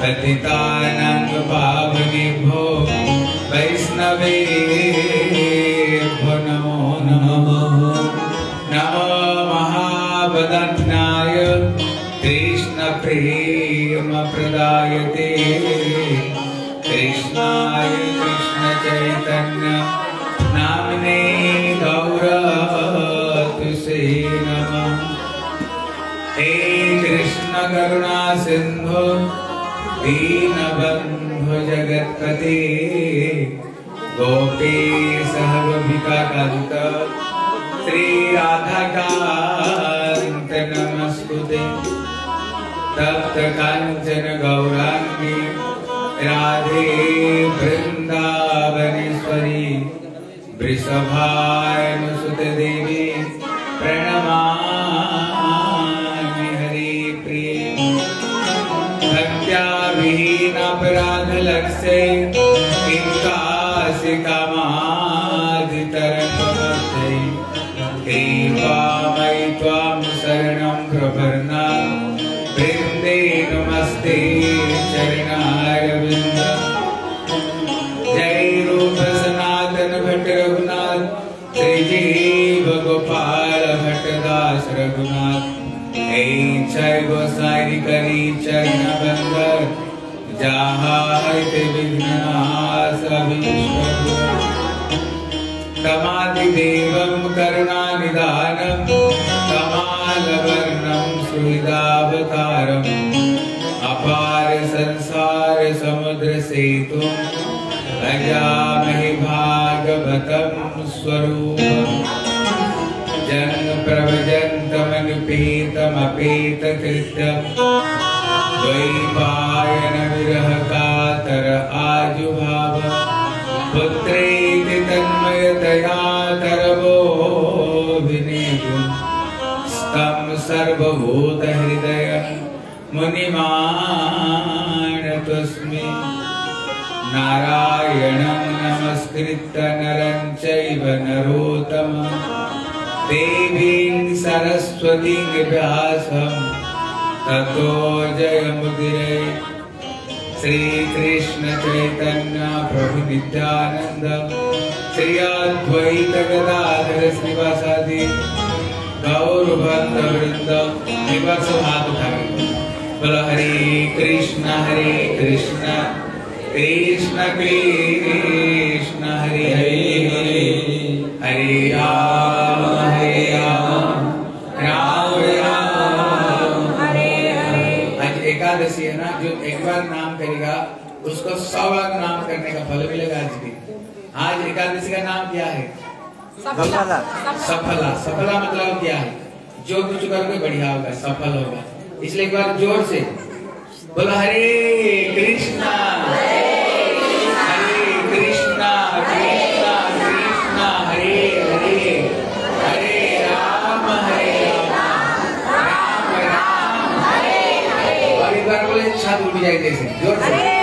पतितानां पावनेभ्यो वैष्णवेभ्यो नमो नमः। नमो महावदन्नाय कृष्णप्रेमप्रदायते। कृष्णाय कृष्णचैतन्य नाम्ने गौरतुसे नमः। हे कृष्ण करुणा सिंधु दीनबन्धु जगत्पते गोपेश गोपिकान्त श्रीराधाकान्त नमस्कुते तप्त काञ्चन गौराङ्गी राधे वृन्दावनेश्वरी वृषभानुसुत देवी जाहात विघ्ननाश अभीष्ट तमादिदेवं करुणानिधानं अपार संसार समुद्र सेतु अजामहि भागवतं स्वरूपम् जन्म प्रभजन्तमनुपेतमपेतकृत्यम् विरह कातर आजुभाव पुत्रेति तन्मयतया तरवोऽभिनेतुम् स्तं सर्वभूतहृदयं मुनिमानतोऽस्मि नारायणं नमस्कृत्य नरं चैव नरोत्तमं। देवीं सरस्वतीं व्यासं। ततो जयमुदिरे। श्रीकृष्ण चैतन्य प्रभु नित्यानंद श्री अद्वैत गदाधर श्रीवासादि गौर भक्त वृंद निवास हाथ हरे कृष्ण हरे कृष्ण कृष्ण कृष्ण हरे हरे। हरे राम हरे राम राम। उसको सौ बार नाम करने का फल मिलेगा आज भी। आज एकादशी का नाम क्या है? सफला। सफला। सफला। मतलब क्या है? जो कुछ करोगे बढ़िया होगा सफल होगा। इसलिए एक बार ज़ोर से बोलो हरे कृष्णा हरे कृष्णा कृष्णा कृष्णा हरे हरे हरे राम हरे राम राम राम हरे हरे। और एक बार बोले छत उठ जाए जैसे ज़ोर से।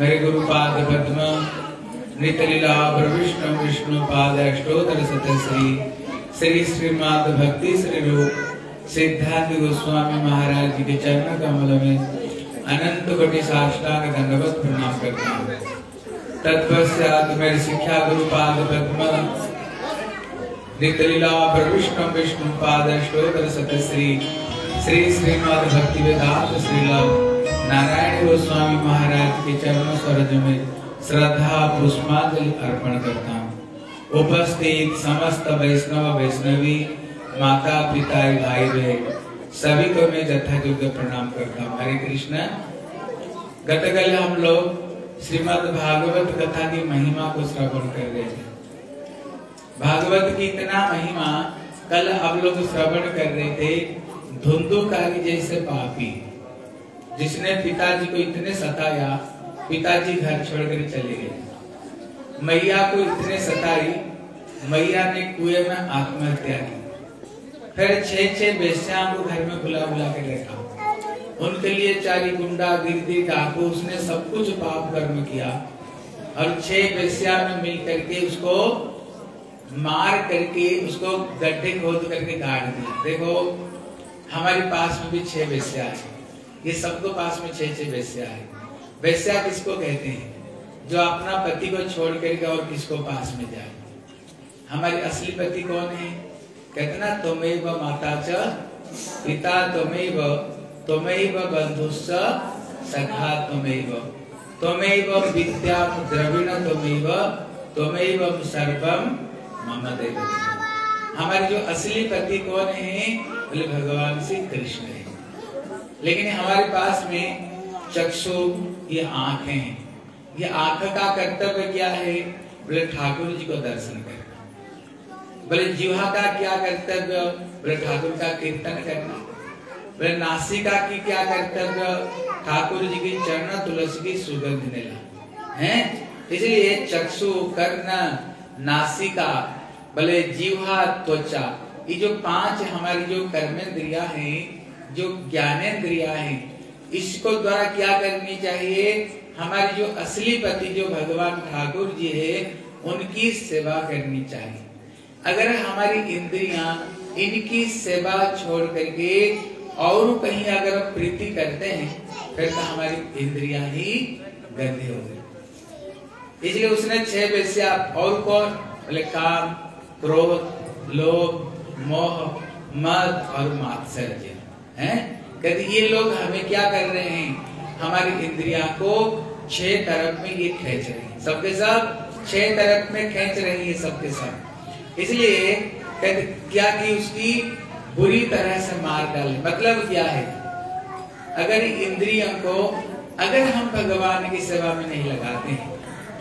मेरे गुरु पाद पद्म नित्य लीला विष्णु पाद अष्टोत्तर सत श्री श्री श्रीमाद भक्ति श्री रूप सिद्धांत गोस्वामी महाराज जी के चरण कमल में अनंत कोटि साष्टांग दंडवत प्रणाम करता हूँ। तत्पश्चात मेरे शिक्षा गुरु पाद पद्म नित्य लीला विष्णु पाद अष्टोत्तर सत श्री श्री श्रीमद भक्ति वेदांत श्रीला नारायण गोस्वामी महाराज के चरणों स्वरज में श्रद्धा, पुष्पांजलि अर्पण करता हूँ। उपस्थित समस्त वैष्णव, वैष्णवी, माता, पिता, भाई, बहन, सभी को मैं जथा योग्य प्रणाम करता हूँ। हरे कृष्ण। गतकल हम लोग श्रीमद भागवत कथा की महिमा को श्रवण कर रहे थे। भागवत की इतना महिमा, कल हम लोग श्रवण कर रहे थे, धुंधुकारी जैसे पापी। जिसने पिताजी को इतने सताया, पिताजी घर छोड़कर चले गए। मैया को इतने सताई, मैया ने कुएँ में आत्महत्या की। फिर छह छह बेस्याओं को घर में बुला बुला के रखा उनके लिए चारी गुंडा, गिरदी, डाकू, उसने सब कुछ पाप कर्म किया। और छह बेस्या में मिल करके उसको मार करके उसको गड्ढे खोद करके गाड़ दिया। देखो, हमारे पास में भी छह बेस्या है। ये सबको पास में छह छह बेस्या है। बेस्या किसको कहते हैं? जो अपना पति को छोड़ करके और किसको पास में जाए। हमारी असली पति कौन है? कहते ना तुम्हें माता च पिता तुम्हें त्वमेव बंधुश्च सखा त्वमेव त्वमेव विद्या द्रविण त्वमेव त्वमेव सर्वम मम देव हमारे जो असली पति कौन है? बोले, भगवान श्री कृष्ण है। लेकिन हमारे पास में चक्षु, ये आँखें हैं। ये आँख का कर्तव्य क्या है? बोले, ठाकुर जी को दर्शन करना। बोले, जीवा का क्या कर्तव्य? बोले, ठाकुर का कीर्तन करना। बोले, नासिका की क्या कर्तव्य? ठाकुर जी की चरण तुलसी की सुगंध लेना है? इसलिए चक्षु, कर्ण, नासिका, बोले, जीवा, त्वचा, ये जो पाँच हमारी जो कर्मेंद्रिया हैं जो ज्ञानेन्द्रिया है, इसको द्वारा क्या करनी चाहिए? हमारी जो असली पति, जो भगवान ठाकुर जी है, उनकी सेवा करनी चाहिए। अगर हमारी इंद्रिया इनकी सेवा छोड़ करके और कहीं अगर प्रीति करते हैं, फिर तो हमारी इंद्रिया ही गंदी हो गई। इसलिए उसने छह वैसे और कौन? बोले, काम, क्रोध, लोभ, मोह, मद और मात्सर्य। हैं? कहते, ये लोग हमें क्या कर रहे हैं? हमारी इंद्रिया को छह तरफ़ में ये खेच रहे हैं। सबके सब छह तरफ़ में खेच रही है सबके सब इसलिए क्या की उसकी बुरी तरह से मार डाले। मतलब क्या है? अगर इंद्रियों को, अगर हम भगवान की सेवा में नहीं लगाते हैं,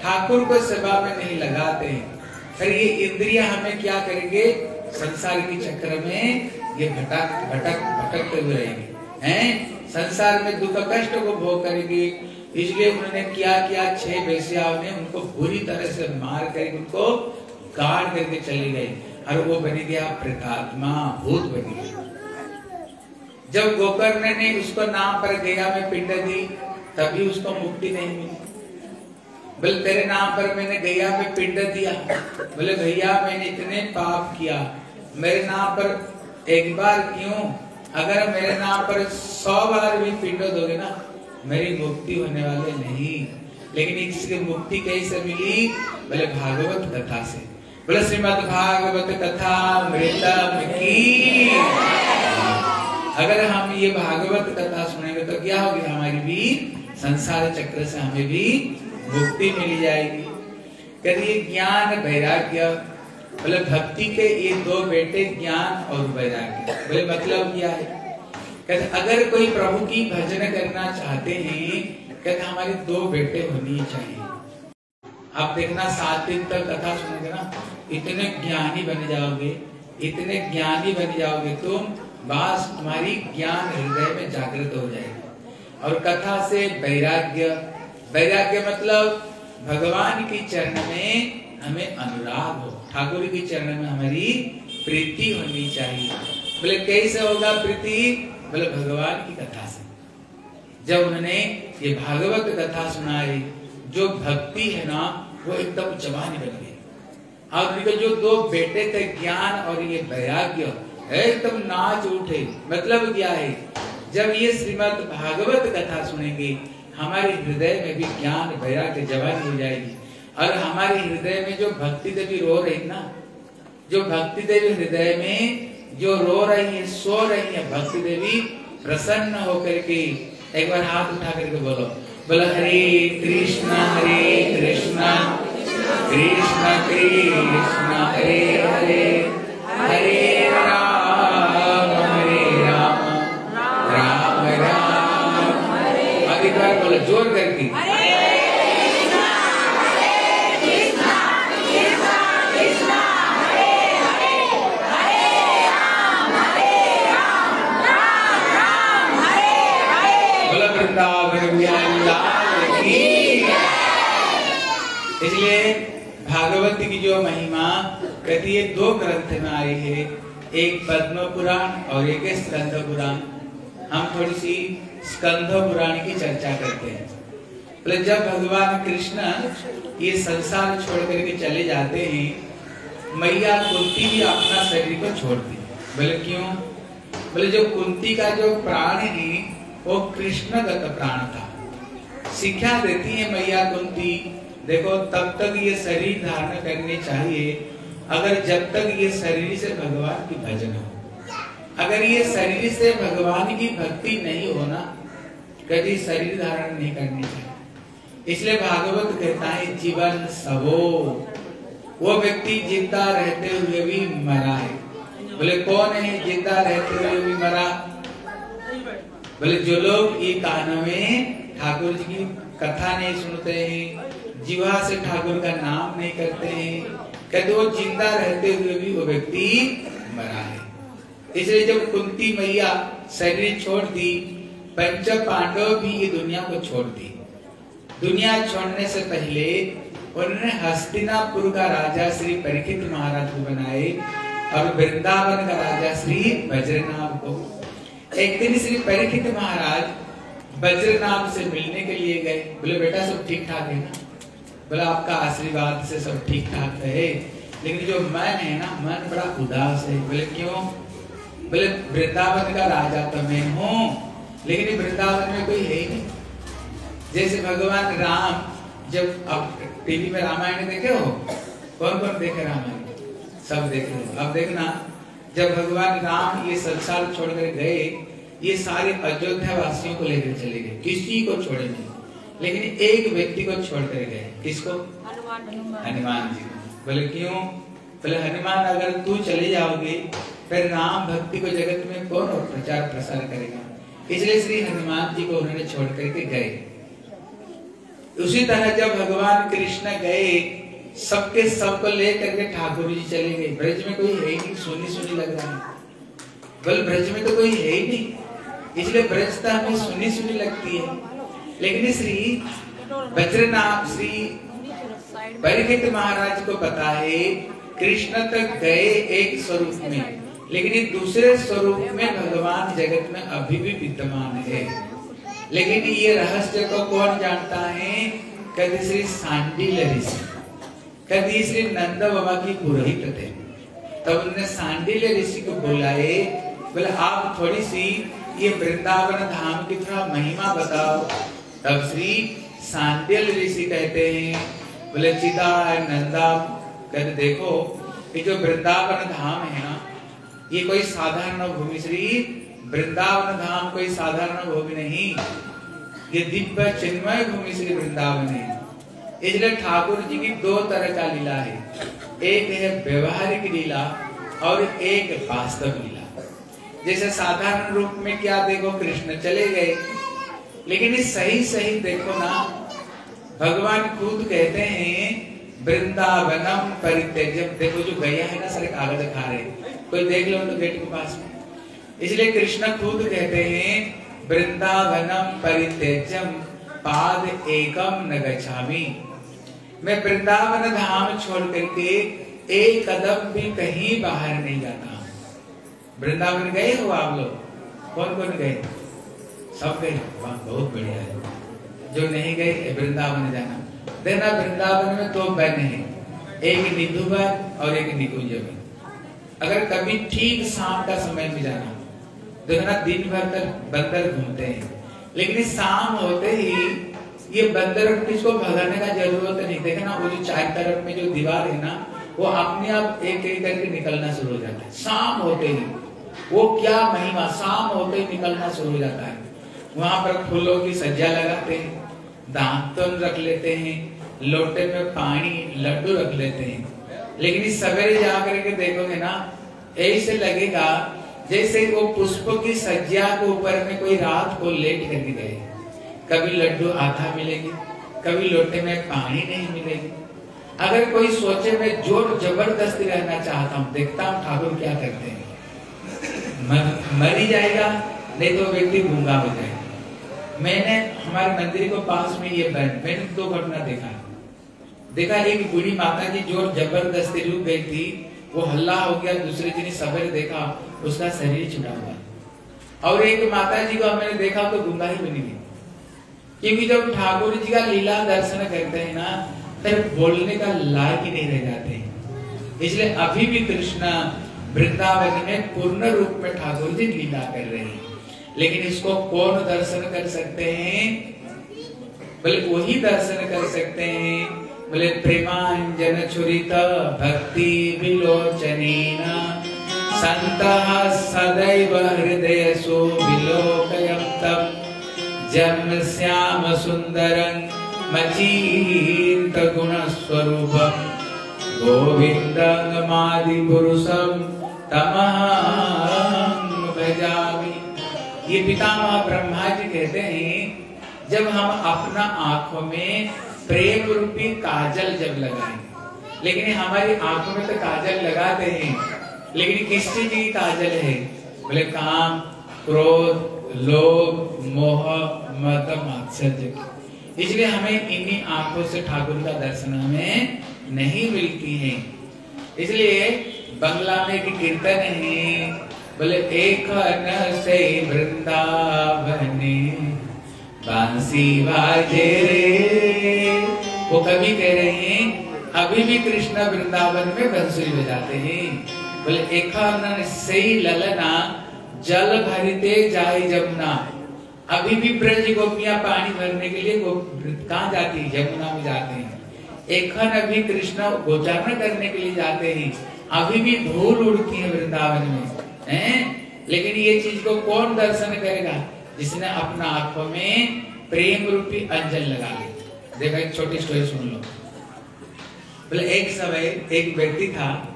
ठाकुर को सेवा में नहीं लगाते हैं, फिर ये इंद्रिया हमें क्या करेंगे? संसार के चक्र में ये भटक भटक, भटकते हुए रहेंगे। हैं? संसार में दुख कष्ट को भोग करेंगे। इसलिए उन्होंने क्या, किया, छह बेसियाओं ने उनको बुरी तरह से मार करके उनको गाड़ करके चले गए। और वो बन गया प्रतात्मा, भूत बन गया। जब गोकर्ण ने उसको नाम पर गया, में पिंड दी तभी उसको मुक्ति नहीं मिली। बोले, तेरे नाम पर मैंने गया, में पिंड दिया बोले, भैया, मैंने इतने पाप किया। मेरे नाम पर एक बार क्यों? अगर मेरे नाम पर सौ बार भी पिंड दोगे ना, मेरी मुक्ति होने वाले नहीं। लेकिन इसकी मुक्ति कैसे मिली? बोले, भागवत कथा से। बोले, श्रीमद भागवत कथा मृतम की अगर हम ये भागवत कथा सुनेंगे तो क्या होगी हमारी भी? संसार चक्र से हमें भी मुक्ति मिल जाएगी। करिए ज्ञान वैराग्य। बोले भक्ति के ये दो बेटे ज्ञान और वैराग्य। बोले मतलब क्या है? कहते, अगर कोई प्रभु की भजन करना चाहते हैं, कहते, हमारे दो बेटे होनी चाहिए। आप देखना, सात दिन तक कथा सुनोगे ना, इतने ज्ञानी बन जाओगे, इतने ज्ञानी बन जाओगे तुम बास तुम्हारी ज्ञान हृदय में जागृत हो जाएगी। और कथा से वैराग्य वैराग्य मतलब भगवान की चरण में हमें अनुराग हो ठाकुर की चरण में हमारी प्रीति होनी चाहिए। बोले, कैसे होगा प्रीति? बोले, भगवान की कथा से। जब उन्होंने ये भागवत कथा सुनाई, जो भक्ति है ना, वो एकदम जवानी बन गई। और उनके जो दो बेटे थे, ज्ञान और ये वैराग्य, एकदम नाच उठे। मतलब क्या है? जब ये श्रीमद भागवत कथा सुनेंगे, हमारे हृदय में भी ज्ञान, वैराग्य जवानी हो जाएगी। और हमारे हृदय में जो भक्ति देवी रो रही ना, जो भक्ति देवी हृदय में जो रो रही है, सो रही है, भक्ति देवी प्रसन्न होकर के एक बार हाथ उठा करके बोलो। बोलो, हरे कृष्णा हरे कृष्णा, कृष्ण कृष्ण, हरे हरे हरे राम जो महिमा है, दो ग्रंथ में आई है। एक पद्म पुराण और एक स्कंद पुराण हम थोड़ी सी स्कंध पुराण की चर्चा करते हैं। जब भगवान कृष्ण ये संसार छोड़ करके चले जाते हैं, मैया कुंती भी अपना शरीर को छोड़ती बोले, क्यों? बोले, जो कुंती का जो प्राण है, वो कृष्णगत प्राण था। शिक्षा देती है मैया कुंती देखो, तब तक ये शरीर धारण करनी चाहिए, अगर जब तक ये शरीर से भगवान की भजन हो। अगर ये शरीर से भगवान की भक्ति नहीं होना कभी शरीर धारण नहीं करनी चाहिए। इसलिए भागवत कहता है, जीवन सबो। वो व्यक्ति ज़िंदा रहते हुए भी मरा है। बोले, कौन है ज़िंदा रहते हुए भी मरा? बोले, जो लोग ये कान में ठाकुर जी की कथा नहीं सुनते हैं जीवा से ठाकुर का नाम नहीं करते हैं। कहते वो ज़िंदा रहते हुए भी वो व्यक्ति मरा है। इसलिए जब कुंती मैया शरीर छोड़ दी, पंच पांडव भी ये दुनिया को छोड़ दी। दुनिया छोड़ने से पहले उन्होंने हस्तिनापुर का राजा श्री परीक्षित महाराज को बनाए और वृंदावन का राजा श्री वज्रनाभ को। एक दिन श्री परीक्षित महाराज वज्रनाभ से मिलने के लिए गए। बोले, बेटा, सब ठीक ठाक है ना? बोला, आपका आशीर्वाद से सब ठीक ठाक है लेकिन जो मन है ना, मन बड़ा उदास है। बोले, क्यों? बोले, वृंदावन का राजा तो मैं हूँ, लेकिन वृंदावन में कोई है ही नहीं। जैसे भगवान राम, जब अब टीवी में रामायण देखे हो कौन कौन देखे रामायण? सब देखे हो। अब देखना, जब भगवान राम ये संसार छोड़कर गए, ये सारे अयोध्या वासियों को लेकर चले गए, किसी को छोड़े नहीं। लेकिन एक व्यक्ति को छोड़कर गए। किसको? हनुमान जी बोले क्यों? बोले हनुमान अगर तू चले जाओगे फिर राम भक्ति को जगत में कौन और प्रचार प्रसार करेगा? इसलिए श्री हनुमान जी को उन्होंने छोड़ करके गए। उसी तरह जब भगवान कृष्ण गए सबके सबको लेकर के ठाकुर जी चले गए। ब्रज में कोई है ही नहीं सुनी सुनी लग रहा है। बल ब्रज में तो कोई है ही नहीं। इसलिए ब्रज तो हमें सुनी सुनी लगती है। लेकिन श्री वज्रनाथ श्री परीक्षित महाराज को पता है, कृष्ण तक गए एक स्वरूप में, लेकिन दूसरे स्वरूप में भगवान जगत में अभी भी विद्यमान है। लेकिन ये रहस्य को कौन जानता है? कभी श्री सांडिल ऋषि कभी श्री नंद बाबा की पुरोहित थे। तब उन्होंने सांडिल ऋषि को बुलाए बोले, आप थोड़ी सी ये वृंदावन धाम की थोड़ा महिमा बताओ। तब श्री सांडिल ऋषि कहते हैं, बोले चिदा नंदा कहते देखो, ये जो वृंदावन धाम है ना, ये कोई साधारण भूमि, श्री वृंदावन धाम कोई साधारण भूमि नहीं। ये दिव्य चिन्मय भूमि श्री वृंदावन है। इसलिए ठाकुर जी की दो तरह का लीला है, एक है व्यवहारिक लीला और एक वास्तव लीला। जैसे साधारण रूप में क्या देखो, कृष्ण चले गए, लेकिन इस सही सही देखो ना भगवान खुद कहते हैं, वृंदावनम परित्यज देखो, जो गया है ना, सारे कागज़ खा रहे कोई देख लो तो गेट के पास में। इसलिए कृष्ण खुद कहते हैं, वृंदावनम परित्यजम, पाद एकम न गच्छामि। मैं वृंदावन धाम छोड़ करके एक कदम भी कहीं बाहर नहीं जाता। वृंदावन गए हो आप लोग? कौन कौन गए? सब गए। बहुत बढ़िया है। जो नहीं गए वृंदावन जाना। देखना वृंदावन में दो बहन है। एक निधुबन और एक निकुंज बन अगर कभी ठीक शाम का समय में जाना देखना दिन भर तक बंदर घूमते हैं। लेकिन शाम होते ही ये बंदर किसको भगाने का ज़रूरत नहीं। देखना वो जो चार तरफ़ में जो दीवार है ना, वो अपने आप एक एक करके निकलना शुरू हो जाता है। शाम होते ही वो क्या महिमा, शाम होते ही निकलना शुरू हो जाता है। वहाँ पर फूलों की सज्जा लगाते हैं। दांतन रख लेते हैं, लोटे में पानी, लड्डू रख लेते हैं। लेकिन इस सवेरे जा करके देखोगे ना, ऐसे लगेगा जैसे वो पुष्प की सज्जा के ऊपर में कोई रात को लेट करके गए। कभी लड्डू आधा मिलेगी, कभी लोटे में पानी नहीं मिलेगी। अगर कोई सोचे, मैं ज़ोर ज़बरदस्ती रहना चाहता हूँ, देखता हूँ ठाकुर क्या करते हैं। मर ही जाएगा, नहीं तो व्यक्ति गूँगा हो जाएगा। मैंने हमारे मंदिर को पास में ये बन, मैंने दो घटना देखा। देखा, एक बूढ़ी माता जी जो ज़बरदस्ती रुक गई थी, वो हल्ला हो गया, दूसरे दिन सवेरे देखा, उसका शरीर छुटा हुआ। और एक माता जी को हमने देखा तो गुंगा ही बनी गई क्योंकि जब ठाकुर जी का लीला दर्शन करते हैं ना फिर बोलने का लायक ही नहीं रह जाते। इसलिए अभी भी कृष्ण वृंदावन में पूर्ण रूप में ठाकुर जी लीला कर रहे हैं। लेकिन इसको कौन दर्शन कर सकते हैं? बोले, वही दर्शन कर सकते हैं। बोले, प्रेमांजन छुरित भक्ति विलोचनेन। संत सदैव हृदय सो विलोकयम जन्म श्याम सुंदरं मचीत गुण स्वरूप गोविंदमादि पुरुषम भजामि ये पितामह ब्रह्मा जी कहते हैं, जब हम अपना आँखों में प्रेम रूपी काजल जब लगाएँगे, लेकिन हमारी आँखों में तो काजल लगाते हैं, लेकिन किस चीज़ की काजल है? बोले, काम, क्रोध, लोभ, मोह मत मात्सर्य। इसलिए हमें इन्हीं आँखों से ठाकुर का दर्शन हमें नहीं मिलती है। इसलिए बंगला में की कीर्तन है बोले, एक न से वृंदावने, बांसी बाजे रे। वो कभी कह रहे हैं, अभी भी कृष्ण वृंदावन में बंसुरी बजाते हैं। बोले, एक से ललना, जल भरते जाए जमुना। अभी भी ब्रज गोपियाँ पानी भरने के लिए कहा जाती है? जमुना में जाते हैं। एखन अभी कृष्ण गोचारण करने के लिए जाते हैं। अभी भी धूल उड़ती है वृंदावन में। हैं? लेकिन ये चीज़ को कौन दर्शन करेगा? जिसने अपना आँखों में प्रेम रूपी अंजन लगा ली। देखो, एक छोटी स्टोरी सुन लो। बोले, एक समय एक व्यक्ति था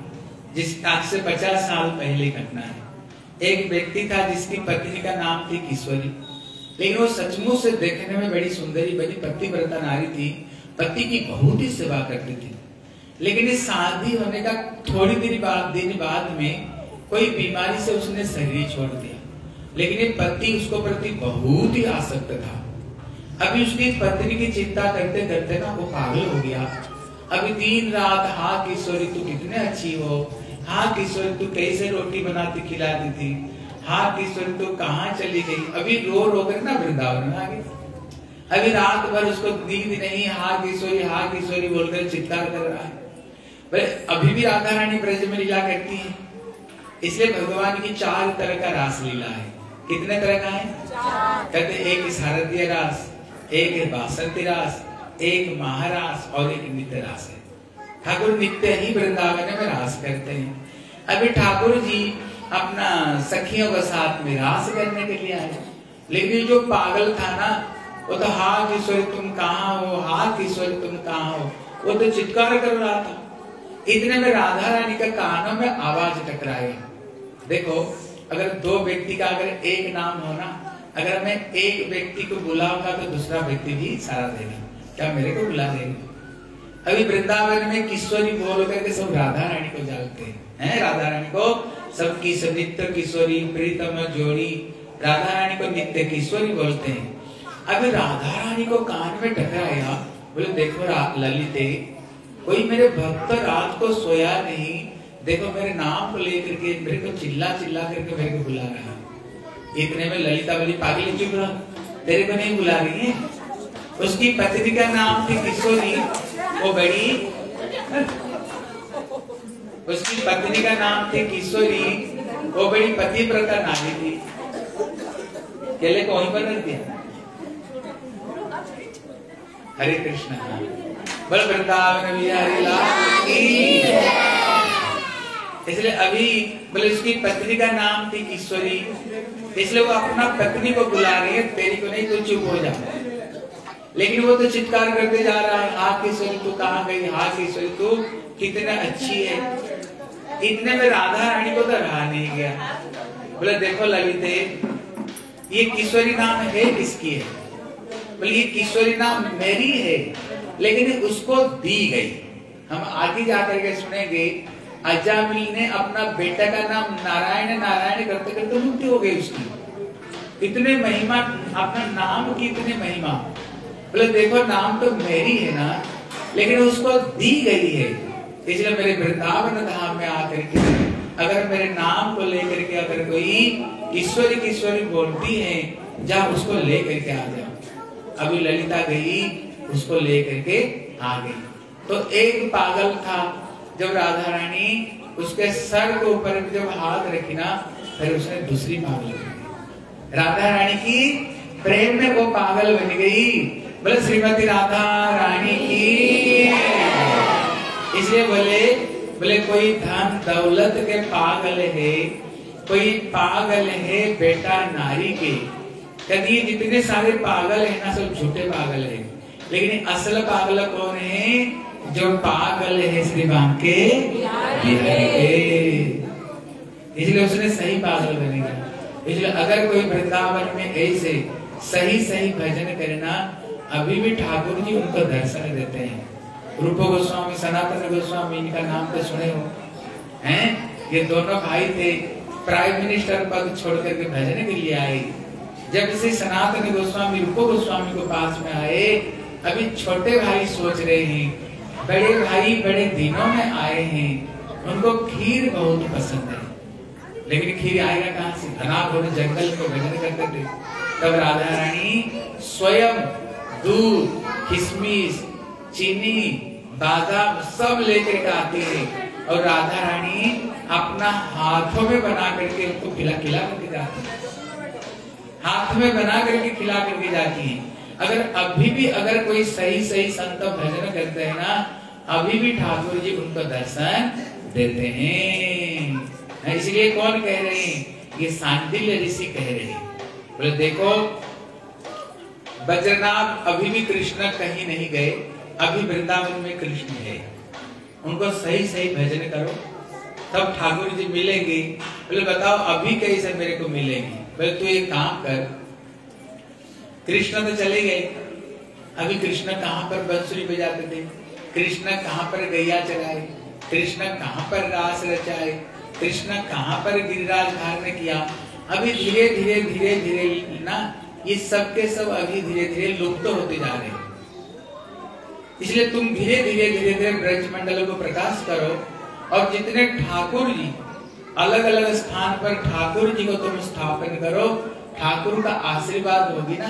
जिस आज से पचास साल पहले घटना है। एक व्यक्ति था जिसकी पत्नी का नाम थी किशोरी। लेकिन वो सचमुच से देखने में बड़ी सुंदरी बड़ी पति व्रता नारी थी। पति की बहुत ही सेवा करती थी। लेकिन इस शादी होने का थोड़ी देर बाद दिन बाद में कोई बीमारी से उसने शरीर छोड़ दिया। लेकिन ये पति उसको प्रति बहुत ही आसक्त था। अभी उसकी पत्नी की चिंता करते करते ना वो पागल हो गया। अभी दिन रात हाँ किशोरी, तू कितने अच्छी हो। हाँ किशोरी, तू कैसे रोटी बनाती, खिलाती थी। हाँ किशोरी, तू कहाँ चली गई? अभी रो रो कर ना वृंदावन में आ गई। अभी रात भर उसको नींद नहीं हाँ किशोरी हाँ किशोरी बोलकर चिंता कर रहा है। अभी भी राधा रानी ब्रज में लीला करती है। इसलिए भगवान की चार तरह का रास लीला है। कितने तरह का है? कहते एक शारदीय रास एक बासंती रास एक महारास और एक नित्य रास है। ठाकुर नित्य ही वृंदावन में रास करते हैं। अभी ठाकुर जी अपना सखियों का साथ में रास करने के लिए आए। लेकिन जो पागल था ना वो तो हा किशोर तुम कहा हो? हा किशोर तुम कहा हो? वो तो चित्कार कर रहा था। इतने में राधा रानी का कानों में आवाज़ टकराए देखो, अगर दो व्यक्ति का अगर एक नाम हो ना, अगर मैं एक व्यक्ति को बुलाऊँगा तो दूसरा व्यक्ति भी सारा देगा। क्या मेरे को बुला देंगे? अभी वृंदावन में किशोरी बोल करके सब राधा रानी को जानते हैं। है राधा रानी को? सब की नित्य किशोरी, प्रीतम, जोड़ी। राधा रानी को नित्य किशोरी बोलते हैं। अभी राधा रानी को कान में टकराया, बोले, देखो ललित, कोई मेरे भक्त रात को सोया नहीं देखो, मेरे नाम को लेकर के, मेरे को चिल्ला चिल्ला करके मेरे को बुला रहा है। इतने में ललिता बोली, पागल चुप रहा तेरे को नहीं बुला रही है? उसकी पत्नी का नाम थी किशोरी वो बड़ी। उसकी पत्नी का नाम थी किशोरी वो बड़ी पति प्रथा नारी थी। केले को वहीं पर रख दिया। हरे कृष्ण। बल, वृंदावन इसलिए अभी बोले उसकी पत्नी का नाम थी किशोरी, इसलिए वो अपना पत्नी को बुला रही है, तेरी को नहीं तो चुप हो जाए लेकिन वो तो चित्कार करते जा रहा है, हा किशोरी, तू कहा गई? हा किशोरी, तू कितना अच्छी है। इतने में राधा रानी को तो रहा नहीं गया। बोले, देखो ललिते, ये किशोरी नाम है किसकी है? बोले, ये किशोरी नाम मेरी है, लेकिन उसको दी गई। हम आगे जाकर के सुनेंगे अजामिल ने अपना बेटा का नाम नारायण नारायण करते करते मुक्ति हो गई उसकी। इतने महिमा, अपना नाम की इतने महिमा। बोले, देखो, नाम तो मेरी है ना, लेकिन उसको दी गई है। इसलिए मेरे वृंदावन धाम में आकर के, अगर मेरे नाम को लेकर के अगर कोई ईश्वरी की ईश्वरी बोलती है, जा उसको लेकर के आ जाओ अभी ललिता गई, उसको लेकर के आ गई। तो एक पागल था जब राधा रानी उसके सर के ऊपर जब हाथ रखी ना, फिर उसने दूसरी पागल राधा रानी की प्रेम में वो पागल बन गई। बोले, श्रीमती राधा रानी की। इसलिए बोले बोले, कोई धन दौलत के पागल है, कोई पागल है बेटा नारी के। कभी जितने सारे पागल है ना, सब झूठे पागल है। लेकिन असल पागल कौन है? जो पागल है श्री के इसलिए उसने सही पागल बनेगा इसलिए अगर कोई वृंदावन में ऐसे सही सही भजन करना, अभी भी ठाकुर जी उनको दर्शन देते हैं। रूप गोस्वामी, सनातन गोस्वामी, इनका नाम तो सुने हो। हैं? ये दोनों भाई थे। प्राइम मिनिस्टर पद छोड़ करके भजन के लिए आए। जब इसे सनातन गोस्वामी, रूप गोस्वामी को पास में आए, अभी छोटे भाई सोच रहे हैं बड़े भाई, बड़े दिनों में आए हैं। उनको खीर बहुत पसंद है। लेकिन खीर आएगा कहाँ से? घना जंगल में भजन करते थे तब राधा रानी स्वयं दूध, किशमिश, चीनी, बादाम सब लेकर के आती है। और राधा रानी अपना हाथों में बना करके उनको खिला खिला करके जाती है। हाथ में बना करके खिला करके जाती है। अगर अभी भी अगर कोई सही सही संत भजन करते हैं ना, अभी भी ठाकुर जी उनको दर्शन देते हैं। इसलिए कौन कह रहे हैं? ये सांडिल्य ऋषि कह रहे हैं। बोले, देखो, बद्रनाथ अभी भी कृष्ण कहीं नहीं गए, अभी वृंदावन में कृष्ण है। उनको सही सही भजन करो। तब ठाकुर जी मिलेंगे। बोले, बताओ, अभी कैसे मेरे को मिलेंगे? बोले, तू एक काम कर कृष्ण तो चले गए। अभी कृष्ण कहाँ पर बंसुरी बजाते थे? कृष्ण कहाँ पर गैया चलाए? कृष्ण कहाँ पर रास रचाए? कृष्ण कहाँ पर गिरिराज धारण किया? अभी धीरे धीरे धीरे धीरे ना, ये सब के सब अभी धीरे धीरे लुप्त तो होते जा रहे हैं। इसलिए तुम धीरे धीरे धीरे धीरे ब्रज मंडल को प्रकाश करो और जितने ठाकुर जी अलग अलग स्थान पर ठाकुर जी को तुम स्थापन करो ठाकुर का आशीर्वाद होगी ना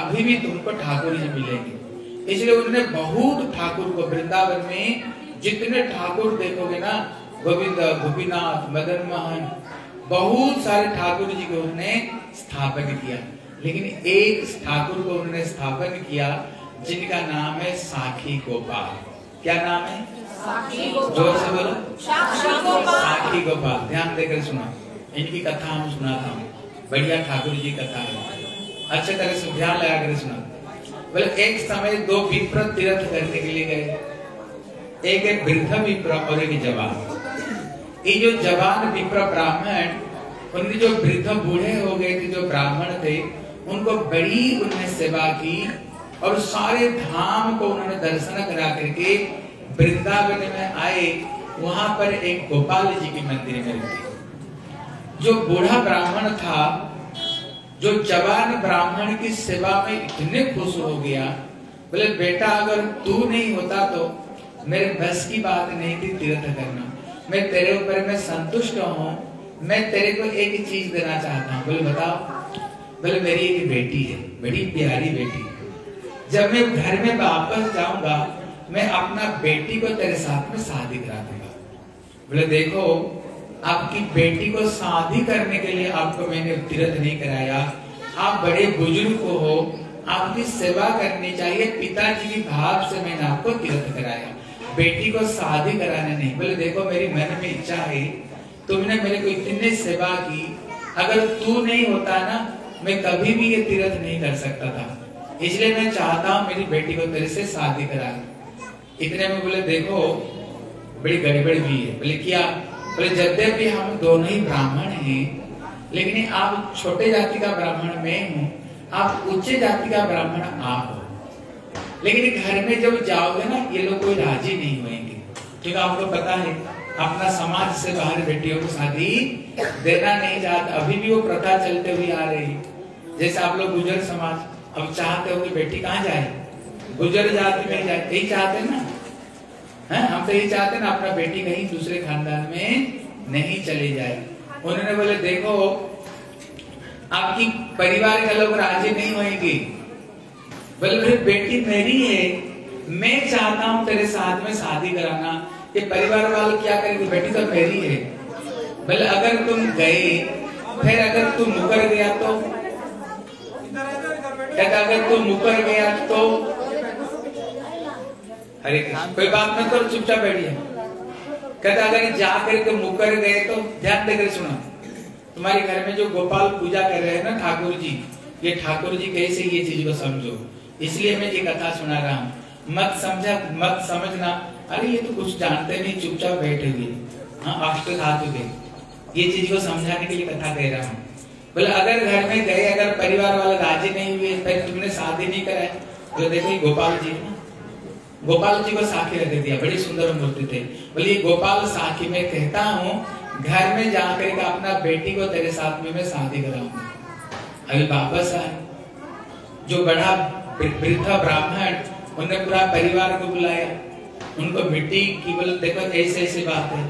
अभी भी तुमको ठाकुर जी मिलेंगे। इसलिए उन्होंने बहुत ठाकुर को वृंदावन में जितने ठाकुर देखोगे ना गोविंद गोपीनाथ मदन मोहन बहुत सारे ठाकुर जी को उन्होंने स्थापन किया। लेकिन एक ठाकुर को उन्होंने स्थापन किया जिनका नाम है साखी गोपाल। क्या नाम है? ज़ोर से बोलो। साखी गोपाल। ध्यान देकर सुना। इनकी कथा हम सुनाता हूँ। बढ़िया ठाकुर जी कथा है अच्छे तरह से ध्यान लगा कर सुना। बोले, एक समय दो विप्र तीर्थ करने के लिए गए। एक एक वृद्ध विप्र और एक जवान। ये जो जवान विप्र ब्राह्मण, उनके जो वृद्ध बूढ़े हो गए थे, जो ब्राह्मण थे, उनको बड़ी उन्होंने सेवा की और सारे धाम को उन्होंने दर्शन करा करके वृंदावन में आए। वहाँ पर एक गोपाल जी के मंदिर में रुके जो बूढ़ा ब्राह्मण था, जो जवान ब्राह्मण की सेवा में इतने खुश हो गया, बोले, बेटा, अगर तू नहीं होता तो मेरे बस की बात नहीं थी तीर्थ करना। मैं तेरे ऊपर मैं संतुष्ट हूँ, मैं तेरे को एक चीज़ देना चाहता हूँ। बोले, बताओ। बोले, मेरी एक बेटी है, बड़ी प्यारी बेटी। जब मैं घर में वापस जाऊँगा, मैं अपना बेटी को तेरे साथ में शादी करा दूँगा। बोले, देखो आपकी बेटी को शादी करने के लिए आपको मैंने तीर्थ नहीं कराया। आप बड़े बुज़ुर्ग हो, आपकी सेवा करनी चाहिए। पिताजी की भाव से मैंने आपको तीर्थ कराया। बेटी को शादी कराने नहीं। बोले, देखो, मेरी मन में इच्छा है। तुमने मेरे को इतनी सेवा की। अगर तू नहीं होता ना, मैं कभी भी ये तीर्थ नहीं कर सकता था। इसलिए मैं चाहता हूँ मेरी बेटी को तेरे से शादी करा। इतने में बोले, देखो, बड़ी गड़बड़ भी है। बोले, क्या? बोले यद्यपि हम दोनों ही ब्राह्मण हैं, लेकिन आप छोटे जाति का ब्राह्मण मैं हूँ, आप उच्च जाति का ब्राह्मण आप हो। लेकिन घर में जब जाओगे ना, ये लोग कोई राज़ी नहीं होंगे क्योंकि आपको पता है, अपना समाज से बाहर बेटियों को शादी देना नहीं चाहता। अभी भी वो प्रथा चलते हुए आ रही जैसे आप लोग गुजर समाज, अब चाहते हो कि बेटी कहाँ जाए? गुजर जाति में जाए, यही चाहते ना? है? हम तो यही चाहते ना, अपना बेटी कहीं दूसरे खानदान में नहीं चली जाए। उन्होंने बोले, देखो, आपकी परिवार के लोग राज़ी नहीं होंगे बोले मेरी बेटी मेरी है। मैं चाहता हूँ तेरे साथ में शादी कराना ये परिवार वाले क्या करेंगे? बेटी तो मेरी है। बोले, अगर तुम गए, फिर अगर तू मुकर गया तो? अगर तू मुकर गया तो हरे कृष्ण। कोई बात नहीं करो चुपचाप बैठिए। कहता अगर जा करके मुकर गए तो ध्यान देकर सुनो। तुम्हारे घर में जो गोपाल पूजा कर रहे हैं ना ठाकुर जी, ये ठाकुर जी कैसे ये चीज़ को समझो। इसलिए मैं ये कथा सुना रहा हूँ। मत समझा, मत समझना। अरे, ये तो कुछ जानते नहीं, चुपचाप बैठे हुए हाँ अष्ट धातु ये चीज़ को समझाने के लिए कथा कह रहा हूँ। बोले, अगर घर में गए, अगर परिवार वाले राज़ी नहीं हुए, फिर तुमने शादी नहीं कराए तो देखो गोपाल जी गोपाल जी को साखी रख दिया, बड़ी सुंदर मूर्ति थे। बोले, गोपाल, साखी, में कहता हूँ, घर में जाकर अपना बेटी को तेरे साथ में मैं शादी कराऊँगा। अभी वापस आए। जो बड़ा वृद्धा ब्राह्मण उन्होंने पूरा परिवार को बुलाया। उनको मिट्टी की बोले देखो, ऐसे ऐसे बात। है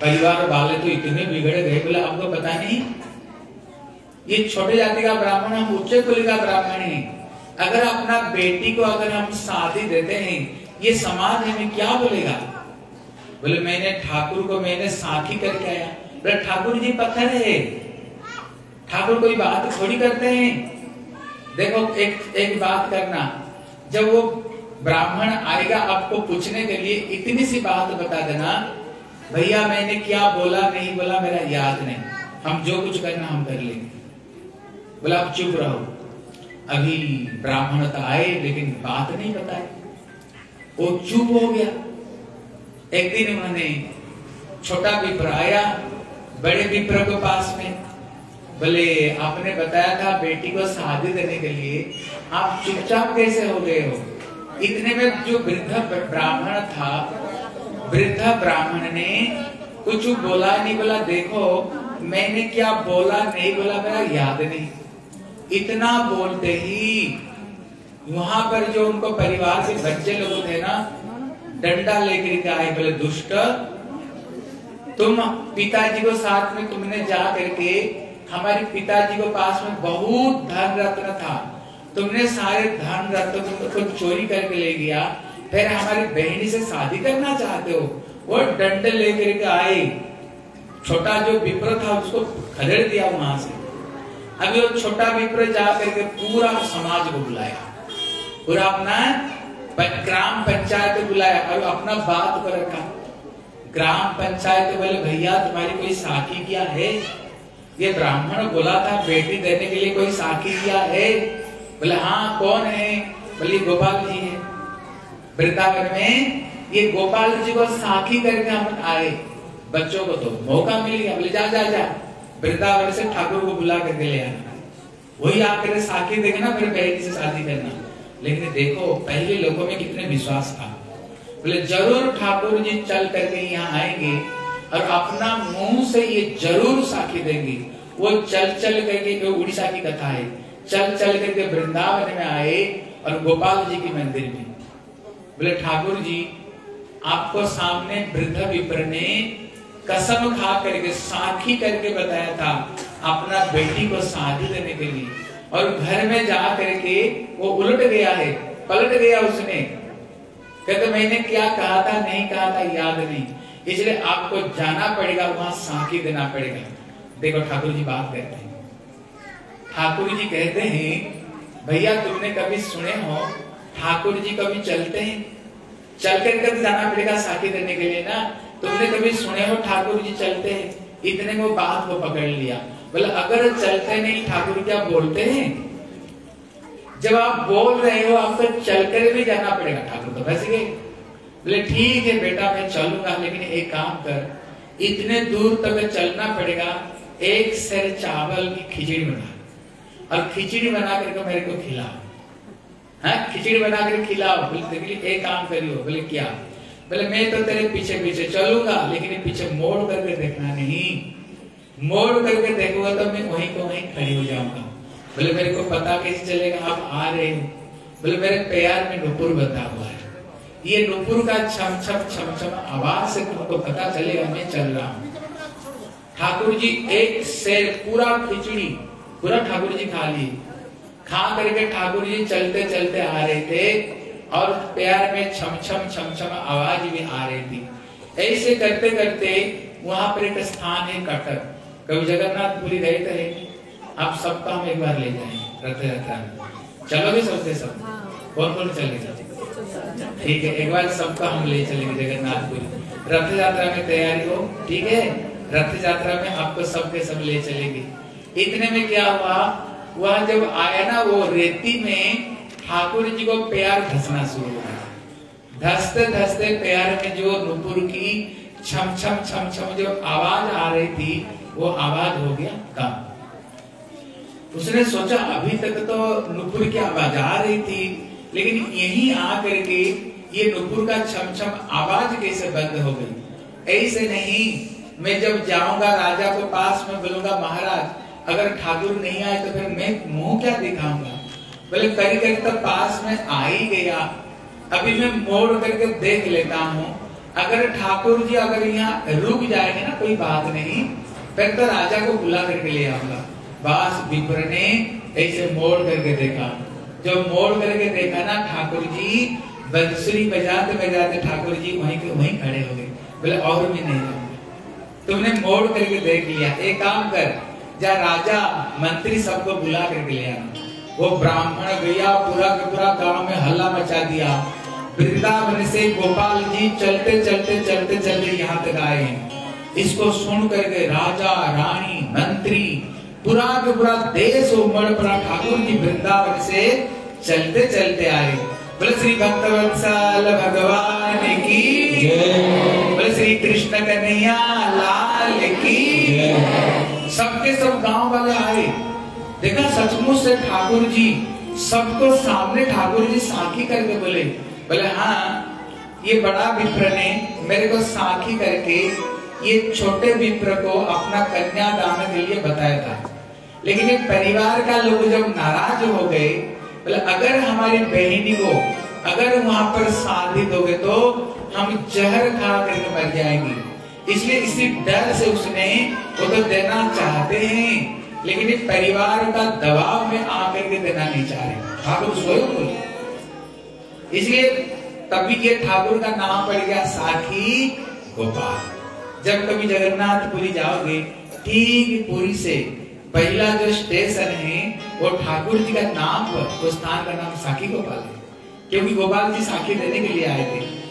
परिवार वाले तो इतने बिगड़ गए, बोले, आपको पता नहीं, ये छोटे जाति का ब्राह्मण, हम उच्च कुल का ब्राह्मण है। अगर अपना बेटी को अगर हम शादी देते हैं, ये समाज हमें क्या बोलेगा? बोले, मैंने ठाकुर को मैंने साथी करके आया। बोले, ठाकुर जी, पत्थर है। ठाकुर कोई बात थोड़ी करते हैं? देखो, एक एक बात करना। जब वो ब्राह्मण आएगा, आपको पूछने के लिए इतनी सी बात बता देना, भैया, मैंने क्या बोला, नहीं बोला, मेरा याद नहीं। हम जो कुछ करना, हम कर लेंगे। बोला, आप चुप रहो। अभी ब्राह्मण तो आए, लेकिन बात नहीं बताई। वो चुप हो गया। एक दिन उन्होंने छोटा विप्र आया, बड़े विप्र के पास में। बोले, आपने बताया था बेटी को शादी देने के लिए। आप चुपचाप कैसे हो गए हो? इतने में जो वृद्ध ब्राह्मण था, वृद्ध ब्राह्मण ने कुछ बोला नहीं बोला, देखो, मैंने क्या बोला नहीं बोला, मेरा याद नहीं। इतना बोलते ही, वहाँ पर जो उनको परिवार के बच्चे लोग थे ना, डंडा लेकर के आए, बोले, दुष्ट, तुम पिताजी को साथ में तुमने जा करके हमारे पिताजी को पास में बहुत धन रत्न था। तुमने सारे धन रत्न को चोरी करके ले गया, फिर हमारी बहनी से शादी करना चाहते हो? वो डंडे लेकर के आए। छोटा जो विप्र था, उसको खदेड़ दिया वहाँ से। अभी वो छोटा विप्र जा करके पूरा समाज को बुलाया। पूरा अपना ग्राम पंचायत बुलाया। और अपना बात को रखा। ग्राम पंचायत बोले, भैया, तुम्हारी कोई साखी क्या है? ये ब्राह्मण बोला था, बेटी देने के लिए कोई साखी क्या है? बोले हाँ कौन है? बोले, गोपाल जी है। वृंदावन में ये गोपाल जी को साखी करके हम आए। बच्चों को तो मौका मिल गया। बोले, जा जा जा। वृंदावन से ठाकुर को बुला करके ले आना। वही आकर साखी देखना फिर बेटी से शादी करना। लेकिन देखो, पहले लोगों में कितने विश्वास था। बोले, ज़रूर ठाकुर जी चल करके यहाँ आएँगे और अपना मुँह से ये ज़रूर साखी देंगे। वो चल चल करके जो उड़ीसा की कथा है, चल चल करके वृंदावन में आए और गोपाल जी के मंदिर में। बोले, ठाकुर जी, आपको सामने वृद्ध विप्र ने कसम खा करके, साखी करके बताया था अपना बेटी को शादी देने के लिए। और घर में जा करके वो उलट गया है, पलट गया उसने। कहते, मैंने क्या कहा था, नहीं कहा था, याद नहीं। इसलिए आपको जाना पड़ेगा, वहाँ साखी देना पड़ेगा। देखो, ठाकुर जी बात कहते हैं। ठाकुर जी कहते हैं, भैया, तुमने कभी सुने हो, ठाकुर जी कभी चलते हैं? चल कर कभी जाना पड़ेगा साखी देने के लिए ना। तुमने कभी सुने हो ठाकुर जी चलते हैं? इतने में बात को पकड़ लिया। बोले, अगर चलते नहीं, ठाकुर क्या बोलते हैं? जब आप बोल रहे हो, आपको चलकर भी जाना पड़ेगा, ठाकुर तो बस गए। बोले, ठीक है बेटा, मैं चलूँगा, लेकिन एक काम कर, इतने दूर तक चलना पड़ेगा, एक सर चावल की खिचड़ी बना। और खिचड़ी बना करके मेरे को खिलाओ। हाँ खिचड़ी बना कर खिलाओ। बोले एक काम करियो। बोले, क्या? बोले मैं तो तेरे पीछे पीछे चलूँगा, लेकिन पीछे मोड़ करके देखना नहीं। मोड़ करके देखूँगा तो मैं वहीं को वहीं खड़ी हो जाऊँगा। बोले, मेरे को पता कैसे चलेगा, आप आ रहे हो। बोले, मेरे पैर में नुपुर बता हुआ है। ये नुपुर का छम छम छम छम आवाज़ से तुमको पता चलेगा, मैं चल रहा हूँ। ठाकुर जी एक से पूरा खिचड़ी, पूरा ठाकुर जी खा लिए। खा करके ठाकुर जी चलते चलते आ रहे थे। और प्यार में छम छम छम छम आवाज़ भी आ रही थी। ऐसे करते करते वहाँ पर एक स्थान है कटक। कभी जगन्नाथपुरी गए थे आप सबका हम एक बार ले जाए रथ यात्रा में। चलोगे सबसे सब? कौन कौन चलेगा? ठीक है एक बार सबका हम ले चलेंगे जगन्नाथपुरी रथ यात्रा में तैयारी हो ठीक है? रथ यात्रा में आपको सबके सब ले चलेंगे। इतने में क्या हुआ? वह जब आया ना वो रेती में ठाकुर जी को प्यार धसना शुरू हुआ धसते धसते प्यार में जो नुपुर की छम छम छम छम जो आवाज़ आ रही थी, वो आवाज़ हो गया कम उसने सोचा, अभी तक तो नुपुर की आवाज़ आ रही थी, लेकिन यही आकर के ये नुपुर का छम छम आवाज़ कैसे बंद हो गई? ऐसे नहीं, मैं जब जाऊँगा राजा को पास, में बोलूँगा, महाराज, अगर ठाकुर नहीं आए तो फिर मैं मुँह क्या दिखाऊँगा? बोले करी करी तो पास में आ ही गया। अभी मैं मोड़ करके देख लेता हूँ। अगर ठाकुर जी अगर यहाँ रुक जाएँगे ना, कोई बात नहीं। फिर तो राजा को बुला करके ले आऊँगा। बस विप्र ने ऐसे मोड़ करके देखा। जब मोड़ करके देखा ना ठाकुर जी, बंसुरी बजाते बजाते ठाकुर जी वहीं के वहीं खड़े हो गए। बोले, और भी नहीं जाऊँगा। तुमने मोड़ करके देख लिया। एक काम कर, जा राजा मंत्री सबको बुला करके ले आना। वो ब्राह्मण गया पूरा का पूरा गाँव में हल्ला मचा दिया। वृंदावन से गोपाल जी चलते चलते चलते चलते यहाँ तक आए हैं। इसको सुन करके राजा रानी मंत्री पूरा के पूरा देश उमड़ पड़ा ठाकुर जी वृंदावन से चलते चलते आए। बोले श्री भक्तवत्सल भगवान की बोले श्री कृष्ण कन्हैया लाल की सबके सब गाँव वाले आए। देखा, सचमुच से ठाकुर जी सबको सामने ठाकुर जी साखी करके बोले। बोले हाँ ये बड़ा विप्र ने मेरे को साखी करके ये छोटे विप्र को अपना कन्या दान के लिए बताया था। लेकिन ये परिवार का लोग जब नाराज़ हो गए, बोले, अगर हमारी बहनी को अगर वहाँ पर शादी दोगे तो हम जहर खा करके मर जाएँगे। इसलिए इसी डर से उसने वो तो देना चाहते हैं। लेकिन ये परिवार का दबाव में आकर के देना नहीं चाह रहे। ठाकुर स्वयं बोले। इसलिए तभी ये ठाकुर का नाम पड़ गया साखी गोपाल। जब कभी जगन्नाथपुरी जाओगे, ठीक पुरी से पहला जो स्टेशन है, वो ठाकुर जी का नाम वो स्थान का नाम साखी गोपाल है। क्योंकि गोपाल जी साखी देने के लिए आए थे।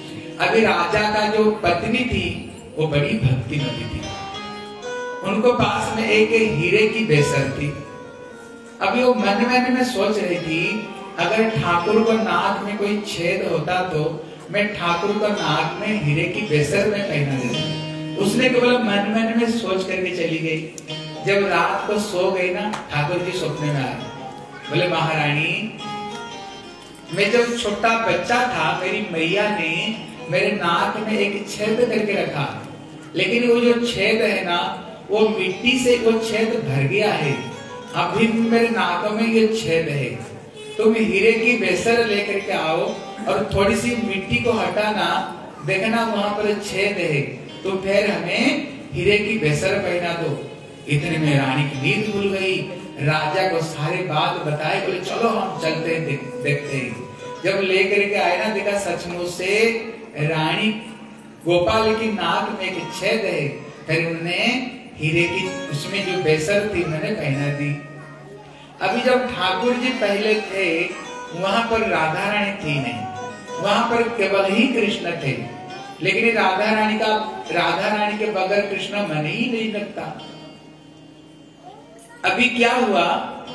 अभी राजा का जो पत्नी थी, वो बड़ी भक्ति नदी थी। उनको पास में एक हीरे की बेसर थी। अभी वो मन मन में सोच रही थी, अगर ठाकुर को नाक में कोई छेद होता तो मैं ठाकुर को नाक में हीरे की बेसर में पहना देता। उसने केवल मन मन में सोच करके चली गई। जब रात को सो गई ना, ठाकुर जी सपने में आए बोले, महारानी, मैं जब छोटा बच्चा था, मेरी मैया ने मेरे नाक में एक छेद करके रखा। लेकिन वो जो छेद है ना वो मिट्टी से वो छेद भर गया है। अभी भी मेरे नाकों में ये छेद है। तुम हीरे की बेसर लेकर के आओ और थोड़ी सी मिट्टी को हटाना। देखना वहाँ पर छेद है। तो फिर हमें हीरे की बेसर पहना दो। इतने में रानी की नींद भूल गई। राजा को सारे बात बताए बोले चलो हम चलते हैं देख, देखते हैं। जब लेकर के आए ना देखा सचमुच से रानी गोपाल की नाक में एक छेद है। फिर उन्होंने हीरे की उसमें जो बेसर थी, मैंने पहना दी अभी जब ठाकुर जी पहले थे, वहाँ पर राधा रानी थी नहीं। वहाँ पर केवल ही कृष्ण थे। लेकिन राधा रानी का, राधा रानी के बगैर कृष्ण मन ही नहीं लगता। अभी क्या हुआ,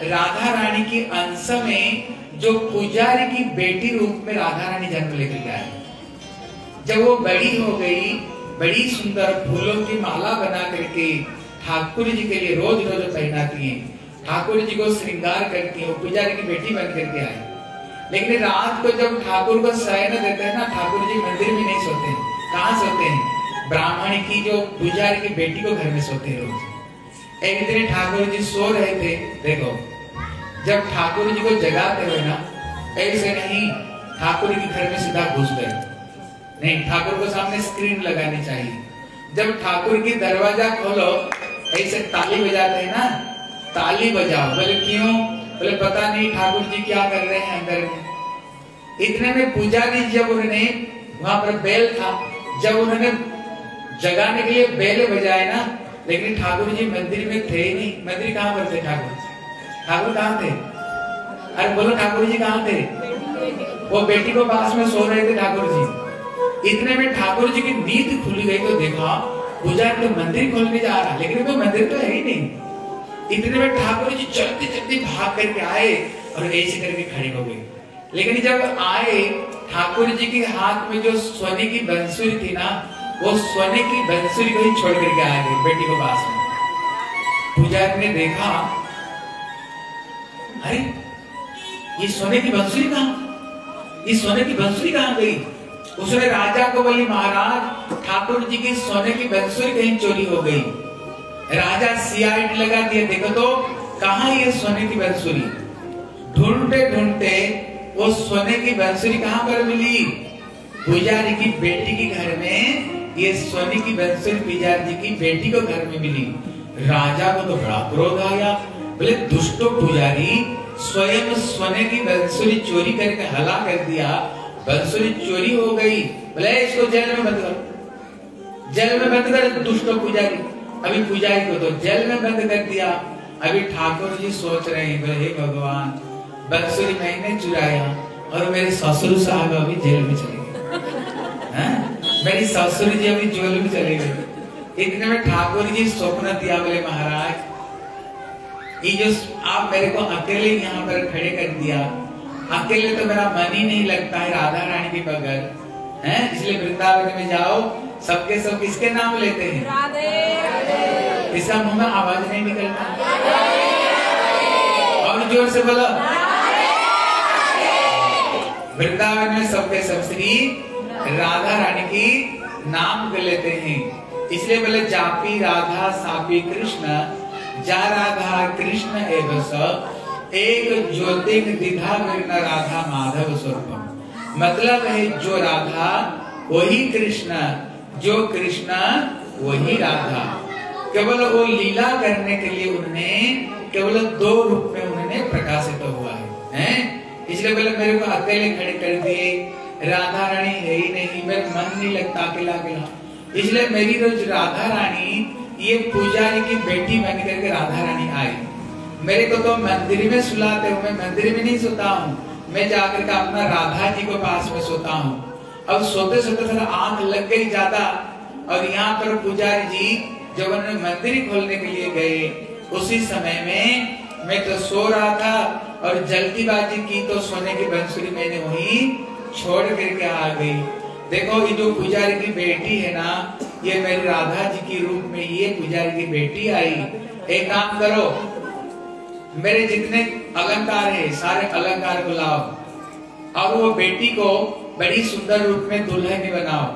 राधा रानी की अंश में जो पुजारी की बेटी रूप में राधा रानी जन्म लेकर गए जब वो बड़ी हो गई, बड़ी सुंदर फूलों की माला बना करके ठाकुर जी के लिए रोज रोज पहनाती है। ठाकुर जी को श्रृंगार करती है पुजारी की बेटी बन करके आई लेकिन रात को जब ठाकुर को शयन देते हैं ना, ठाकुर जी मंदिर में नहीं सोते कहा सोते हैं? ब्राह्मण की जो पुजारी की बेटी को घर में सोते हैं रोज। एक दिन ठाकुर जी सो रहे थे, देखो, जब ठाकुर जी को जगाते हुए ना ऐसे नहीं, ठाकुर के घर में सीधा घुस गए। नहीं, ठाकुर को सामने स्क्रीन लगानी चाहिए। जब ठाकुर की दरवाज़ा खोलो ऐसे ताली बजाते हैं ना, ताली बजाओ। बोले, क्यों? बोले, पता नहीं, ठाकुर जी क्या कर रहे हैं अंदर में? इतने में पुजारी जब उन्होंने वहाँ पर बेल था, जब उन्होंने जगाने के लिए बेल बजाए ना, लेकिन ठाकुर जी मंदिर में थे ही नहीं। मंदिर कहाँ पर थे ठाकुर ठाकुर कहाँ थे? अरे बोलो, ठाकुर जी कहाँ थे? वो बेटी को पास में सो रहे थे ठाकुर जी। इतने में ठाकुर जी की नींद खुली गई तो देखा पुजारी तो मंदिर खोलने जा रहा लेकिन कोई मंदिर तो है ही नहीं। इतने में ठाकुर जी जल्दी जल्दी भाग करके आए और ऐसे करके खड़े हो गए। लेकिन जब आए, ठाकुर जी के हाथ में जो सोने की बंसुरी थी ना, वो सोने की बंसुरी को ही छोड़ करके आ गए बेटी को पास में। पुजारी ने देखा, अरे, ये सोने की बंसुरी कहा? ये सोने की बंसुरी कहाँ गई? उसने राजा को बोली, महाराज, ठाकुर जी की सोने की बंसुरी कहीं चोरी हो गई। राजा सीआईडी लगा दिया, देखो तो कहा ये सोने की बंसुरी ढूंढते ढूंढते वो सोने की बंसुरी कहाँ पर मिली? पुजारी की बेटी के घर में, ये सोने की बंसुरी पुजारी जी की बेटी को घर में मिली। राजा को तो बड़ा क्रोध आया। बोले, दुष्टो पुजारी, स्वयं सोने की बंसुरी चोरी करके हला कर दिया। बंसुरी चोरी हो गई, बोले, इसको जेल में बंद करो। जेल में बंद कर दुष्टो पुजारी अभी पुजारी को तो जेल में बंद कर दिया। अभी ठाकुर जी सोच रहे हैं, बोले, हे भगवान, बंसुरी मैंने चुराया और मेरे ससुर साहब अभी जेल में चले गए। मेरी ससुर जी अभी जेल में चले गए। इतने में ठाकुर जी स्वप्न दिया, बोले, महाराज, ये जो आप मेरे को अकेले यहाँ पर खड़े कर दिया अकेले तो मेरा मन ही नहीं लगता है राधा रानी के बगैर हैं? इसलिए वृंदावन में जाओ सबके सब किसके नाम लेते हैं? राधे इसका मुँह में आवाज़ नहीं निकलता। और ज़ोर से बोलो। वृंदावन में सबके सब श्री राधा रानी की नाम लेते हैं। इसलिए बोले जापी राधा सापी कृष्ण जा राधा कृष्ण एवं सब एक ज्योतिक दिधा राधा माधव स्वरूप मतलब है, जो राधा, वही कृष्ण, जो कृष्ण, वही राधा। केवल वो लीला करने के लिए उन्होंने केवल दो रूप में उन्होंने प्रकाशित हुआ है, हैं? इसलिए बोले, मेरे को अकेले खड़े कर दिए। राधा रानी है ही नहीं, मेरा मन नहीं लगता अकेला अकेला। इसलिए मेरी रोज राधा रानी, ये पुजारी की बेटी बन करके राधा रानी आई। मेरे को तो मंदिर में सुलाते हो मैं मंदिर में नहीं सोता हूँ। मैं जाकर के अपना राधा जी को पास में सोता हूँ। अब सोते सोते थोड़ा आँख लग गई ज़्यादा, और यहाँ पर पुजारी जी जब उन्होंने मंदिर खोलने के लिए गए, उसी समय में मैं तो सो रहा था, और जल्दीबाजी की तो सोने की बंसुरी मैंने वही छोड़ करके आ गई। देखो, ये जो पुजारी की बेटी है ना, ये मेरी राधा जी के रूप में ये पुजारी की बेटी आई। एक काम करो मेरे जितने अलंकार है, सारे अलंकार को लाओ। और वो बेटी को बड़ी सुंदर रूप में दुल्हन बनाओ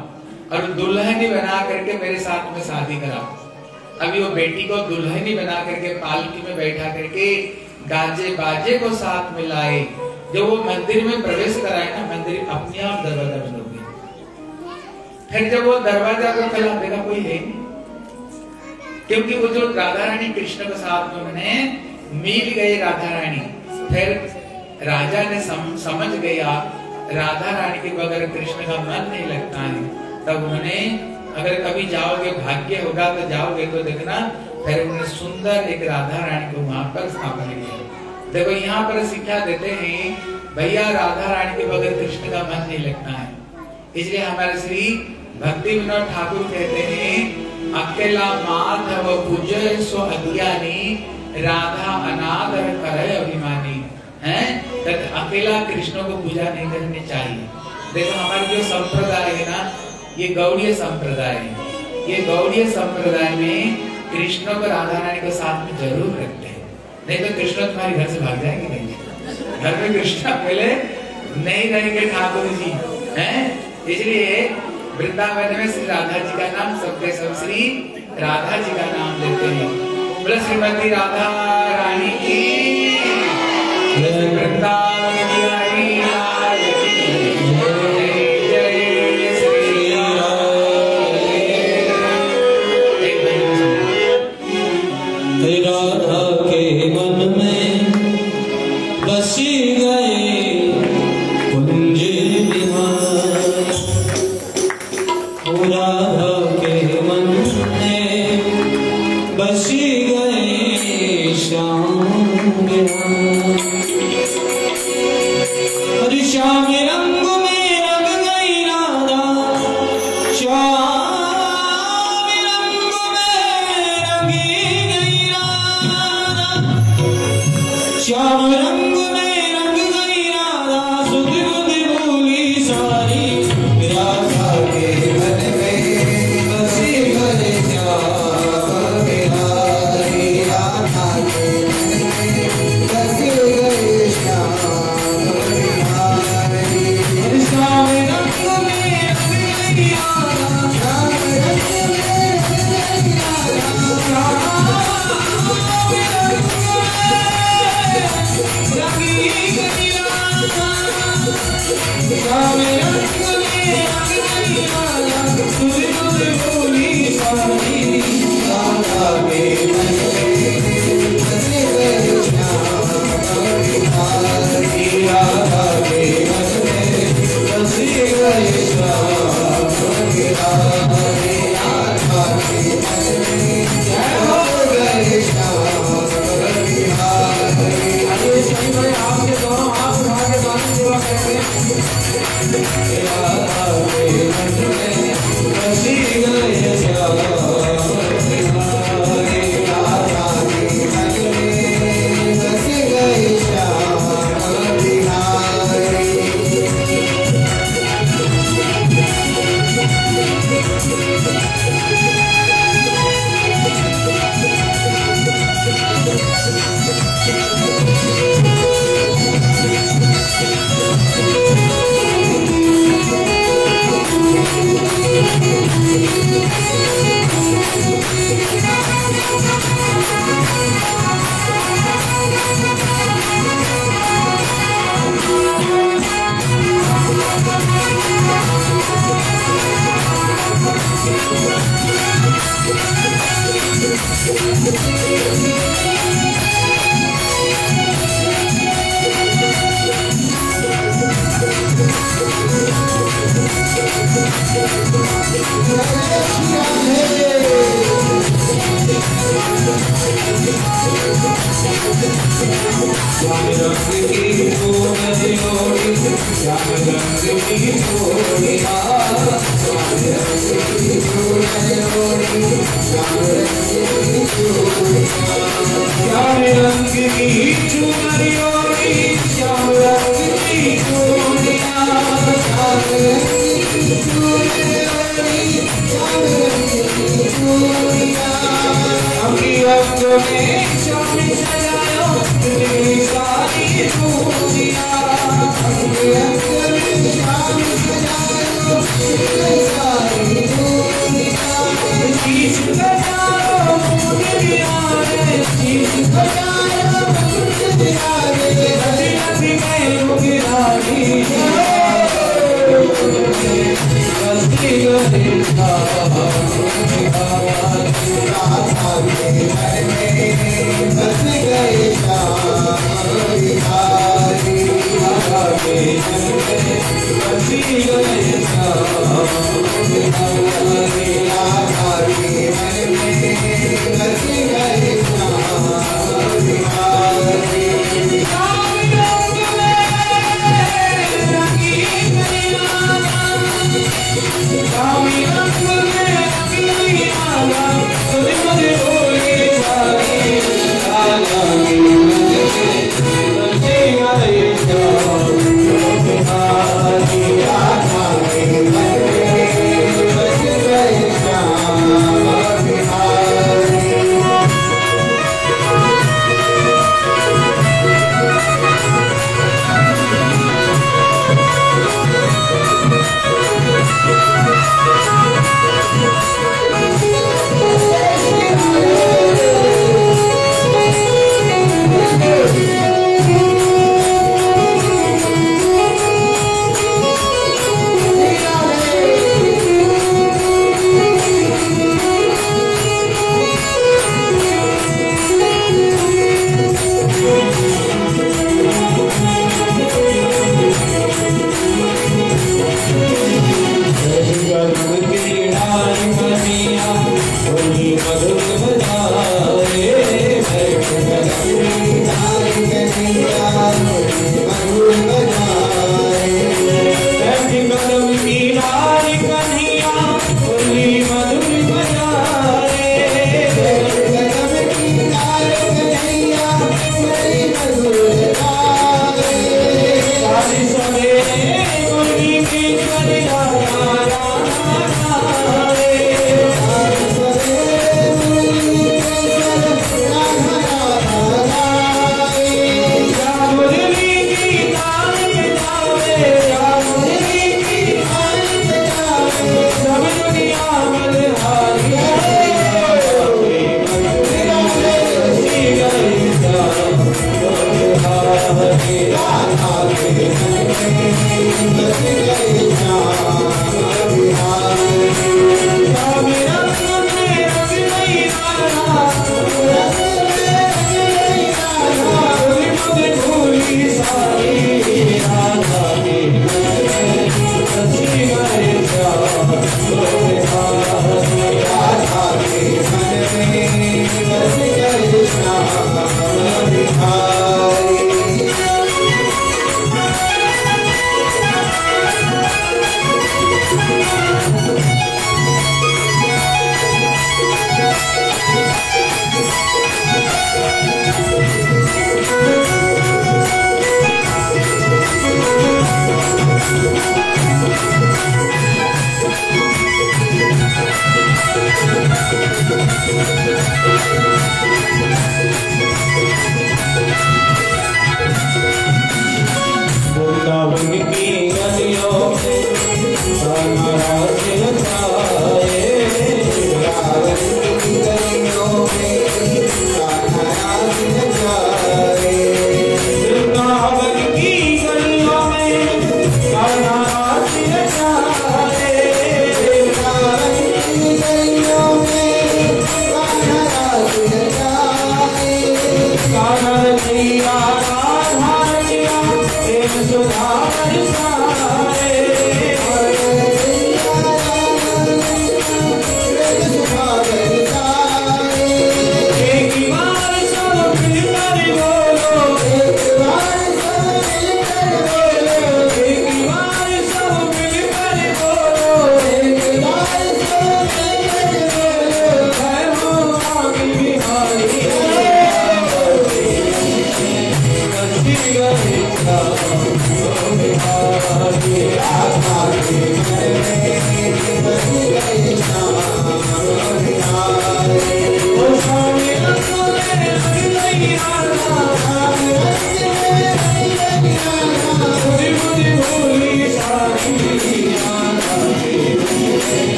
और दुल्हन बना करके मेरे साथ में शादी कराओ। अभी वो बेटी को दुल्हन बना करके पालकी में बैठा करके गाजे बाजे को साथ में लाए। जब वो मंदिर में प्रवेश कराए ना, मंदिर अपने आप दरवाज़ा बंद हो गया फिर जब वो दरवाज़ा को खिला देगा कोई है नहीं। क्योंकि वो जो राधा रानी कृष्ण के साथ में उन्हें मिल गए राधा रानी। फिर राजा ने सम, समझ गया राधा रानी के बगैर कृष्ण का मन नहीं लगता है। तब उन्होंने अगर कभी जाओगे भाग्य होगा तो जाओगे तो देखना फिर उन्होंने सुंदर एक राधा रानी को वहाँ पर स्थापना किया। देखो यहाँ पर शिक्षा देते हैं भैया राधा रानी के बगैर कृष्ण का मन नहीं लगता है। इसलिए हमारे श्री भक्ति विनोद ठाकुर कहते हैं अकेला माधव पूजय सो अज्ञानी राधा अनादर करे अभिमानी, है? अकेला कृष्ण को पूजा नहीं करनी चाहिए। देखो, हमारे जो संप्रदाय है ना, ये गौड़ीय संप्रदाय है। ये गौड़ीय संप्रदाय में कृष्ण को राधा रानी को साथ में ज़रूर रखते हैं। नहीं तो कृष्ण तुम्हारे घर से भाग जाएँगे नहीं। घर में कृष्ण पहले नहीं रहेंगे ठाकुर जी, है? इसलिए वृंदावन में श्री राधा जी का नाम सबके सब श्री राधा जी का नाम लेते हैं। बोले श्रीमती राधा रानी की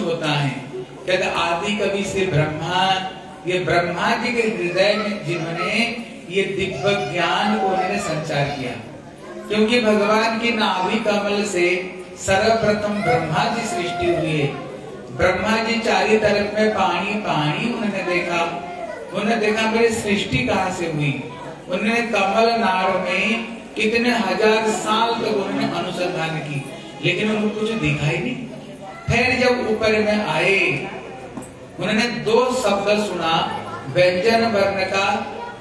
होता है। कहते आदि कवि से ब्रह्मा, ये ब्रह्मा जी के हृदय में जिन्होंने ये दिव्य ज्ञान को उन्होंने संचार किया। क्योंकि भगवान की नाभि कमल से सर्वप्रथम ब्रह्मा जी सृष्टि हुई है। ब्रह्मा जी चारी तरफ़ में पानी पानी उन्होंने देखा। उन्होंने देखा, मेरी सृष्टि कहाँ से हुई? उन्होंने कमल नार में कितने हज़ार साल तक उन्होंने अनुसंधान की। लेकिन उनको कुछ दिखाई नहीं। फिर जब ऊपर में आए, उन्होंने दो शब्द सुना, व्यंजन वर्ण का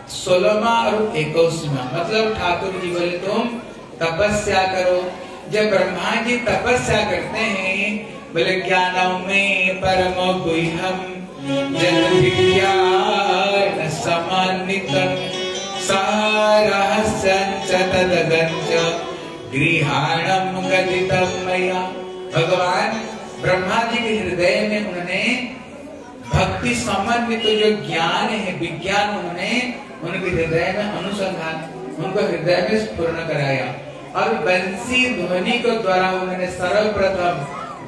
सोलहवा और इक्कीसवा मतलब ठाकुर जी बोले, तुम तपस्या करो। जब ब्रह्मा जी तपस्या करते हैं, बोले ज्ञानम में परम गुह्यम जन तदगंच गृहाणम भगवान ब्रह्मा जी के हृदय में उन्होंने भक्ति समन्वित जो ज्ञान है, विज्ञान उन्होंने उनके हृदय में अनुसंधान, उनको हृदय में पूर्ण कराया। और बंसी ध्वनि को द्वारा उन्होंने सर्वप्रथम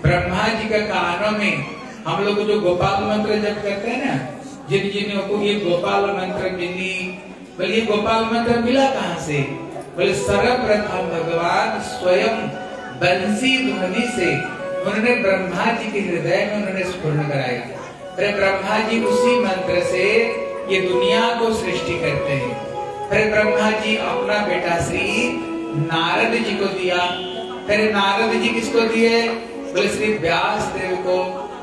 ब्रह्मा जी के कानों में हम लोग जो गोपाल मंत्र जब करते हैं ना, जिन जिन को ये गोपाल मंत्र मिली, बोले, ये गोपाल मंत्र मिला कहाँ से? बोले, सर्वप्रथम भगवान स्वयं बंसी ध्वनि से उन्होंने ब्रह्मा जी के हृदय में उन्होंने स्पूर्ण कराया। फिर ब्रह्मा जी उसी मंत्र से ये दुनिया को सृष्टि करते हैं। फिर ब्रह्मा जी अपना बेटा श्री नारद जी को दिया। फिर नारद जी किसको दिए? बोले श्री व्यास देव को।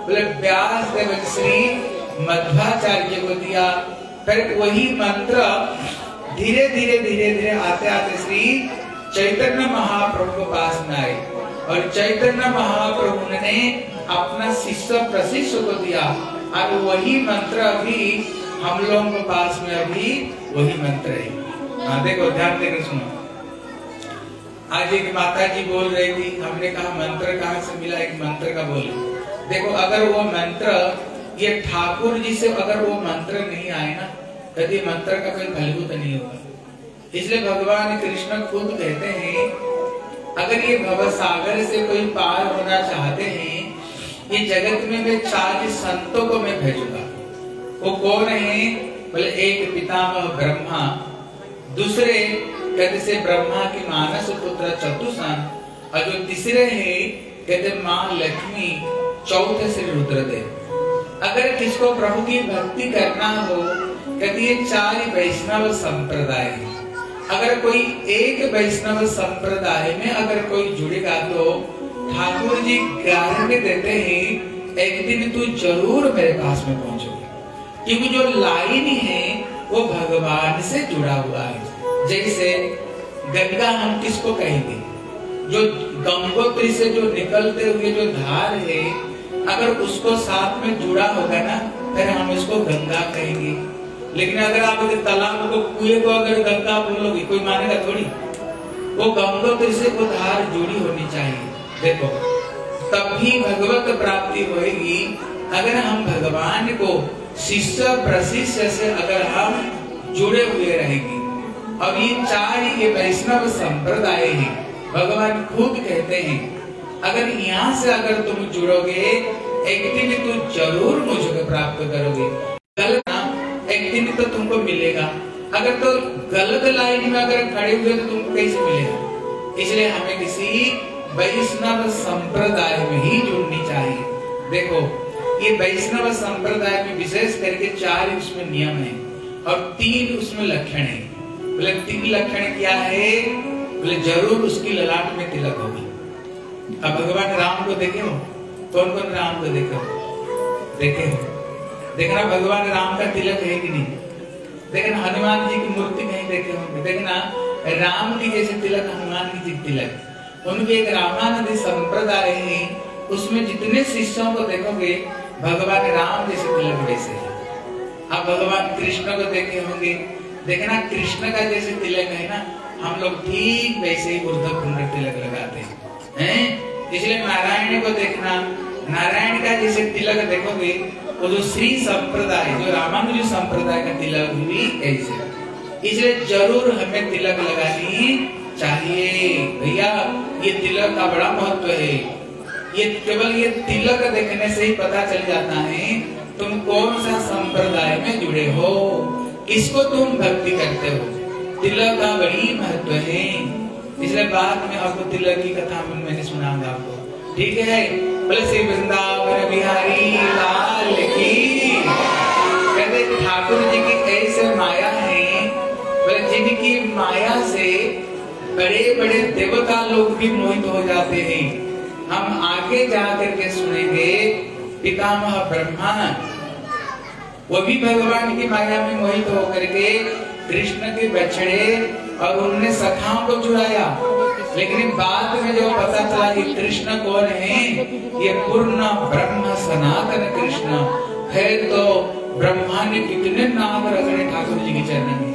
बोले व्यास देव श्री मध्वाचार्य को दिया। फिर वही मंत्र धीरे धीरे धीरे धीरे आते आते श्री चैतन्य महाप्रभु के पास में आए। और चैतन्य महाप्रभु ने अपना शिष्य प्रशिष्य को दिया। और वही मंत्र अभी हम लोगों के पास में अभी वही मंत्र है। हाँ देखो, ध्यान देकर सुनो। आज एक माता जी बोल रही थी, हमने कहा, मंत्र कहाँ से मिला? एक मंत्र का बोले। देखो, अगर वो मंत्र, ये ठाकुर जी से अगर वो मंत्र नहीं आए ना कभी मंत्र का कोई फलभूत नहीं होगा। इसलिए भगवान कृष्ण खुद कहते हैं अगर ये भव सागर से कोई पार होना चाहते हैं, ये जगत में मैं चार संतों को मैं भेजूँगा। वो कौन है? बोले, एक पितामह ब्रह्मा। दूसरे कहते से ब्रह्मा के मानस पुत्र चतुसन और जो तीसरे है, कहते माँ लक्ष्मी, चौथे से रुद्रदेव। अगर किसको प्रभु की भक्ति करना हो, कहते ये चार वैष्णव संप्रदाय है। अगर कोई एक वैष्णव संप्रदाय में अगर कोई जुड़ेगा तो ठाकुर जी गारंटी देते हैं, एक दिन तू ज़रूर मेरे पास में पहुंचोगे। क्योंकि जो लाइन है, वो भगवान से जुड़ा हुआ है। जैसे गंगा हम किसको कहेंगे? जो गंगोत्री से जो निकलते हुए जो धार है, अगर उसको साथ में जुड़ा होगा ना, फिर हम इसको गंगा कहेंगे। लेकिन अगर आप तालाब को कुएँ को अगर गंगा बोलोगे कोई मानेगा थोड़ी? वो गंगोत्री से वो धार जुड़ी होनी चाहिए। देखो, तभी भगवत प्राप्ति होगी अगर हम भगवान को शिष्य, प्रशिष्य से अगर हम जुड़े हुए रहेंगे, अब ये चार ये वैष्णव संप्रदाय है, भगवान खुद कहते हैं, अगर यहाँ से अगर तुम जुड़ोगे, एक दिन तुम ज़रूर मुझको प्राप्त करोगे। गलत दिन तो तुमको मिलेगा। अगर तो गलत लाइन में अगर खड़े हुए तो तुमको कैसे मिलेगा? इसलिए हमें किसी वैष्णव संप्रदाय में ही जुड़नी चाहिए। देखो, ये वैष्णव संप्रदाय में विशेष करके चार उसमें नियम है और तीन उसमें लक्षण है। बोले, तीन लक्षण क्या है? बोले, ज़रूर उसकी ललाट में तिलक होगी। अब भगवान राम को देखे हो? कौन कौन राम को देखे हो? देखे हो? देखना भगवान राम का तिलक है कि नहीं? देखना हनुमान जी की मूर्ति कहीं देखे होंगे। देखना राम की जैसे तिलक, हनुमान की तिलक। उनके एक रामानंदी संप्रदाय है। उसमें जितने शिष्यों को देखोगे, भगवान राम जैसे तिलक वैसे है। आप भगवान कृष्ण को देखे होंगे। देखना कृष्ण का जैसे तिलक है ना, हम लोग ठीक वैसे ही ऊर्धपुंड तिलक लगाते हैं? इसलिए नारायण को देखना, नारायण का जैसे तिलक देखोगे वो जो श्री संप्रदाय, जो रामानुज संप्रदाय का तिलक भी ऐसे इसलिए ज़रूर हमें तिलक लगानी चाहिए। भैया, ये तिलक का बड़ा महत्व है। ये केवल ये तिलक देखने से ही पता चल जाता है, तुम कौन सा संप्रदाय में जुड़े हो, किसको तुम भक्ति करते हो। तिलक का बड़ी महत्व है। इसलिए बाद में आपको तिलक की कथा मैंने सुनाऊँगा आपको। ठीक है? बोले श्री वृंदावन बिहारी, लाल की कहते ठाकुर जी की ऐसे माया है। बोले, जिनकी माया से बड़े बड़े देवता लोग भी मोहित हो जाते हैं। हम आगे जाकर के सुनेंगे, पितामह ब्रह्मा, वो भी भगवान की माया में मोहित होकर के कृष्ण के बछड़े और उनने सखाओं को चुराया। लेकिन बाद में जो पता चला कि कृष्ण कौन है, ये पूर्ण ब्रह्म सनातन कृष्ण है तो ब्रह्मा ने कितने नाम रखने ठाकुर जी के चरण में?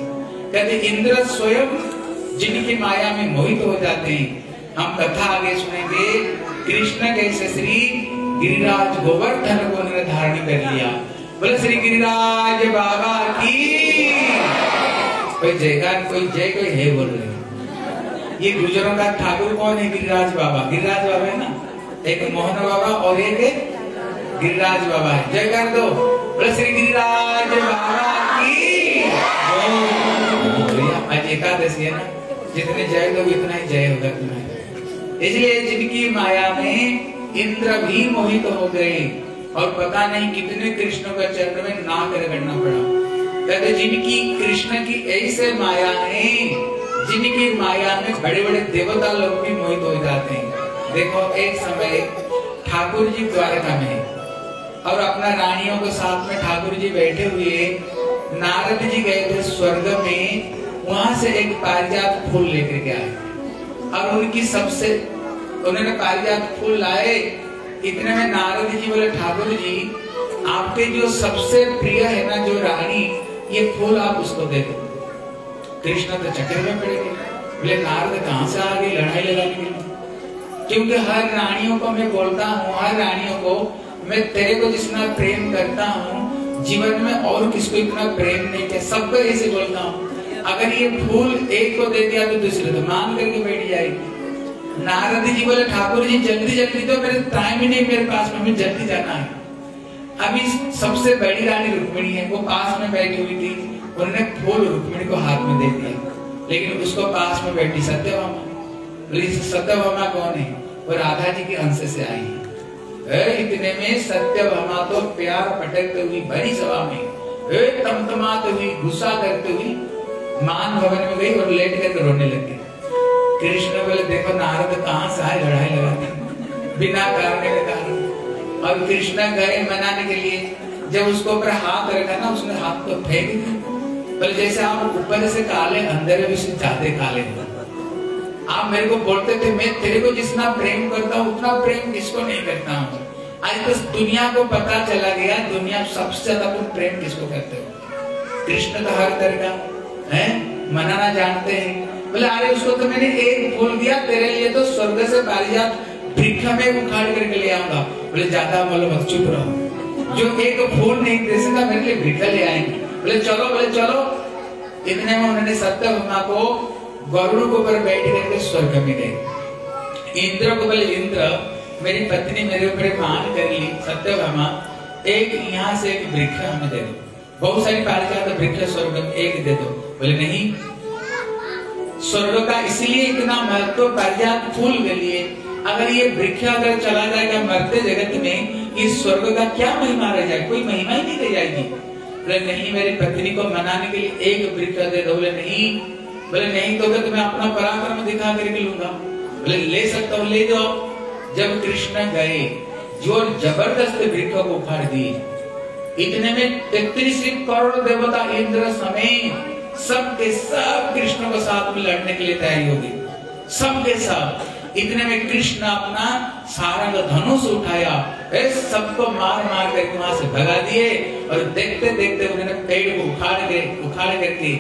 कहते, इंद्र स्वयं जिनकी माया में मोहित हो जाते हैं। हम कथा आगे सुनेंगे। कृष्ण कैसे श्री गिरिराज गोवर्धन को उन्होंने धारण कर लिया। बोले, श्री गिरिराज बाबा की। कोई जयकार कोई जय कोई है बोल रहे ये गुजरों का ठाकुर कौन है? गिरिराज बाबा। गिरिराज बाबा है ना? एक मोहन बाबा और एक गिरिराज बाबा है। जय कर दो। श्री गिरिराज बाबा की आज एकादशी है ना? जितने जय दो उतना ही जय होगा तुम्हारे। इसलिए जिनकी माया में इंद्र भी मोहित हो गए, और पता नहीं कितने कृष्ण का चरण में नाक करना पड़ा। कहते जिनकी कृष्ण की ऐसे माया है जिनकी माया में बड़े बड़े देवता लोग भी मोहित हो जाते हैं। देखो, एक समय ठाकुर जी द्वारका में और अपना रानियों के साथ में ठाकुर जी बैठे हुए नारद जी गए थे स्वर्ग में, वहाँ से एक पारिजात फूल लेकर के आए। और उनकी सबसे, उन्होंने पारिजात फूल लाए, इतने में नारद जी बोले ठाकुर जी आपके जो सबसे प्रिय है ना जो रानी, ये फूल आप उसको दे दो। कृष्ण तो चक्कर में पड़े गए बोले, नारद कहाँ से आ गई? लड़ाई लगाने के क्योंकि हर रानियों को मैं बोलता हूँ, हर रानियों को मैं तेरे को जितना प्रेम करता हूँ, जीवन में और किसको इतना प्रेम नहीं किया, सबको ऐसे बोलता हूँ। अगर ये फूल एक को दे दिया तो दूसरे तो मान करके बैठ जाएगी। नारद जी बोले, ठाकुर जी, जल्दी जल्दी तो मेरे टाइम ही नहीं, मेरे पास में जल्दी जाना है। अभी सबसे बड़ी रानी रुक्मिणी है, वो पास में बैठी हुई थी। उन्होंने फूल रुक्मिणी को हाथ में दे दिया। लेकिन उसको पास में बैठी सत्यभामा। बोली, सत्यभामा कौन है? वो राधा जी के अंश से आई है। इतने में सत्यभामा तो प्यार पटकते हुई बड़ी सभा में। तमतमाते हुई गुस्सा करते हुई मान भवन में गई और लेट कर रोने लगी कृष्ण बोले, देखो, नारद कहाँ से आए लड़ाई लगाते बिना कारण के कारण। और कृष्ण गए मनाने के लिए। जब उसको ऊपर हाथ रखा ना, उसने हाथ को फेंक दिया। बोले जैसे आप ऊपर से काले, अंदर भी ज़्यादा काले आप मेरे को बोलते थे, मैं तेरे को जितना प्रेम करता हूँ, उतना प्रेम किसको नहीं करता हूँ? आज तो दुनिया को पता चला गया, दुनिया सबसे ज़्यादा तुम प्रेम किसको करते हो? कृष्ण तो हर तरह का, है? मनाना जानते हैं। बोले, अरे, उसको तो मैंने एक फूल दिया तेरे लिए तो स्वर्ग से पारिजात वृक्ष में उखाड़ करके ले आऊँगा। बोले, ज़्यादा बोलो मत, चुप रहो। जो एक फूल नहीं दे सकता, मेरे लिए वृक्ष ले आएँगे। बोले, चलो बोले, चलो। इतने में उन्होंने सत्य सत्यभामा को गरुड़ के ऊपर बैठ करके स्वर्ग में गए। इंद्र को बोले, इंद्र, मेरी पत्नी मेरे ऊपर मान कर ली सत्यभामा एक यहाँ से एक वृक्ष हमें दे दो। बहुत सारी पारिजात वृक्ष स्वर्ग एक दे दो। बोले, नहीं। स्वर्ग का इसलिए इतना महत्व, पारिजात फूल के लिए, अगर ये वृक्ष अगर चला जाएगा मरते जगत में, इस स्वर्ग का क्या महिमा रह जाए कोई महिमा ही नहीं रह जाएगी। बोले, नहीं, मेरी पत्नी को मनाने के लिए एक वृक्ष दे दो। बोले, नहीं। बोले, नहीं तो मैं अपना पराक्रम दिखा करके लूँगा। बोले, ले सकता हूँ, ले जाओ। जब कृष्ण गए, जो ज़बरदस्त वृक्ष को उखाड़ दिए, इतने में तैतीस करोड़ देवता इंद्र समेत सबके सब कृष्ण को साथ में लड़ने के लिए तैयारी होगी सबके सब। इतने में कृष्ण अपना सारंग धनुष उठाया सबको मार मार करके वहाँ से भगा दिए और देखते देखते उन्होंने पेड़ को उखाड़ के उखाड़ करके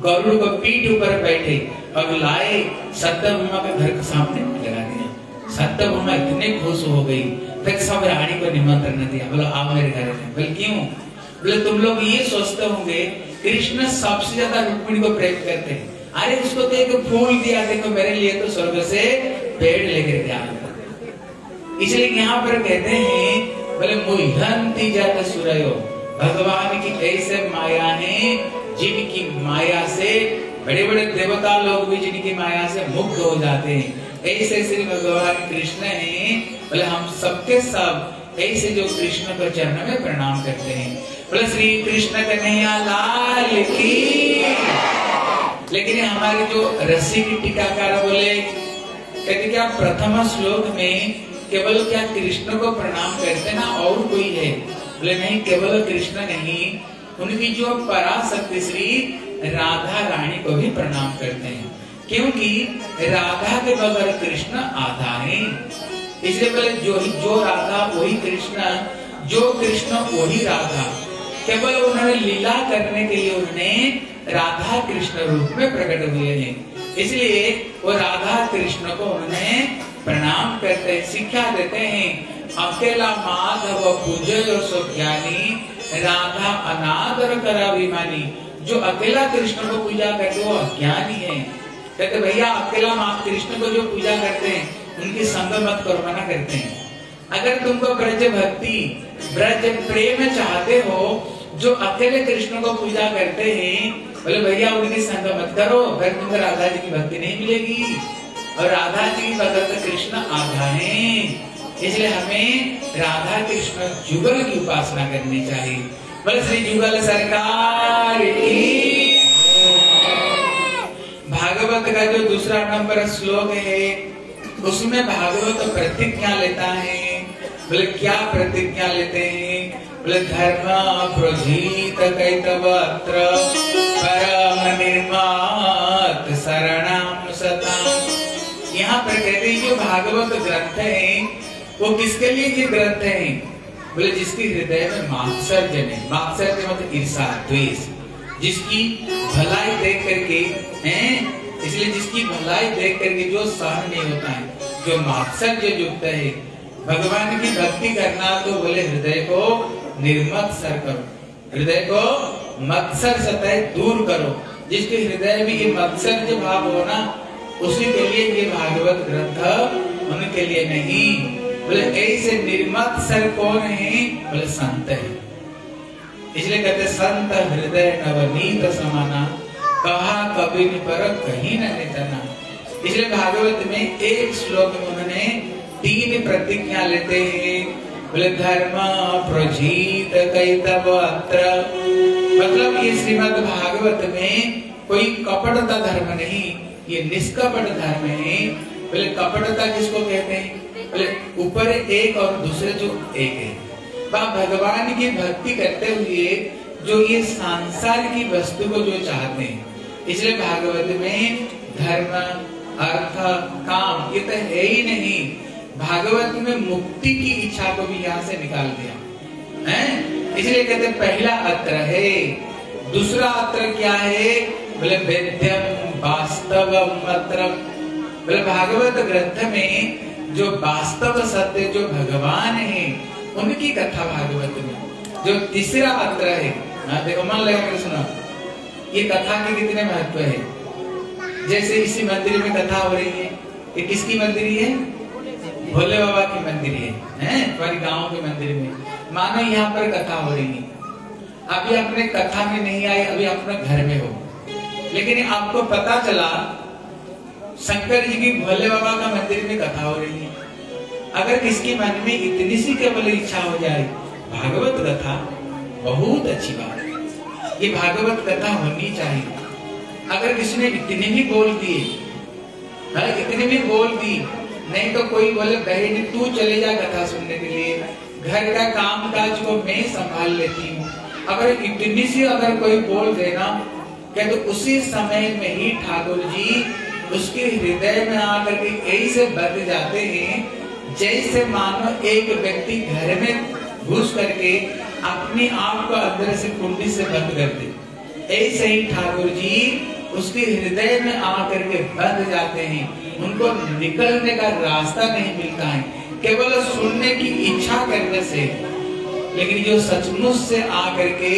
गरुड़ को पीठ ऊपर बैठे और लाए, सत्यभूमा के घर के सामने लगा दिया। सत्यभूमा इतने खुश हो गई। फिर सब रानी को निमंत्रण दिया। बोलो, आओ मेरे घर में। बोले, क्यों? बोले, तुम लोग ये सोचते होंगे, कृष्ण सबसे ज़्यादा रुक्मिणी को प्रेम करते हैं। अरे, उसको तो एक फूल दिया, देखो मेरे लिए तो स्वर्ग से पेड़ लेकर के आया इसलिए यहाँ पर कहते हैं, बोले मुहंती जात सुरयो। भगवान की ऐसे माया है, जिनकी माया से बड़े बड़े देवता लोग भी जिनकी माया से मुक्त हो जाते हैं। ऐसे श्री भगवान कृष्ण हैं, बोले, हम सबके सब ऐसे जो कृष्ण को चरण में प्रणाम करते हैं। बोले, श्री कृष्ण कन्हैया लाल की। लेकिन हमारे जो रसिक टीकाकार बोले, कहते, क्या प्रथम श्लोक में केवल क्या कृष्ण को प्रणाम करते ना, और कोई है? बोले, नहीं, केवल कृष्ण नहीं, उनकी जो पराशक्ति श्री राधा रानी को भी प्रणाम करते हैं। क्योंकि राधा के बगैर कृष्ण आधा है। इसलिए बोले, जो जो राधा वही कृष्ण, जो कृष्ण वही राधा। केवल उन्होंने लीला करने के लिए उन्होंने राधा कृष्ण रूप में प्रकट हुए हैं। इसलिए वो राधा कृष्ण को उन्होंने प्रणाम करते हैं, शिक्षा देते हैं। अकेला माधव पूजय और ज्ञानी राधा अनादर करा अभिमानी। जो अकेला कृष्ण को पूजा करते वो अज्ञानी है। कहते, भैया, अकेला माँ कृष्ण को जो पूजा करते हैं, उनकी संग मत करो, मना करते हैं। अगर तुमको ब्रज भक्ति, ब्रज प्रेम चाहते हो, जो अकेले कृष्ण को पूजा करते हैं, बोले, भैया, उनकी संग मत करो फिर तुमको राधा जी की भक्ति नहीं मिलेगी। और राधा जी, भगत कृष्ण आधा है। इसलिए हमें राधा कृष्ण जुगल की उपासना करनी चाहिए। बोले, श्री जुगल सरकार भागवत का जो दूसरा नंबर श्लोक है, उसमें भागवत प्रतिज्ञा लेता है। बोले, क्या प्रतिज्ञा लेते हैं? बोले, धर्म प्रोजीत कैतवत्र परम निर्मात पर कहते हैं जो भागवत ग्रंथ है। वो किसके लिए ये ग्रंथ है? बोले, जिसके हृदय में मात्सर्य है मात्सर्य मतलब ईर्षा, द्वेष। जिसकी भलाई देख करके, हैं? इसलिए जिसकी भलाई देख करके जो सहन नहीं होता है, जो मात्सर्य युक्त है, भगवान की भक्ति करना तो बोले, हृदय को निर्मत्सर करो। हृदय को मत्सर सतह दूर करो। जिसके हृदय में ये मत्सर्य भाव हो ना उसी के लिए ये भागवत ग्रंथ उनके लिए नहीं। बोले, ऐसे निर्मत सर कौन है? बोले, संत है। इसलिए कहते, संत हृदय नवनीत समाना। कहा कभी पर, कहीं न नितना इसलिए भागवत में एक श्लोक में उन्होंने तीन प्रतिज्ञा लेते हैं। बोले, धर्म प्रजीत कैतव अत्र। मतलब ये श्रीमद भागवत में कोई कपटता धर्म नहीं। ये निष्कपट धर्म है। बोले कपटता किसको कहते हैं? बोले ऊपर एक और दूसरे जो एक है। भगवान की भक्ति करते हुए जो ये सांसार की वस्तु को जो चाहते हैं, इसलिए भागवत में धर्म, अर्थ, काम, ये तो है ही नहीं। भागवत में मुक्ति की इच्छा को भी यहाँ से निकाल दिया। है? इसलिए कहते पहला अत्र है। दूसरा अत्र क्या है? बोले वेद्यम वास्तव बोले भागवत ग्रंथ में जो वास्तव सत्य जो भगवान है, उनकी कथा भागवत में। जो तीसरा अत्र है हाँ देखो, मन लगा कर सुना। ये कथा के कितने महत्व है? जैसे इसी मंदिर में कथा हो रही है, ये किसकी मंदिर है? भोले बाबा की मंदिर है, हैं? तुम्हारी गाँव के मंदिर में। मानो यहाँ पर कथा हो रही है। अभी अपने कथा में नहीं आए, अभी अपने घर में हो। लेकिन आपको पता चला, शंकर जी की भोले बाबा का मंदिर में कथा हो रही है। अगर किसकी मन में इतनी सी केवल इच्छा हो जाए, भागवत कथा बहुत अच्छी बात है। ये भागवत कथा होनी चाहिए। अगर किसी ने इतने भी बोल दिए हाँ इतने भी बोल दी, नहीं तो कोई बोले, बहन, तू चले जा कथा सुनने के लिए। घर का काम काज को मैं संभाल लेती हूँ। अगर इतनी सी अगर कोई बोल देना क्या तो उसी समय में ही ठाकुर जी उसके हृदय में आकर के ऐसे बद जाते हैं, जैसे मानो एक व्यक्ति घर में घुस करके अपनी आँख को अंदर से कुंडी से बंद कर दे। ऐसे ही ठाकुर जी उसके हृदय में आकर के बंद जाते हैं। उनको निकलने का रास्ता नहीं मिलता है, केवल सुनने की इच्छा करने से। लेकिन जो सचमुच से आकर के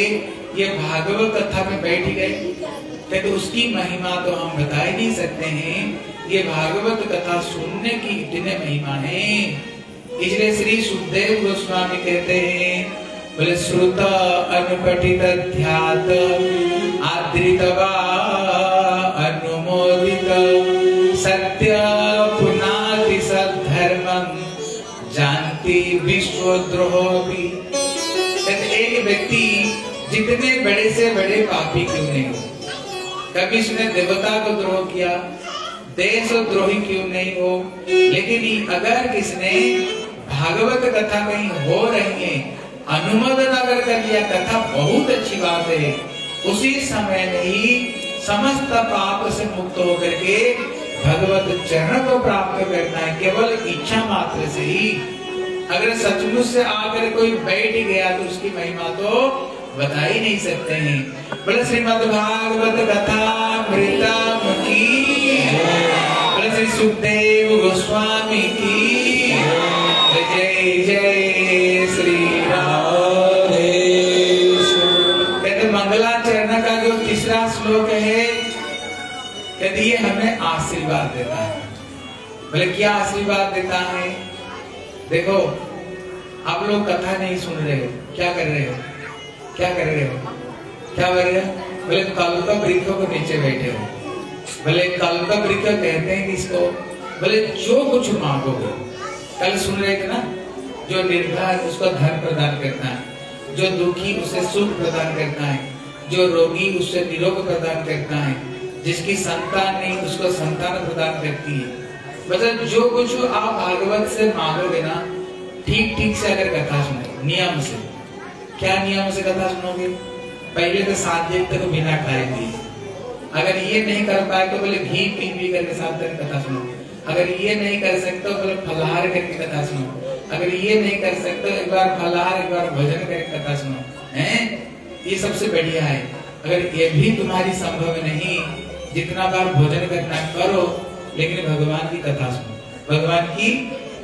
ये भागवत कथा में बैठ गए। तो उसकी महिमा तो हम बता ही नहीं सकते हैं। ये भागवत कथा सुनने की इतने महिमा है। इसलिए श्री सुखदेव गोस्वामी कहते हैं, बोले, श्रुत अनुपठित ध्यात, आदृत अनुमोदित। सत्य सद्धर्म जानती विश्वद्रोह भी एक व्यक्ति जितने बड़े से बड़े पापी क्यों नहीं? हो कभी उसने देवता को द्रोह किया, देश और द्रोही क्यों नहीं हो? लेकिन अगर किसने भागवत कथा कहीं हो रही है, अनुमोदन अगर कर लिया, कथा बहुत अच्छी बात है। उसी समय में ही समस्त पाप से मुक्त होकर के भगवत चरण को प्राप्त करना है, केवल इच्छा मात्र से ही। अगर सचमुच से आकर कोई बैठ गया तो उसकी महिमा तो बता ही नहीं सकते हैं। बोले श्रीमद भागवत कथा मृतम की बोले श्री सुखदेव गोस्वामी की। जय जय श्री कहते मंगलाचरण का जो तीसरा श्लोक है, कहते ये हमें आशीर्वाद देता है। बोले, क्या आशीर्वाद देता है? देखो, आप लोग कथा नहीं सुन रहे हो, क्या कर रहे हो? क्या कर रहे हो? क्या कर रहे हो? बोले कल का वृक्षों के नीचे बैठे हो। बोले कल का वृक्ष कहते हैं किसको बोले जो कुछ मांगोगे। कल सुन रहे थे ना? जो निर्धन उसको धन प्रदान करता है, जो दुखी उसे सुख प्रदान करता है, जो रोगी उससे निरोग प्रदान करता है, जिसकी संतान नहीं, उसको संतान प्रदान करती है। मतलब जो कुछ आप भागवत से मांगोगे ना ठीक ठीक से अगर कथा सुने, नियम से। क्या नियम से कथा सुनोगे? पहले तो सात दिन तक बिना खाए दिए अगर ये नहीं कर पाए तो बोले घी पी पी करके सात दिन कथा सुनो। अगर ये नहीं कर सकते तो बोले फलहार करके कथा सुनो। अगर ये नहीं कर सकते एक बार फलहार, एक बार भोजन करके कथा सुनो। हैं? ये सबसे बढ़िया है। अगर ये भी तुम्हारी संभव नहीं, जितना बार भोजन करना करो, लेकिन भगवान की कथा सुनो। भगवान की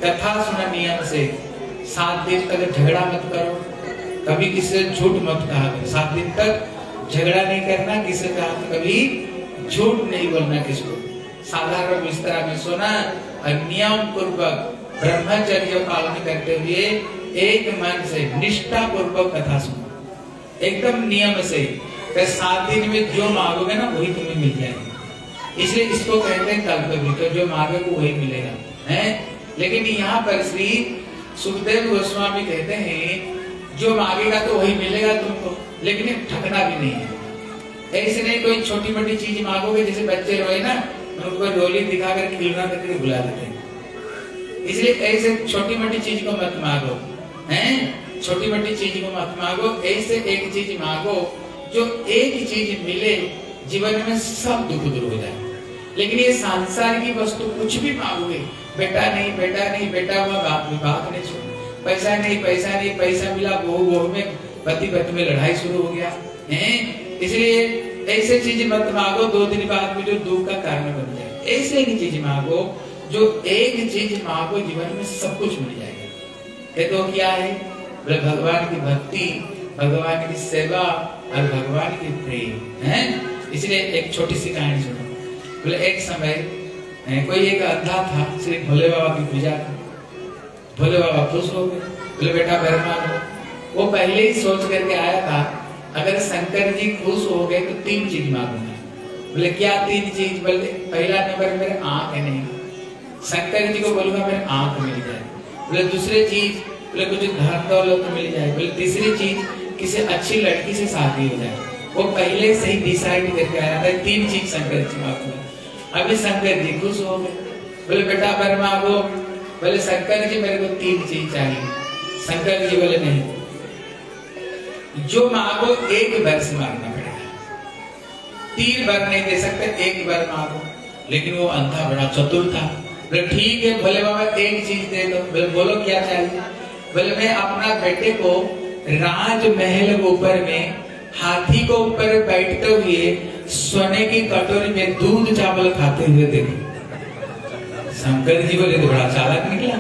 कथा सुना नियम से सात दिन तक झगड़ा मत करो। कभी किसी से झूठ मत कहा सात दिन तक झगड़ा नहीं करना, किसी का कभी झूठ नहीं बोलना किसको। साधारण बिस्तर में सोना और नियम पूर्वक ब्रह्मचर्य पालन करते हुए एक मन से निष्ठा पूर्वक कथा सुनो। एकदम नियम से। तो सात दिन में जो मांगोगे ना, वही तुम्हें मिल जाएगा। इसलिए इसको कहते हैं कल्प तो जो मांगोगे वही मिलेगा। है? लेकिन यहाँ पर श्री सुखदेव गोस्वामी कहते हैं जो मांगेगा तो वही मिलेगा तुमको, लेकिन ठगना भी नहीं है। ऐसे नहीं कोई छोटी मोटी चीज़ मांगोगे, जैसे बच्चे रोए ना, उनको रोली दिखाकर खिलौना करके बुला देते हैं। इसलिए ऐसे छोटी मोटी चीज़ को मत मांगो, हैं? छोटी मोटी चीज़ को मत मांगो, ऐसे एक चीज़ मांगो, जो एक चीज़ मिले, जीवन में सब दुख दूर हो जाए। लेकिन ये सांसार की वस्तु कुछ भी मांगोगे, बेटा नहीं बेटा नहीं, बेटा हुआ बाप बाप ने छोड़। पैसा नहीं पैसा नहीं, पैसा मिला, बहु बहु में पति पति में लड़ाई शुरू हो गया। है? इसलिए ऐसे चीज़ मत मांगो, दो दिन बाद में जो दुख का कारण बन जाए। ऐसे ही चीज़ मांगो, जो एक चीज़ मांगो, जीवन में सब कुछ मिल जाएगा। ये तो क्या है? भगवान की भक्ति, भगवान की सेवा और भगवान की प्रेम, है? इसलिए एक छोटी सी कहानी सुनो। बोले, एक समय कोई एक अंधा था, श्री भोले बाबा की पूजा भोले बाबा खुश हो गए बोले, बेटा मेहरबान हो। वो पहले ही सोच करके आया था, अगर शंकर जी खुश हो गए तो तीन चीज़ मांगूँगा। बोले, क्या तीन चीज़? बोले, पहला नंबर मेरे आँख है नहीं। शंकर जी को बोलूँगा, मेरे आँख मिल जाए। बोले, दूसरे चीज़? बोले, कुछ धन दौलत मिल जाए। बोले, तीसरी चीज़, किसी अच्छी लड़की से शादी हो जाए। वो पहले से ही डिसाइड करके आया था, तीन चीज़ शंकर जी मांगूँगा। अभी शंकर जी खुश हो गए। बोले, बेटा पर मांगो बोले शंकर जी मेरे को तीन चीज़ चाहिए। शंकर जी बोले, नहीं। जो मांगो एक बार से मांगना पड़ेगा। तीन बार नहीं दे सकते, एक बार मांगो लेकिन वो अंधा बड़ा चतुर था। बोले, ठीक है। भोले बाबा, एक चीज़ दे दो। बोले, बोलो, क्या चाहिए? बोले, मैं अपना बेटे को राजमहल ऊपर में हाथी को ऊपर बैठते हुए सोने की कटोरी में दूध चावल खाते हुए देखो। शंकर जी बोले तो बड़ा चालक निकला।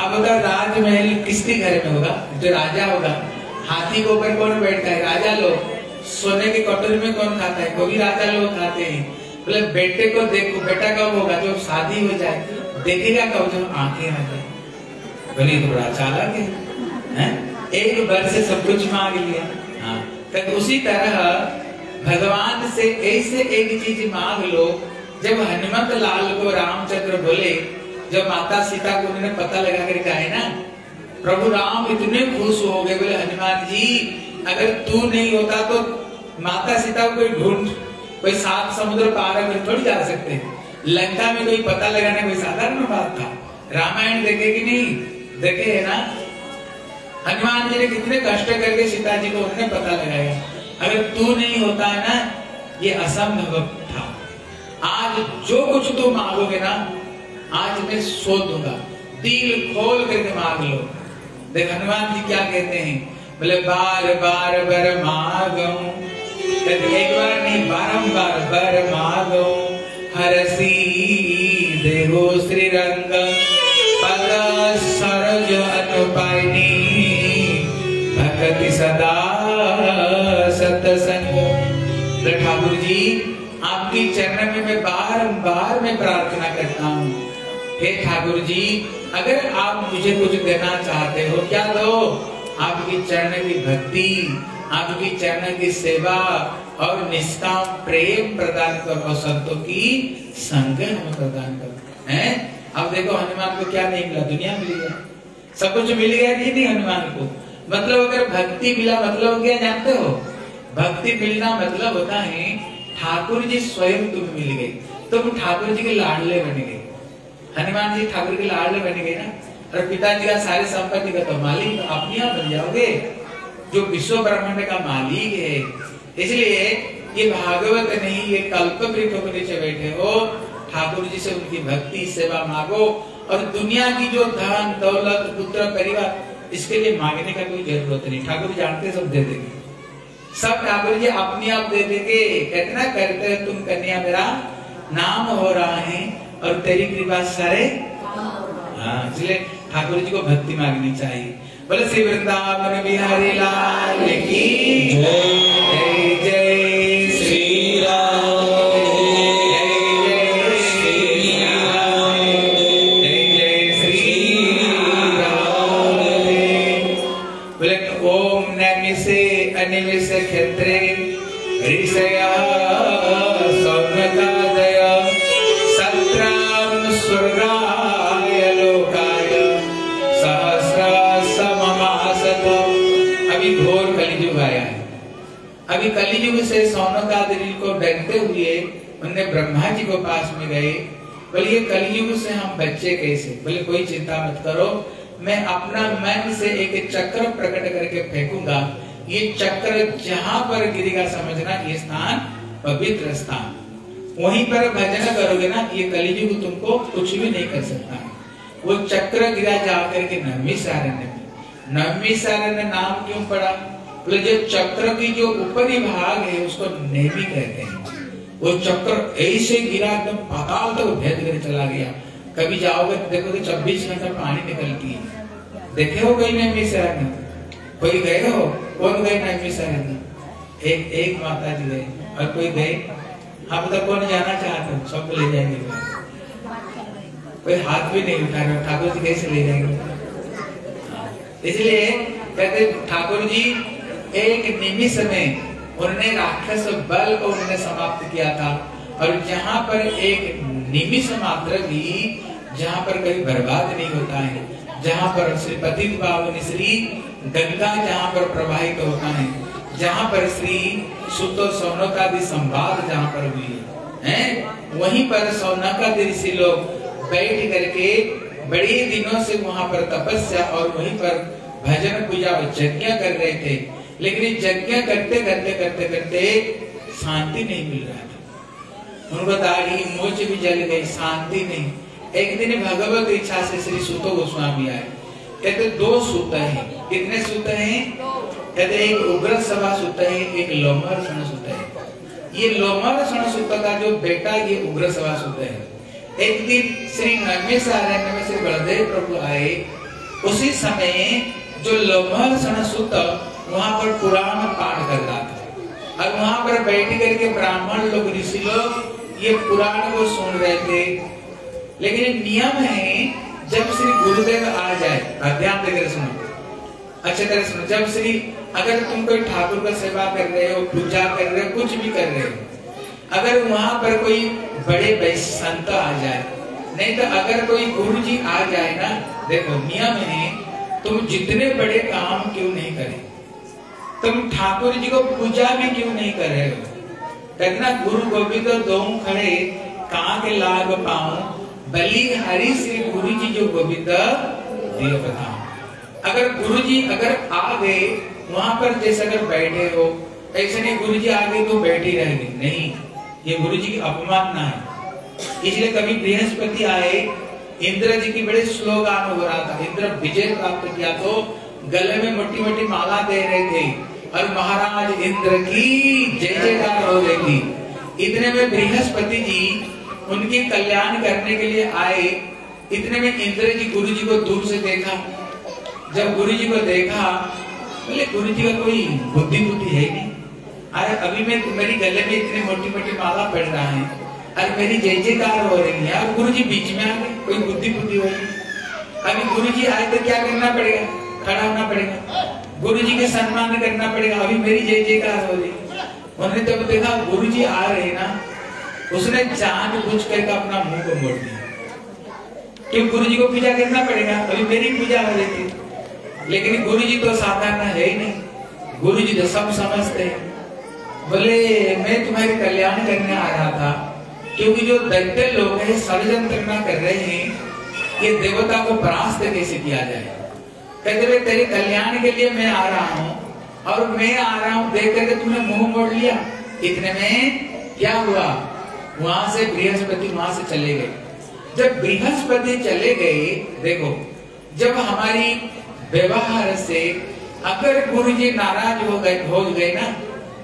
आप बता राजमहल किसके घर में होगा? जो राजा होगा। हाथी के ऊपर कौन बैठता है? राजा लोग। सोने की कटोरी में कौन खाता है? कोई राजा लोग खाते हैं। बोले, बेटे को देखो, बेटा कब होगा? जब शादी हो जाए। देखेगा कब? जब आँखें आ जाए। बोले तो बड़ा चालक है? एक बार से सब कुछ मांग लिया। हाँ। तो उसी तरह भगवान से ऐसे एक चीज़ मांग लो जब हनुमत लाल को रामचंद्र बोले, जब माता सीता को उन्होंने पता लगा कर कहा है ना, प्रभु राम इतने खुश हो गए, बोले, हनुमान जी, अगर तू नहीं होता तो माता सीता को कोई ढूंढ, कोई सात समुद्र पार कर थोड़ी जा सकते। लंका में कोई पता लगाने कोई साधारण बात था। रामायण देखे कि नहीं? देखे है ना? हनुमान जी ने कितने कष्ट करके सीता जी को उन्होंने पता लगाया। अगर तू नहीं होता है ना, ये असंभव था। आज जो कुछ तुम मांगोगे ना, आज मैं सो दूँगा। दिल खोल करके मांग लो। देख, हनुमान जी क्या कहते हैं? बोले, बार बार, बर कभी एक बार नहीं, बारंबार बर मांगो। हरसी देहो श्री रंग चरण में मैं बारंबार मैं प्रार्थना करता हूँ। हे ठाकुर जी अगर आप मुझे कुछ देना चाहते हो, क्या दो? आपकी चरण की भक्ति, आपकी चरण की सेवा और निष्काम प्रेम प्रदान करो संतों की संग हमें प्रदान करो। हैं? अब देखो, हनुमान को क्या नहीं मिला? दुनिया मिली है। सब कुछ मिल गया कि नहीं हनुमान को? मतलब अगर भक्ति मिला मतलब क्या जानते हो? भक्ति मिलना मतलब होता है ठाकुर जी स्वयं तुम मिल गए। तुम ठाकुर जी के लाडले बन गए। हनुमान जी ठाकुर के लाडले बन गए ना? और पिताजी का सारी संपत्ति का तो मालिक अपने आप बन जाओगे, जो विश्व ब्रह्मांड का मालिक है। इसलिए ये भागवत नहीं, ये कल्प वृक्ष के नीचे बैठे हो ठाकुर जी से उनकी भक्ति, सेवा मांगो, और दुनिया की जो धन, दौलत, पुत्र, परिवार, इसके लिए मांगने का कोई ज़रूरत नहीं। ठाकुर जानते सब दे देंगे। सब ठाकुर जी अपने आप दे देंगे कितना करते तुम कन्या मेरा नाम हो रहा है और तेरी कृपा सारे हाँ इसलिए ठाकुर जी को भक्ति मांगनी चाहिए। बोले, श्री वृंदावन बिहारी लाल की सौनकादि को डरते हुए उनने ब्रह्मा जी को पास में गए। बोले, ये कलयुग से हम बच्चे कैसे? बोले, कोई चिंता मत करो, मैं अपना मन से एक चक्र प्रकट करके फेंकूँगा। ये चक्र जहाँ पर गिरेगा समझना, ये स्थान पवित्र स्थान। वहीं पर भजन करोगे ना, ये कलयुग तुमको कुछ भी नहीं कर सकता। वो चक्र गिरा जाकर के नवमी सारण्य में। नवमी सारण्य नाम क्यों पड़ा? बोले, जो चक्र की जो ऊपरी भाग है, उसको नेमी कहते हैं। वो चक्र ऐसे गिरा, एकदम पाताल तक भेद कर चला गया। कभी जाओगे तो देखोगे चौबीस घंटा पानी निकलती है। देखे हो कहीं नहीं शहर में कोई गए हो? कौन गए नहीं शहर में एक एक माता जी गए। और कोई गए? हम तो कौन जाना चाहते हो? सबको ले जाएँगे। कोई हाथ भी नहीं उठा रहे। ठाकुर जी कैसे ले जाएँगे? इसलिए कहते ठाकुर जी, एक निमिष में उन्होंने राक्षस बल को उन्होंने समाप्त किया था और जहाँ पर एक निमिष मात्र भी, जहाँ पर कभी बर्बाद नहीं होता है, जहाँ पर श्री पतित पावन श्री गंगा जहाँ पर प्रवाहित होता है, जहाँ पर श्री सुतो सौनकादि संवाद जहाँ पर हुई है? वहीं पर सौनकादि ऋषि लोग बैठ करके बड़े दिनों से वहाँ पर तपस्या और वहीं पर भजन पूजा और यज्ञ कर रहे थे लेकिन यज्ञ करते करते करते करते शांति नहीं मिल रहा था। उनको दाढ़ी, मोच भी जल गई, शांति नहीं। एक दिन भगवत इच्छा से श्री सुतो गोस्वामी आए। कहते, दो सूत हैं। कितने सूत हैं? कहते, एक उग्र सभा सूत है, एक लोमर सण सूत है। ये लोमर सण सूत का जो बेटा, ये उग्र सभा सूत है। एक दिन श्री नवे सारण्य में श्री बलदेव प्रभु आए। उसी समय जो लोमर सण सूत वहाँ पर पुराण पाठ कर रहा था। और वहाँ पर बैठ करके ब्राह्मण लोग, ऋषि लोग, ये पुराण को सुन रहे थे। लेकिन नियम है, जब श्री गुरुदेव आ जाए, अध्यात्म देकर सुनो। अच्छे तरह सुनो, जब श्री, अगर तुम कोई ठाकुर का सेवा कर रहे हो, पूजा कर रहे हो, कुछ भी कर रहे हो, अगर वहाँ पर कोई बड़े संत आ जाए, नहीं तो अगर कोई गुरु जी आ जाए ना, देखो, नियम है, तुम जितने बड़े काम क्यों नहीं करें। तुम ठाकुर जी को पूजा भी क्यों नहीं कर रहे हो? कहना गुरु गोविंद दो खड़े कहा के लाभ पाऊँ, बलि हरि श्री गुरु जी जो गोविंद दिए बताओ अगर गुरु जी अगर आ गए, वहाँ पर जैसे अगर बैठे हो, ऐसे नहीं, गुरु जी आ गए तो बैठे रहेंगे। नहीं, ये गुरु जी की अपमान ना है। इसलिए कभी बृहस्पति आए, इंद्र जी की बड़े स्लोगान हो रहा था। इंद्र विजय प्राप्त किया तो गले में मोटी मोटी माला दे रहे थे। और महाराज इंद्र की जय जयकार हो रही थी इतने में बृहस्पति जी उनकी कल्याण करने के लिए आए। इतने में इंद्र जी गुरु जी को दूर से देखा। जब गुरु जी को देखा, बोले गुरु जी का कोई बुद्धि बुद्धि है नहीं। अरे, अभी मैं मेरी गले में इतनी मोटी मोटी माला पड़ रहा है। अरे, मेरी जय जयकार हो रही है। और गुरु जी बीच में आ गए, कोई बुद्धि बुद्धि होगी अभी गुरु जी आए तो क्या करना पड़ेगा? खड़ा होना पड़ेगा। गुरु जी के सम्मान करना पड़ेगा। अभी मेरी जय जयकार हो रही। उन्होंने तब देखा गुरु जी आ रहे ना, उसने जान बुझ करके अपना मुँह को मोड़ दिया। कि गुरु जी को पूजा करना पड़ेगा। अभी मेरी पूजा हो रही लेकिन गुरु जी तो साधारण है ही नहीं। गुरु जी तो सब समझते हैं। बोले, मैं तुम्हारे कल्याण करने आ रहा था। क्योंकि जो दैत्य लोग हैं, षडयंत्र कर रहे हैं, ये देवता को परास्त कैसे किया जाए? कहते हुए तेरे कल्याण के लिए मैं आ रहा हूँ और मैं आ रहा हूँ देख करके तुमने मुँह मोड़ लिया। इतने में क्या हुआ? वहाँ से बृहस्पति वहाँ से चले गए। जब बृहस्पति चले गए, देखो, जब हमारी व्यवहार से अगर गुरु जी नाराज़ हो गए हो गए ना,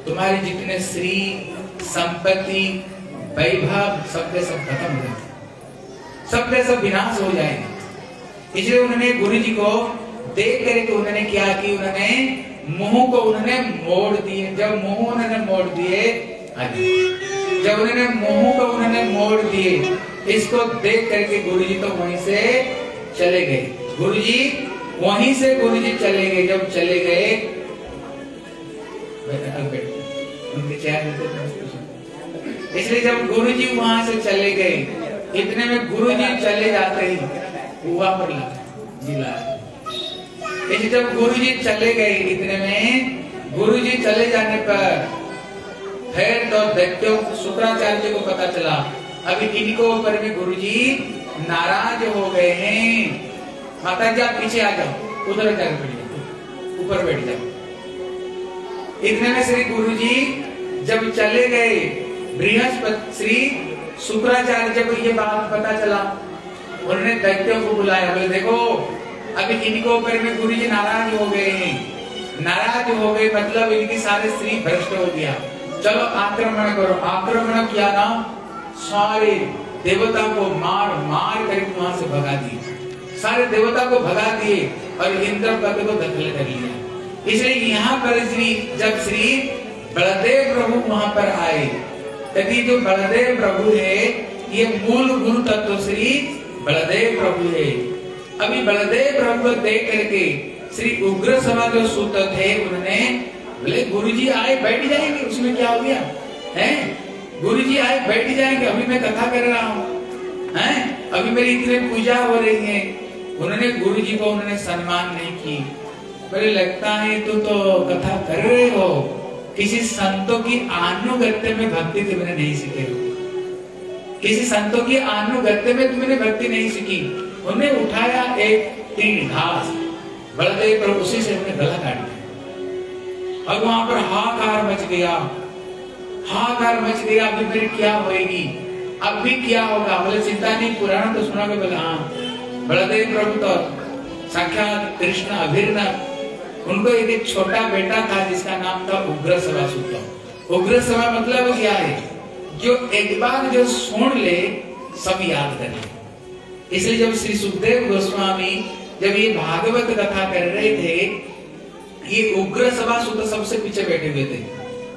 तुम्हारे जितने श्री संपत्ति, वैभव, सबके सब खत्म हो जाए सबके सब विनाश हो जाएँगे। इसलिए उन्होंने गुरु जी को देख करके उन्होंने क्या की? उन्होंने मुँह को उन्होंने मोड़ दिए। जब मुँह उन्होंने मोड़ दिए, जब उन्होंने मुँह को उन्होंने मोड़ दिए, इसको देख करके गुरु जी तो वहीं से चले गए। गुरु जी वहीं से गुरु जी चले गए। जब चले गए उनके चेहरे तो इसलिए जब गुरु जी वहाँ से चले गए, इतने में गुरु जी चले जाते ही हुआ पर लगा जिला इसलिए जब गुरु जी चले गए इतने में। गुरु जी चले जाने पर फिर तो दैत्यो शुक्राचार्य को पता चला। अभी इनको ऊपर में गुरु जी नाराज़ हो गए हैं। माता जी आप पीछे आ जाओ। उधर जाकर बैठ जाओ। ऊपर बैठ जाओ। इतने में श्री गुरु जी जब चले गए, बृहस्पति श्री शुक्राचार्य जब ये बात पता चला, उन्होंने दैत्यों को बुलाया। बोले, देखो अभी इनको ऊपर में गुरु जी नाराज़ हो गए हैं। नाराज़ हो गए मतलब इनकी सारे स्त्री भ्रष्ट हो गया। चलो आक्रमण करो। आक्रमण किया ना, सारे देवता को मार मार करके वहाँ से भगा दिए। सारे देवता को भगा दिए और इंद्र पद को दखल कर लिया। इसलिए यहाँ पर श्री, जब श्री बलदेव प्रभु वहाँ पर आए, तभी जो बलदेव प्रभु है, ये मूल गुरु तत्व श्री बलदेव प्रभु है। अभी बलदेव प्रभु को देख करके श्री उग्र सभा जो सूत थे, उन्होंने बोले गुरु जी आए, बैठ जाएँगे, उसमें क्या हो गया? है? गुरु जी आए, बैठ जाएँगे, अभी मैं कथा कर रहा हूँ। है? अभी मेरी इतनी पूजा हो रही है। उन्होंने गुरु जी को उन्होंने सम्मान नहीं की बोले, लगता है तू तो कथा कर रहे हो। किसी संतों की आनुगत्य में भक्ति तुमने नहीं सीखे। किसी संतों की आनुगत्य में तुमने भक्ति नहीं सीखी। उन्हें उठाया एक तीन घास बलदेव पर उसी से उन्हें गला काट दिया। और वहाँ पर हाकार मच गया। हाकार मच गया, अभी फिर क्या होएगी? अब भी क्या होगा? बोले, चिंता नहीं पुराना तो सुना के बोले हाँ बलदेव प्रभु तो साक्षात कृष्ण अभिन्न। उनको एक छोटा बेटा था जिसका नाम था उग्र सभा सुत उग्र सभा मतलब क्या है? जो एक बार जो सुन ले, सब याद कर ले। इसलिए जब श्री सुखदेव गोस्वामी जब ये भागवत कथा कर रहे थे, ये उग्र सभा सबसे पीछे बैठे हुए थे।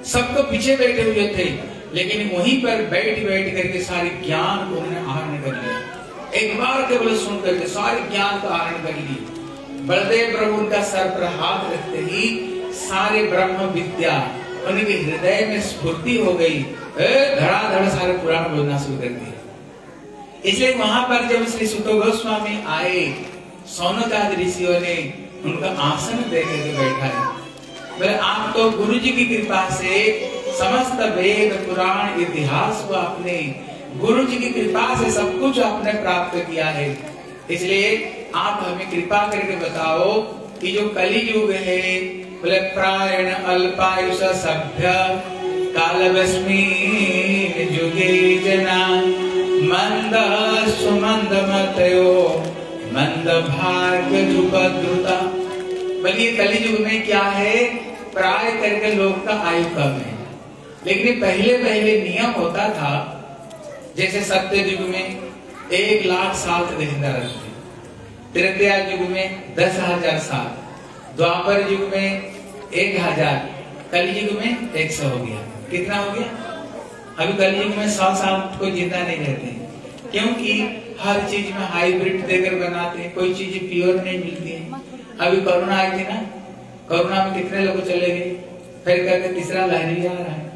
सब तो पीछे बैठे हुए थे, लेकिन वहीं पर बैठ बैठ करके सारे ज्ञान को उन्होंने आहरण कर लिया। एक बार केवल सुन करके सारे ज्ञान का आहरण कर लिया बलदेव प्रभु उनका सर पर हाथ रखते ही सारे ब्रह्म विद्या, उनके हृदय में स्फूर्ति हो गई। धड़ाधड़ सारे पुराण बोलना शुरू कर दिए। इसलिए वहाँ पर जब श्री सुतो गोस्वामी आए सोनकाद ऋषियों ने उनका आसन दे करके बैठा है बोले आप तो गुरु जी की कृपा से समस्त वेद पुराण इतिहास को आपने गुरु जी की कृपा से सब कुछ आपने प्राप्त किया है इसलिए आप हमें कृपा करके बताओ कि जो कली युग है, बोले प्रायण अल्पायुष सभ्य कालवस्मी जुगे जना मंद मंद भाग्य जुपद्रुता बल्कि कली युग में क्या है? प्राय करके लोग का आयु कम है। लेकिन पहले पहले नियम होता था, जैसे सत्य युग में एक लाख साल तक ज़िंदा रहते त्रेतया युग में दस हज़ार साल। द्वापर युग में एक हज़ार। कल युग में एक सौ हो गया। कितना हो गया? अभी कल युग में सौ साल कोई ज़िंदा नहीं रहते। क्योंकि हर चीज़ में हाइब्रिड देकर बनाते हैं कोई चीज़ प्योर नहीं मिलती है। अभी कोरोना आई थी ना कोरोना में कितने लोग चले गए? फिर कहते तीसरा लहर भी आ रहा है।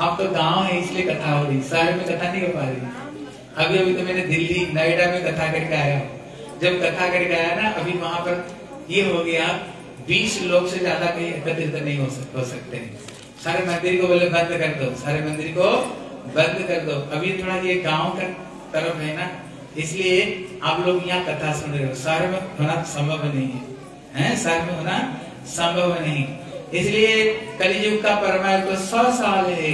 आप तो गाँव है इसलिए कथा हो रही शहर में कथा नहीं हो पा रही अभी अभी तो मैंने दिल्ली नोएडा में कथा करके आया जब कथा करके आया ना अभी वहाँ पर ये हो गया बीस लोग से ज़्यादा कहीं एकत्रित नहीं हो, सक, हो सकते हैं। सारे मंदिर को बोले बंद कर दो। सारे मंदिर को बंद कर दो। अभी थोड़ा ये गाँव का तरफ़ है ना? इसलिए आप लोग यहाँ कथा सुन रहे हो। शहर में होना संभव नहीं है। हैं? शहर में होना संभव नहीं। इसलिए कलयुग का परमायु तो सौ साल है।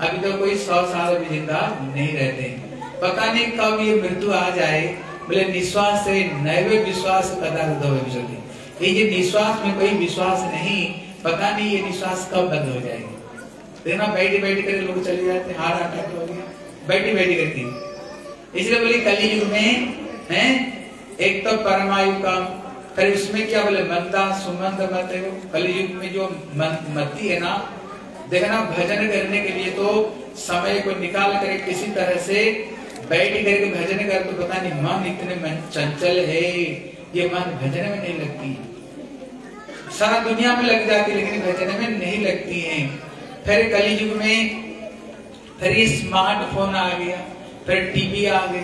अभी तो कोई सौ साल भी ज़िंदा नहीं रहते पता नहीं कब ये मृत्यु आ जाए। बोले, निश्वास से नैवे विश्वास कदा ये निश्वास में कोई विश्वास नहीं, पता नहीं ये निश्वास कब बंद हो जाएगी। देखना बैठी बैठी करके लोग चले जाते हार अटैक हो गया। बैठी बैठी करके। इसलिए बोले, कली युग में, है? एक तो परमायु का, फिर उसमें क्या बोले, मंदा, सुमंद मत कली युग में जो मती है ना, देखना, भजन करने के लिए तो समय को निकाल कर किसी तरह से बैठ करके भजन कर तो पता नहीं, मन इतने मन चंचल है, ये मन भजन में नहीं लगती। सारा दुनिया में लग जाती, लेकिन भजन में नहीं लगती है। फिर कलयुग में, फिर स्मार्टफ़ोन आ गया। फिर टीवी आ गई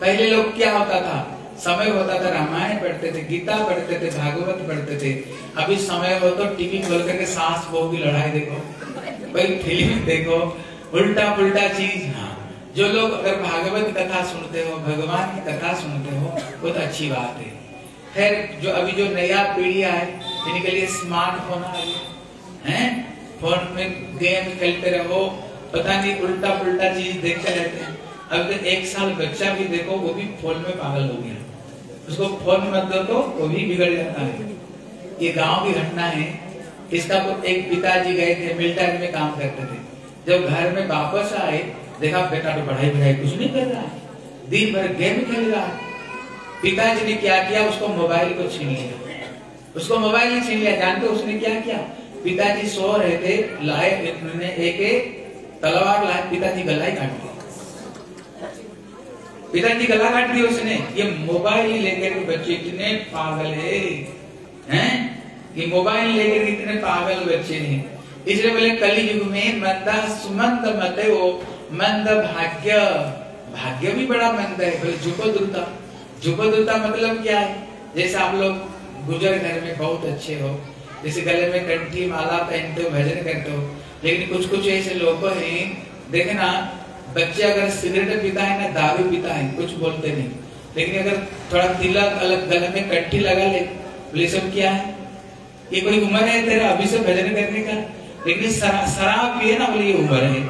पहले लोग क्या होता था? समय होता था, रामायण पढ़ते थे, गीता पढ़ते थे, भागवत पढ़ते थे। अभी समय हो तो टीवी खोल करके सास बहू की लड़ाई देखो। भाई फ़िल्म देखो। उल्टा पुल्टा चीज़ हाँ। जो लोग अगर भागवत कथा सुनते हो, भगवान की कथा सुनते हो, बहुत अच्छी बात है। फिर जो अभी जो नया पीढ़ी आए, इनके लिए स्मार्टफ़ोन आ गया है? फ़ोन में गेम खेलते रहो पता नहीं उल्टा पुल्टा चीज़ देखते रहते हैं। अब तो एक साल बच्चा भी देखो, वो भी फ़ोन में पागल हो गया। उसको फ़ोन मत दो तो वो भी बिगड़ जाता है। ये गाँव की घटना है। इसका तो एक पिताजी गए थे मिलिट्री में काम करते थे। जब घर में वापस आए, देखा बेटा तो पढ़ाई पढ़ाई कुछ नहीं कर रहा दिन भर गेम खेल रहा पिताजी ने क्या किया? उसको मोबाइल को छीन लिया। उसको मोबाइल ने छीन लिया। जानते उसने क्या किया? पिताजी सो रहे थे, लाए उन्होंने एक तलवार लाए पिताजी गला ही काट दिया पिताजी गला काट दिया उसने। ये मोबाइल लेकर के बच्चे इतने पागल है। हैं? ये मोबाइल लेकर इतने पागल बच्चे हैं। इसलिए बोले कली युग में मंदा, सुमंद मत वो। मंद भाग्य। भाग्य भी बड़ा मंद है। बोले झुको दुर्ता झुको दुर्ता मतलब क्या है? जैसे आप लोग गुजर घर में बहुत अच्छे हो, जैसे गले में कंठी, माला पहनते हो, भजन करते हो लेकिन कुछ कुछ ऐसे लोग हैं देखना बच्चे अगर सिगरेट पीता है ना, दारू पीता है, कुछ बोलते नहीं। लेकिन अगर थोड़ा तिलक अलग गले में कंठी लगा ले, बोले, सब क्या है? ये कोई उम्र है तेरा, अभी से भजन करने का? लेकिन शराब पिए ना, बोले, ये उम्र है।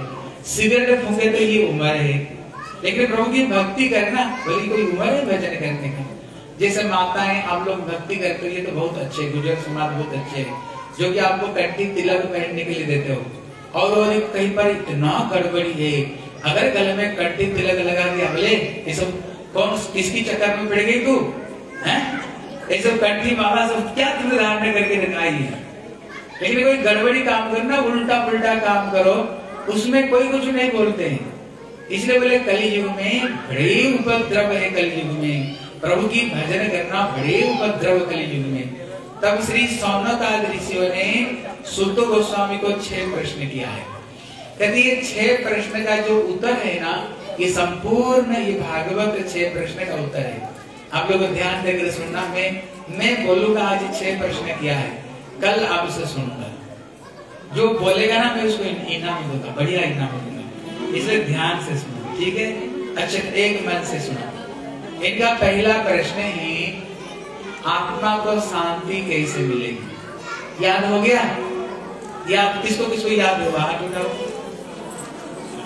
सिगरेट फूके तो ये उम्र है। लेकिन प्रभु की भक्ति करना बोले कोई उम्र है भजन करने का? जैसे माताएँ, आप लोग भक्ति करते हो, ये तो बहुत अच्छे गुजर समाज बहुत अच्छे है, जो कि आपको कंठी तिलक पहनने के लिए देते हो। और वो कहीं पर इतना गड़बड़ी है, अगर गले में कंठी तिलक लगा दिया बोले ये सब कौन किसकी चक्कर में पड़ गई तू? हैं? ये सब कंठी माला सब क्या तुमने धारण करके रखाई है? लेकिन कोई गड़बड़ी काम करना उल्टा पुल्टा काम करो, उसमें कोई कुछ नहीं बोलते हैं। इसलिए बोले कली युग में बड़े उपद्रव है कलयुग में। प्रभु की भजन करना बड़े उपद्रव कली युग में। तब श्री सौनक आदि ऋषियों ने सुत गोस्वामी को छह प्रश्न किया है। कहते ये छह प्रश्न का जो उत्तर है ना, ये संपूर्ण, ये भागवत छह प्रश्न का उत्तर है। आप लोग ध्यान देकर सुनना, मैं मैं बोलूँगा, आज छह प्रश्न किया है। कल आप उसे सुनूँगा। जो बोलेगा ना, मैं उसको इनाम दूँगा, बढ़िया इनाम दूँगा। इसलिए ध्यान से सुनो, ठीक है? अच्छा एक मन से सुनो। इनका पहला प्रश्न है आत्मा को शांति कैसे मिलेगी? याद हो गया? या किसको किसको याद होगा? हाथ उठाओ।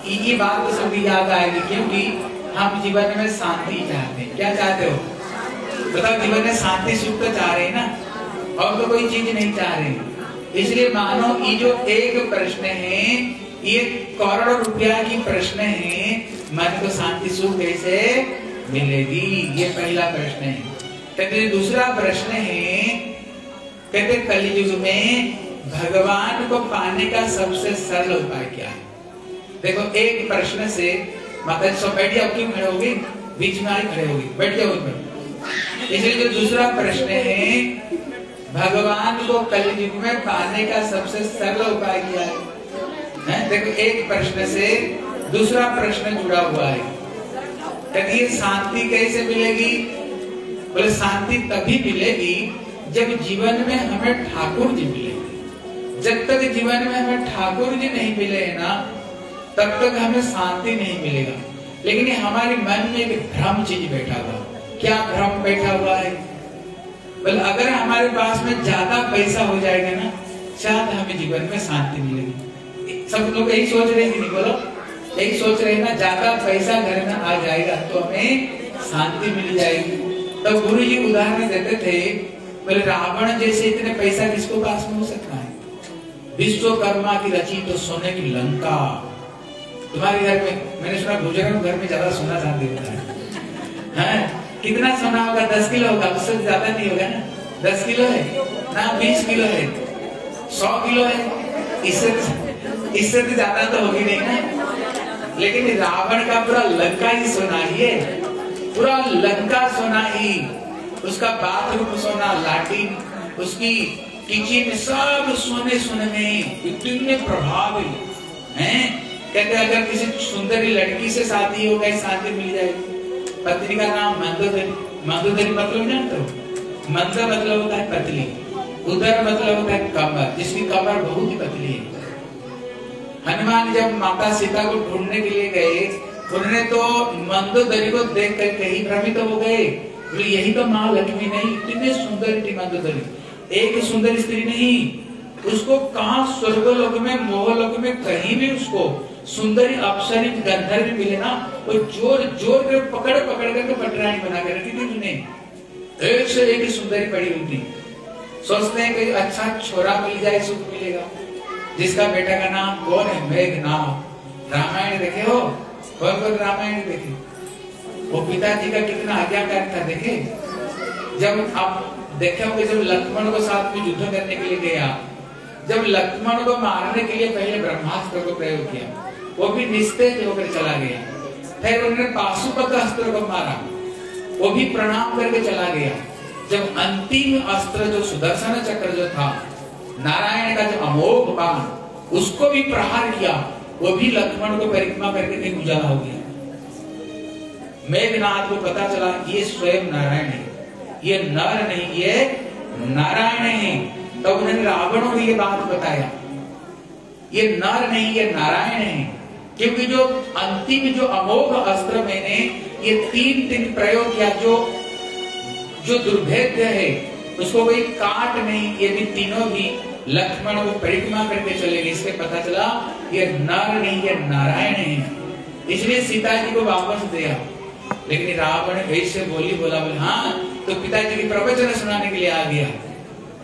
ये बात तो सभी याद आएगी, क्योंकि हम जीवन में शांति चाहते हैं। क्या चाहते हो? बताओ, जीवन में शांति सुख तो चाह रहे हैं ना? और तो कोई चीज़ नहीं चाह रहे। इसलिए मानो, ये जो एक प्रश्न है, ये करोड़ रुपया की प्रश्न है, मन को शांति सुख कैसे मिलेगी? ये पहला प्रश्न है। कहते दूसरा प्रश्न है कहते कलयुग में भगवान को पाने का सबसे सरल उपाय क्या है? देखो एक प्रश्न से माता जी सब बैठिए अब क्यों खड़े होगी बीच में खड़े होगी बैठ जाओ ऊपर इसलिए जो दूसरा प्रश्न है भगवान को कलयुग में पाने का सबसे सरल उपाय क्या है, है? देखो एक प्रश्न से दूसरा प्रश्न जुड़ा हुआ है। कभी शांति कैसे मिलेगी? बोले, शांति तभी मिलेगी जब जीवन में हमें ठाकुर जी मिलेंगे जब तक जीवन में हमें ठाकुर जी नहीं मिले ना, तब तक हमें शांति नहीं मिलेगा। लेकिन हमारे मन में एक भ्रम चीज़ बैठा हुआ। क्या भ्रम बैठा हुआ है? बोले, अगर हमारे पास में ज़्यादा पैसा हो जाएगा ना, शायद हमें जीवन में शांति मिलेगी। सब लोग यही सोच रहे हैं बोलो? यही सोच रहे ना, ज़्यादा पैसा घर में आ जाएगा तो हमें शांति मिल जाएगी। तो गुरु जी उदाहरण देते थे, बोले, रावण जैसे इतने पैसा किसको पास में हो सकता है? विश्वकर्मा की रची तो सोने की लंका। तुम्हारे घर में, मैंने सुना गुजरात घर में ज़्यादा सोना चांदी होता है। हैं? कितना सोना होगा? दस किलो होगा? उससे ज़्यादा नहीं होगा ना? दस किलो है? ना, बीस किलो है? सौ किलो है? इससे इससे तो ज़्यादा तो होगी नहीं ना? लेकिन रावण का पूरा लंका ही सोना ही है। पूरा लंका सोना ही। उसका बाथरूम सोना, लाठी, उसकी किचन सब सोने सोने में। इतने प्रभावी हैं। कहते अगर किसी सुंदरी लड़की से शादी हो गई शादी मिल जाएगी पत्नी का नाम मंदोदरी। मंदोदरी मतलब जानते हो? मंद मतलब होता है पतली। उधर मतलब होता है कमर, जिसकी कमर बहुत ही पतली है। हनुमान जब माता सीता को ढूँढने के लिए गए उन्होंने तो मंदोदरी को देख कर कहीं भ्रमित तो हो गए। बोले, यही तो माँ लक्ष्मी नहीं, इतनी सुंदर थी मंदोदरी एक सुंदर स्त्री नहीं। उसको कहा स्वर्गलोक में, मोहलोक में कहीं भी उसको सुंदरी, अप्सरी गंधर्व मिले ना, वो ज़ोर ज़ोर कर, पकड़ पकड़ करके पटरानी बना कर रखी थी उसने एक से एक सुंदरी पड़ी हुई थी सोचते हैं कोई अच्छा छोरा मिल जाए, सुख मिलेगा। जिसका बेटा का नाम कौन है? मेघनाथ। रामायण देखे हो? कौन रामायण देखे वो पिताजी का कितना आज्ञाकारी था देखे जब आप देखे होंगे, जब लक्ष्मण को साथ में युद्ध करने के लिए गया, जब लक्ष्मण को मारने के लिए पहले ब्रह्मास्त्र को प्रयोग किया, वो भी निस्तेज होकर चला गया। फिर उन्होंने पाशुपत अस्त्र को मारा, वो भी प्रणाम करके चला गया। जब अंतिम अस्त्र जो सुदर्शन चक्र जो था, नारायण का जो अमोघ बाण, उसको भी प्रहार किया। वो भी लक्ष्मण को परिक्रमा करके नहीं गुजारा हो गया। मेघनाथ को पता चला, ये स्वयं नारायण है। ये नर नहीं, ये नारायण है। तो उन्होंने रावण को ये बात बताया। ये नर नहीं, ये नारायण है। क्योंकि जो अंतिम, जो अमोघ अस्त्र मैंने ये तीन दिन प्रयोग किया, जो जो दुर्भेद्य है, उसको कोई काट नहीं, ये भी तीनों भी लक्ष्मण को परिक्रमा करके चले इससे पता चला ये नर नहीं, ये नारायण है। इसलिए सीता जी को वापस दिया। लेकिन रावण ऐसे बोली, बोला, बोले हाँ तो पिताजी की प्रवचन सुनाने के लिए आ गया।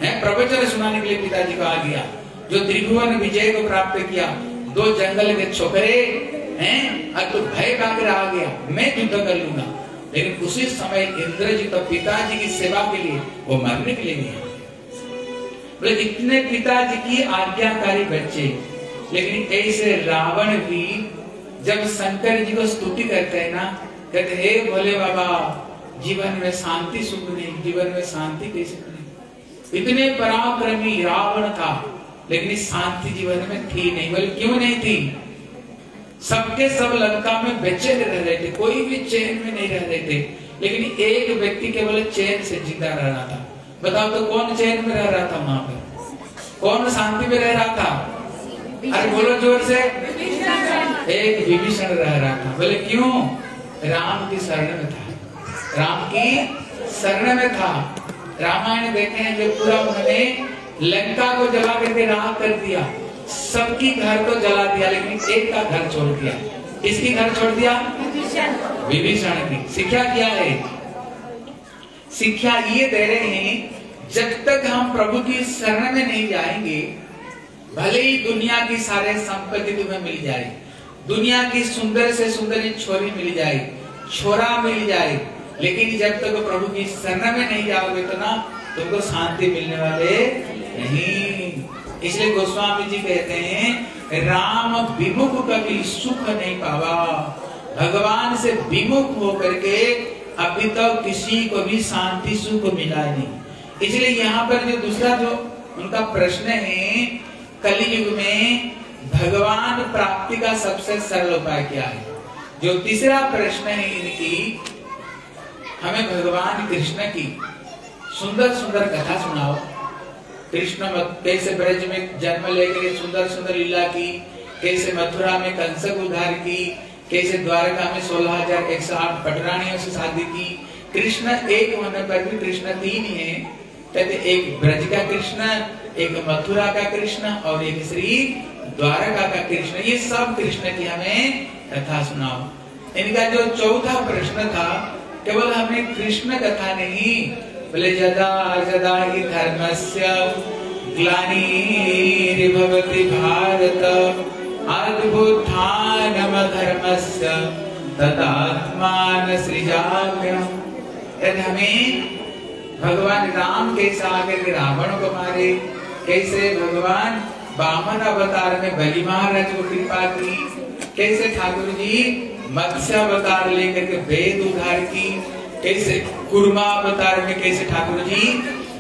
है, प्रवचन सुनाने के लिए पिताजी को आ गया। जो त्रिभुवन विजय को प्राप्त किया, दो जंगल के छोकरे, हैं, अब तो भय पाकर आ गया, मैं युद्ध कर लूँगा। लेकिन उसी समय इंद्र जी तो पिताजी की सेवा के लिए, वो मरने के लिए गया। बोले, इतने पिताजी की आज्ञाकारी बच्चे लेकिन ऐसे रावण भी जब शंकर जी को स्तुति करते हैं ना, कहते, हे भोले बाबा, जीवन में शांति सुख नहीं, जीवन में शांति कैसे इतने पराक्रमी रावण था, लेकिन शांति जीवन में थी नहीं। बोले, क्यों नहीं थी? सबके सब लंका में बेचैन रह रहे थे, कोई भी चैन में नहीं रह रहे थे। लेकिन एक व्यक्ति केवल चैन से ज़िंदा रह रहा था। बताओ तो कौन चैन में रह रहा था वहाँ पर कौन शांति में रह रहा था? अरे बोलो ज़ोर से। एक विभीषण रह रहा था। बोले, क्यों? राम की शरण में था। राम की शरण में था। रामायण देखे हैं जो पूरा उन्होंने लंका को जला करके राख कर दिया। सबकी घर को जला दिया, लेकिन एक का घर छोड़ दिया। किसकी घर छोड़ दिया? विभीषण की। शिक्षा क्या है? शिक्षा ये दे रहे हैं, जब तक हम प्रभु की शरण में नहीं जाएँगे भले ही दुनिया की सारे संपत्ति तुम्हें मिल जाए, दुनिया की सुंदर से सुंदर छोरी मिल जाए, छोरा मिल जाए, लेकिन जब तक तो प्रभु की शरण में नहीं जाओगे तो ना तुमको शांति मिलने वाले नहीं। इसलिए गोस्वामी जी कहते हैं, राम विमुख कभी सुख नहीं पावा। भगवान से विमुख होकर के अभी तक तो किसी को भी शांति सुख मिला नहीं। इसलिए यहाँ पर जो दूसरा जो उनका प्रश्न है कलयुग में भगवान प्राप्ति का सबसे सरल उपाय क्या है? जो तीसरा प्रश्न है इनकी, हमें भगवान कृष्ण की सुंदर सुंदर कथा सुनाओ। कृष्ण कैसे ब्रज में जन्म लेकर सुंदर सुंदर लीला की, कैसे मथुरा में कंस उद्धार की, कैसे द्वारका में सोलह हज़ार एक सौ आठ पटरानियों से शादी की। कृष्ण एक होने पर भी कृष्ण तीन ही एक ब्रज का कृष्ण एक मथुरा का कृष्ण और एक श्री द्वारका का कृष्ण। ये सब कृष्ण की हमें कथा सुनाओ। इनका जो चौथा प्रश्न था, केवल हमें कृष्ण कथा नहीं, बोले, जदा जदा हि धर्मस्य ग्लानिर्भवति भारत अद्भुत्थानम धर्मस्य तदात्मान हमें भगवान राम के सागर रावण को मारे कैसे भगवान बामन अवतार में बलि महाराज को कृपा की। कैसे ठाकुर जी मत्स्य अवतार लेकर के वेद उधार की? कैसे कुर्मा अवतार में कैसे ठाकुर जी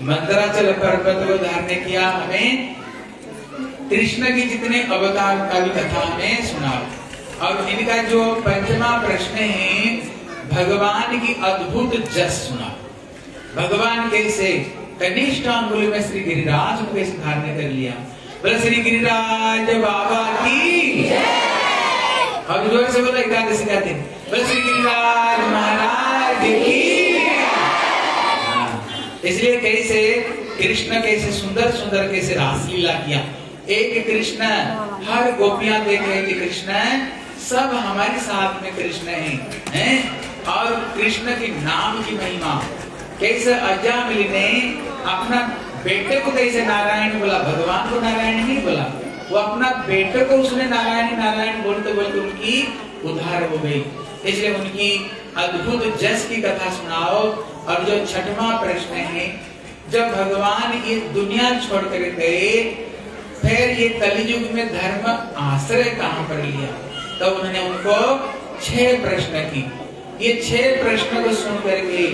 मंदराचल पर्वत को धारण किया? हमें कृष्ण की जितने अवतार का भी कथा हमें सुना और इनका जो पंचमा प्रश्न है, भगवान की अद्भुत जस सुना भगवान कैसे कनिष्ठ अंगुल में श्री गिरिराज को कैसे धारण कर लिया। बोले श्री गिरिराज बाबा की और ज़ोर से बोला एकादशी का दिन। बोले श्री गिरिराज महाराज की हाँ, इसलिए कैसे कृष्ण कैसे सुंदर सुंदर कैसे रासलीला किया। एक कृष्ण हर गोपियाँ देख रहे कि कृष्ण सब हमारे साथ में कृष्ण है हैं? और कृष्ण के नाम की महिमा। कैसे अजामिली ने अपना बेटे को कैसे नारायण बोला, भगवान को नारायण नहीं बोला? वो अपना बेटे को उसने नारायण नारायण बोलते बोलते उनकी उद्धार हो गई। इसलिए उनकी अद्भुत जस की कथा सुनाओ। और जो छठवा प्रश्न है, जब भगवान ये दुनिया छोड़ कर गए, फिर ये कलयुग में धर्म आश्रय कहाँ पर लिया? तो उन्होंने उनको छह प्रश्न की। ये छह प्रश्न को सुन करके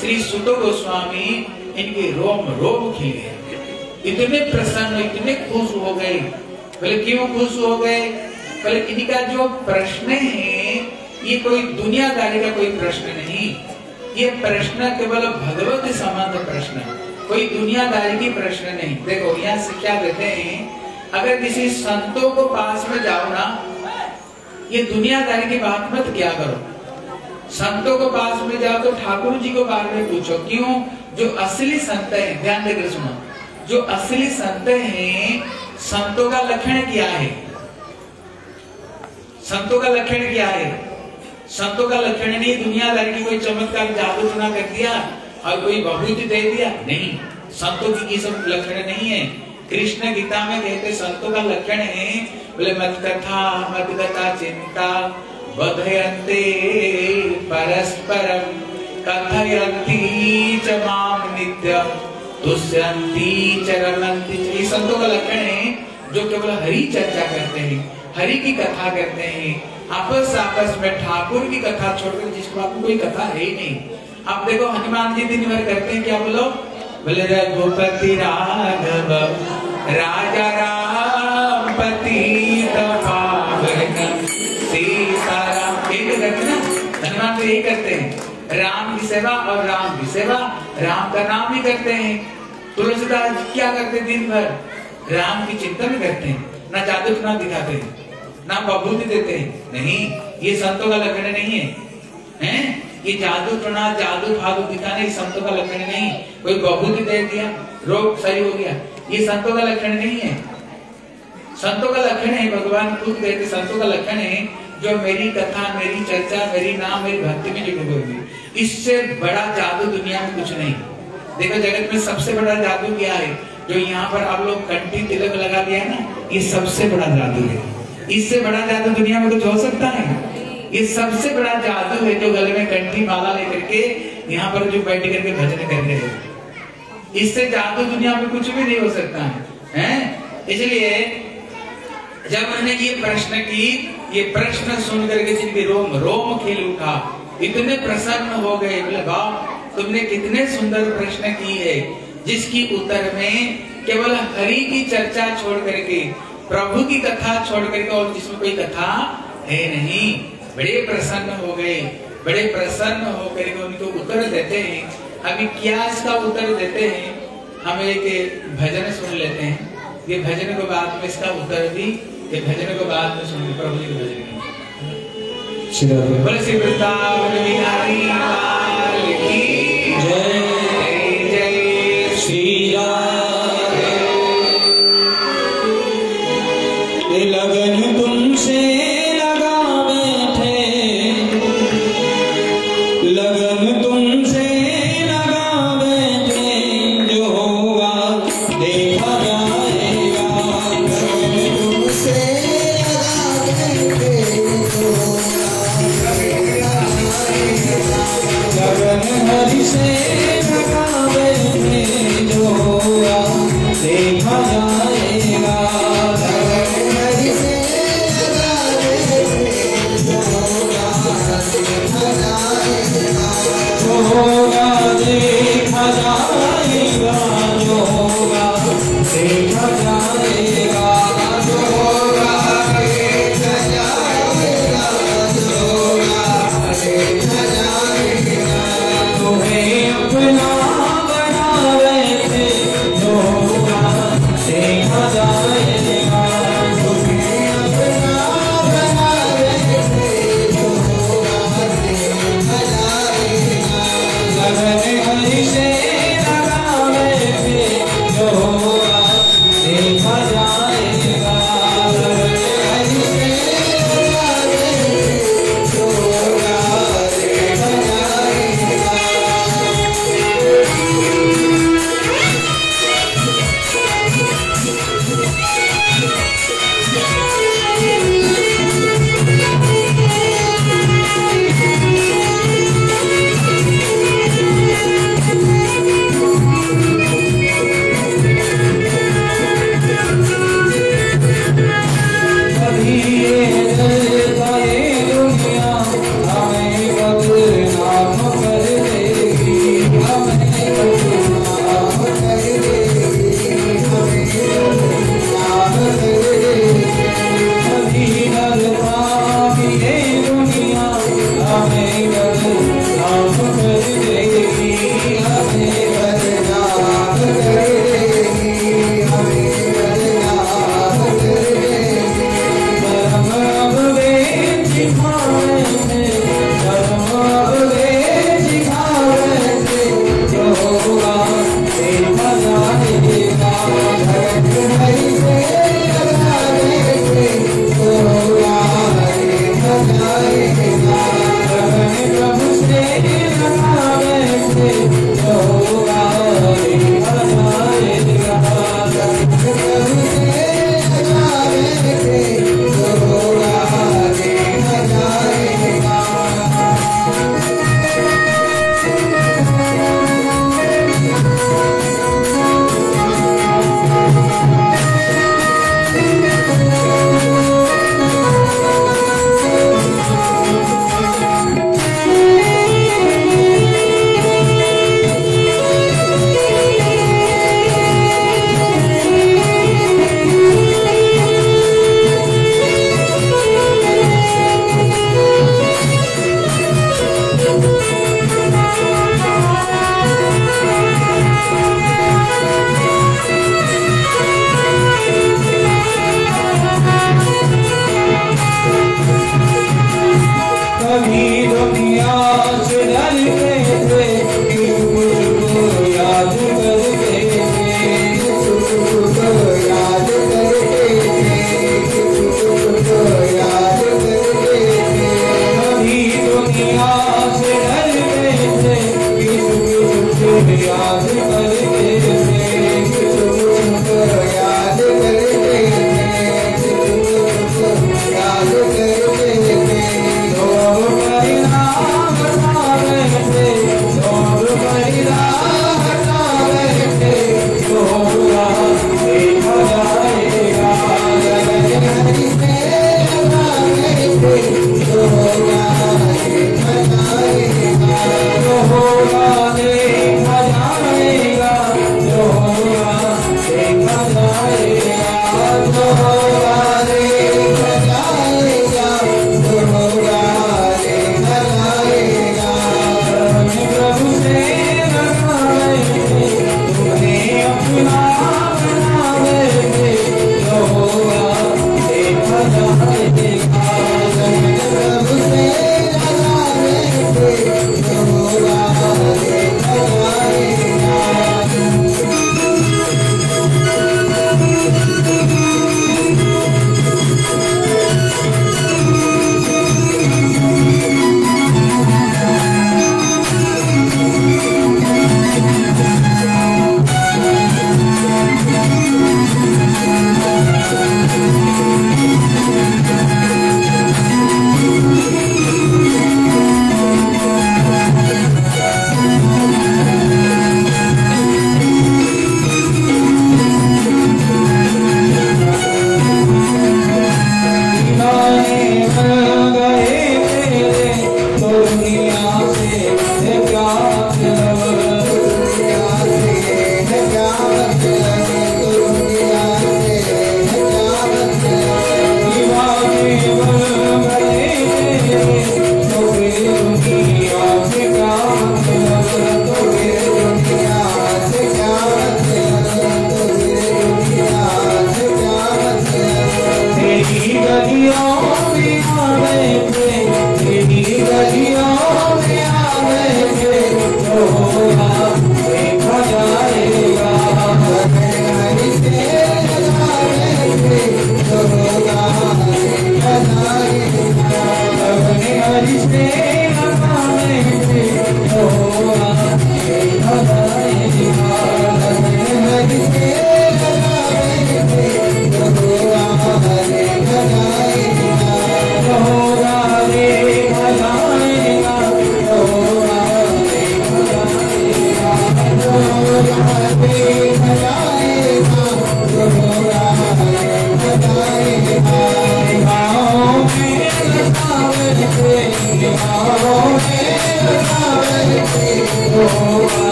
श्री सुतो गोस्वामी इनके रोम रोम खिल गए। इतने प्रसन्न, इतने खुश हो गए। बोले, क्यों खुश हो गए? बोले, इनका जो प्रश्न है, ये कोई दुनियादारी का कोई प्रश्न नहीं। ये प्रश्न केवल भगवत संबंध प्रश्न कोई दुनियादारी की प्रश्न नहीं। देखो, यहाँ से क्या कहते हैं, अगर किसी संतों को पास में जाओ ना, ये दुनियादारी की बात मत क्या करो। संतों को पास में जाओ तो ठाकुर जी को बारे में पूछो, क्यों? जो असली संत है, ध्यान देकर सुनो, जो असली संत हैं, संतों का लक्षण क्या है? संतों का लक्षण क्या है? संतों का लक्षण नहीं दुनियादारी की कोई चमत्कार जादू टोना कर दिया और कोई बहुत दे दिया? नहीं, संतों की ये सब लक्षण नहीं है। कृष्ण गीता में कहते संतों का लक्षण है, बोले मत कथा मत कथा चिंता बधयन्ते परस्परम कथयन्ति च माम नित्यम तुष्यन्ति च रमन्ति। ये संतों का लक्षण है, जो केवल हरि चर्चा करते हैं, हरि की कथा करते हैं। आपस आपस में ठाकुर की कथा छोड़कर जिसको आपको कोई कथा है ही नहीं। आप देखो, हनुमान जी दिन भर करते हैं, क्या बोलो? बोले, रघुपति राघव, राजा राम पति यही करते हैं। राम की सेवा और राम की सेवा, राम का नाम ही करते हैं। तुलसीदास क्या करते दिन भर राम की चिंतन करते हैं, ना जादू ना दिखाते हैं, ना बबूती देते हैं। नहीं, ये संतों का लक्षण नहीं है। हैं? ये जादू टोना जादू फादू दिखाने ये संतों का लक्षण नहीं। कोई बबूती दे दिया, रोग सही हो गया, ये संतों का लक्षण नहीं है। संतों का लक्षण है, भगवान खुद कहते संतों का लक्षण है जो मेरी कथा, मेरी चर्चा, मेरी नाम, मेरी भक्ति में जुड़ी होगी इससे बड़ा जादू दुनिया में कुछ नहीं। देखो, जगत में सबसे बड़ा जादू क्या है? जो यहाँ पर आप लोग कंठी तिलक लगा दिया है ना, ये सबसे बड़ा जादू है। इससे बड़ा जादू दुनिया में कुछ हो सकता है? ये सबसे बड़ा जादू है जो गले में कंठी माला लेकर के यहाँ पर जो बैठ करके भजन कर रहे हैं। इससे जादू दुनिया में कुछ भी नहीं हो सकता है। हैं? इसलिए जब मैंने ये प्रश्न की, ये प्रश्न सुन करके जिनके रोम रोम खेल उठा इतने प्रसन्न हो गए, बोले वाह तुमने कितने सुंदर प्रश्न की है। जिसकी उत्तर में केवल हरि की चर्चा छोड़ करके, प्रभु की कथा छोड़ करके और जिसमें कोई कथा है नहीं, बड़े प्रसन्न हो गए। बड़े प्रसन्न होकर के उनको उत्तर देते हैं। अभी क्या इसका उत्तर देते हैं। हम एक भजन सुन लेते हैं। ये भजन के बाद में इसका उत्तर भी ये भजन के बाद में सुन प्रभु जी के भजन श्री राधे बोले श्री वृंदावन बिहारी लाल की जय जय जय श्री राधे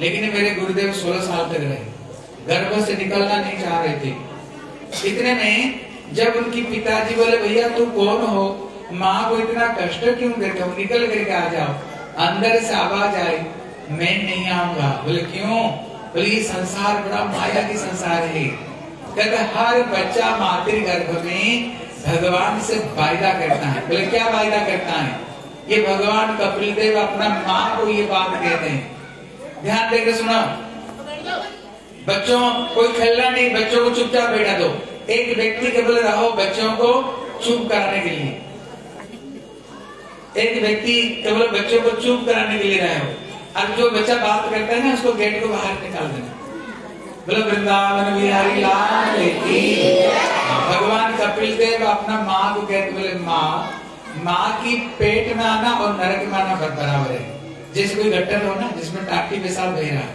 लेकिन मेरे गुरुदेव सोलह साल तक रहे। गर्भ से निकलना नहीं चाह रहे थे। इतने में जब उनकी पिताजी बोले, भैया, तू कौन हो? माँ को इतना कष्ट क्यों देते हो? निकल करके आ जाओ। अंदर से आवाज़ आई, मैं नहीं आऊँगा। बोले, क्यों? बोले संसार बड़ा माया की संसार है। कहते, हर बच्चा मातृ गर्भ में भगवान से वायदा करता है। बोले, क्या वायदा करता है? ये भगवान कपिल देव अपना माँ को ये बात कहते हैं। ध्यान देकर सुना बच्चों, कोई खेलना नहीं, बच्चों को चुपचाप बैठा दो। एक व्यक्ति केवल रहो बच्चों को चुप कराने के लिए। एक व्यक्ति केवल बच्चों को चुप कराने के लिए रहे हो। और जो बच्चा बात करता है ना, उसको गेट को बाहर निकाल देना। बोलो, वृंदावन बिहारी लाल भगवान कपिल देव अपना माँ को कहते बोले, माँ माँ की पेट में आना और नरक में आना बराबर है। जैसे कोई गट्टर हो ना, जिसमें टाटी पेशाब बह रहा है,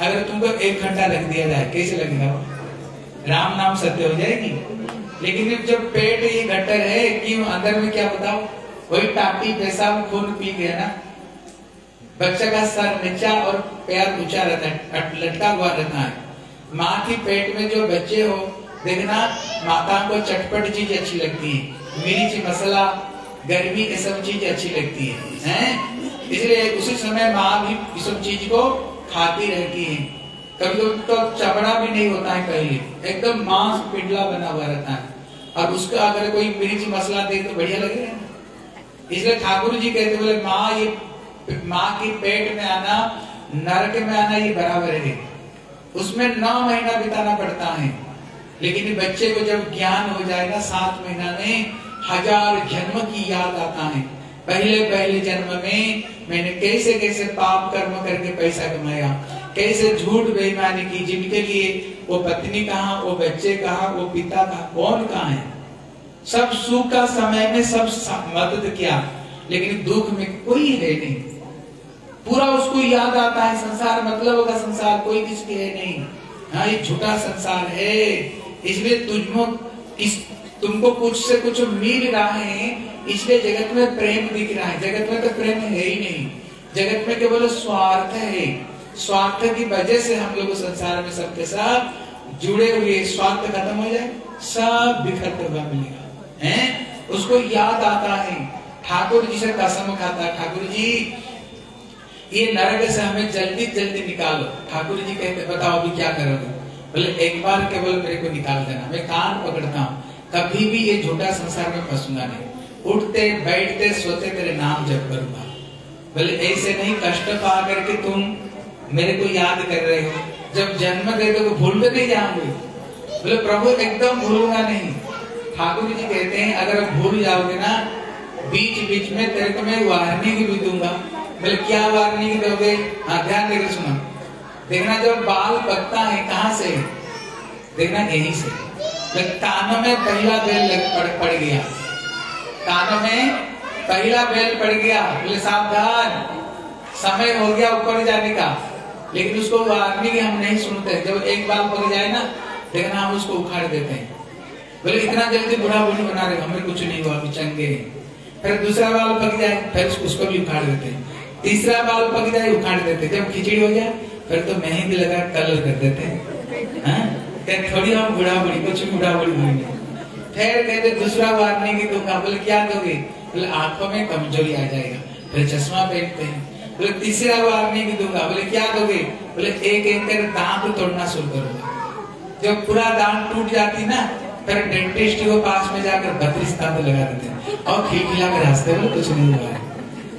अगर तुमको एक घंटा रख दिया जाए, कैसे लगेगा राम नाम सत्य हो जाएगी। लेकिन जब पेट ये गटर है क्यों अंदर में क्या बताओ वही टाटी पेशाब खून पी गया ना, बच्चे का सर नीचा और पैर ऊँचा रहता है लटका हुआ रहता है। माँ की पेट में जो बच्चे हो, देखना, माता को चटपट चीज़ अच्छी लगती है। मिर्च, मसाला, गर्मी, ये सब चीज़ अच्छी लगती है, हैं? इसलिए उसी समय माँ भी इस चीज़ को खाती रहती है। कभी कभी तो चमड़ा भी नहीं होता है पहले एकदम मांस पिंडला बना हुआ रहता है। और उसका अगर कोई मिर्च मसला दे तो बढ़िया लगेगा इसलिए ठाकुर जी कहते बोले, माँ, ये माँ की पेट में आना, नरक में आना ये बराबर है। उसमें नौ महीना बिताना पड़ता है। लेकिन बच्चे को जब ज्ञान हो जाएगा सात महीना में हज़ार जन्म की याद आता है। पहले पहले जन्म में मैंने कैसे कैसे पाप कर्म करके पैसा कमाया, कैसे झूठ बेईमानी की, जिनके लिए वो पत्नी कहा, वो बच्चे कहा, वो पिता कहा, कौन कहा है? सब सुख का समय में सब मदद किया, लेकिन दुख में कोई है नहीं। पूरा उसको याद आता है, संसार मतलब का संसार, कोई किसके है नहीं। हाँ ये झूठा संसार है। इसलिए तुझको किस तुमको कुछ से कुछ मिल रहा है इसलिए जगत में प्रेम दिख रहा है। जगत में तो प्रेम है ही नहीं। जगत में केवल स्वार्थ है। स्वार्थ की वजह से हम लोग संसार में सबके साथ जुड़े हुए स्वार्थ खत्म हो जाए, सब बिखरते हुआ मिलेगा। है? उसको याद आता है। ठाकुर जी से कसम खाता ठाकुर जी ये नरक से हमें जल्दी जल्दी निकालो। ठाकुर जी कहते, बताओ अभी क्या करोगे? बोले, एक बार केवल मेरे को निकाल देना। मैं कान पकड़ता हूँ। कभी भी ये झूठा संसार में फंसूँगा नहीं। उठते बैठते सोते तेरे नाम जप करूँगा। बोले ऐसे नहीं कष्ट पा करके तुम मेरे को याद कर रहे हो। जब जन्म दे तो भूल तो नहीं जाऊँगे। बोले प्रभु एकदम भूलूँगा नहीं। ठाकुर जी कहते हैं अगर भूल जाओगे ना बीच बीच में तेरे को मैं वार्निंग भी दूँगा। बोले क्या वार्निंग दोगे? हाँ ध्यान देकर सुनो। देखना जब बाल पकता है कहाँ से देखना यहीं से। कानों में पहला बेल पड़, पड़ गया। कानों में पहला बेल पड़ गया, बोले, सावधान, समय हो गया ऊपर जाने का। लेकिन उसको आदमी हम नहीं सुनते। जब एक बाल पक जाए ना देखना हम उसको उखाड़ देते हैं। बोले, इतना जल्दी बुढ़ा बुढ़ी बना रहे हमें कुछ नहीं हुआ, अभी चंगे फिर दूसरा बाल पक जाए, फिर उसको भी उखाड़ देते हैं। तीसरा बाल पक जाए, उखाड़ देते जब खिचड़ी हो जाए, फिर तो मेहंदी लगा, कलर कर देते हैं। हाँ? थोड़ी हम बुढ़ा बुढ़ी कुछ बुढ़ा बुढ़ी हुई फिर कहते, दूसरा बार नहीं, की दूँगा बोले, क्या दोगे? बोले, आँखों में कमज़ोरी आ जाएगा। फिर चश्मा पहनते हैं। बोले, तीसरा बार नहीं, की दूँगा बोले, क्या दोगे? बोले, एक एक कर दांत तोड़ना शुरू करूँगा जब पूरा दांत टूट जाती ना, फिर डेंटिस्ट को पास में जाकर बत्तीस दांत लगा देते और खिलखिला के रास्ते बोले कुछ नहीं हुआ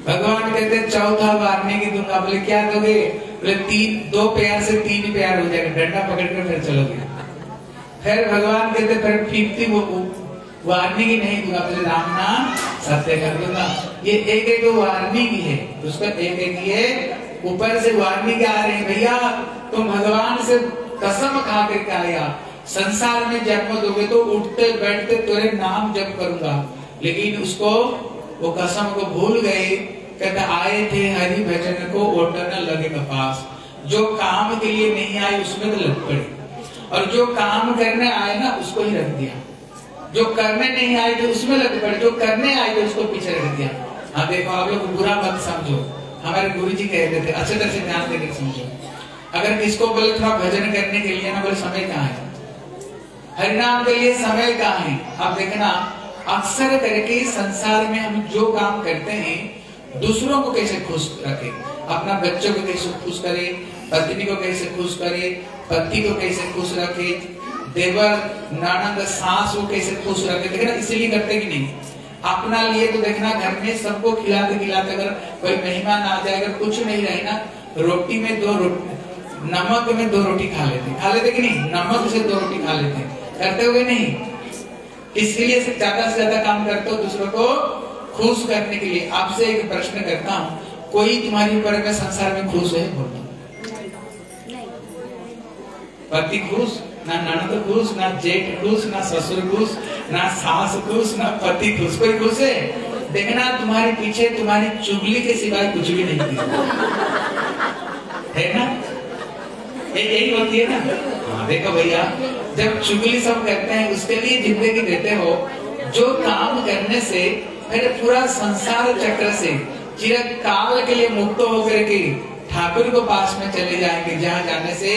भगवान कहते, चौथा बार नहीं, की दूँगा बोले, क्या दोगे? बोले, तीन, दो प्यार से तीन प्यार हो जाएगा। डंडा पकड़ कर फिर चलोगे। फिर भगवान कहते, फिर फिफ्टी वो वार्निंग ही नहीं दूँगा। बोले, राम नाम, सत्य कर दूँगा। ये एक एक वार्निंग ही है। उसका एक एक ये, ऊपर से वार्निंग आ रही भैया, तुम भगवान से कसम खा करके आया? संसार में जन्म दोगे तो उठते, बैठते तेरे नाम जप करूँगा। लेकिन उसको, वो कसम को भूल गए। कहते, आए थे हरि भजन को ओटन लगे कपास। जो काम के लिए नहीं आए, उसमें तो लग पड़े। और जो काम करने आए ना, उसको ही रख दिया। जो करने नहीं आए थे उसमें लग पड़े, जो करने आए थे उसको पीछे रख दिया। हाँ देखो, आप लोग बुरा मत समझो। हमारे गुरु जी कहते थे, अच्छे तरह से ध्यान देकर समझो। अगर किसको बोले थोड़ा भजन करने के लिए ना, बोले, समय कहाँ है? हरिनाम के लिए समय कहाँ है? आप देखना, अक्सर करके संसार में हम जो काम करते हैं, दूसरों को कैसे खुश रखें? अपना बच्चों को कैसे खुश करें? पत्नी को कैसे खुश करे, पति को कैसे खुश रखे, देवर ननद सास को कैसे खुश रखे, देखना इसीलिए करते कि नहीं? अपना लिए तो देखना घर में सबको खिलाते खिलाते अगर कोई मेहमान आ जाए, अगर कुछ नहीं रहे ना, रोटी में दो रोटी नमक में दो रोटी खा लेते। खा लेते कि नहीं? नमक से दो रोटी खा लेते। करते हुए नहीं? इसलिए से ज़्यादा से ज़्यादा काम करते हो दूसरों को खुश करने के लिए। आपसे एक प्रश्न करता हूँ, कोई तुम्हारी ऊपर संसार में खुश है, बोलो। पति खुश ना ननद खुश ना जेठ खुश ना ससुर खुश ना सास खुश ना पति खुश कोई खुश है? देखना, तुम्हारे पीछे तुम्हारी चुगली के सिवाय कुछ भी नहीं है। ना? यही होती है ना? हाँ देखो भैया, जब चुगली सब करते हैं, उसके लिए ज़िंदगी देते हो, जो काम करने से मेरे पूरा संसार चक्र से, चिरकाल के लिए मुक्त होकर के, ठाकुर को पास में चले जाएँगे, जहाँ जाने से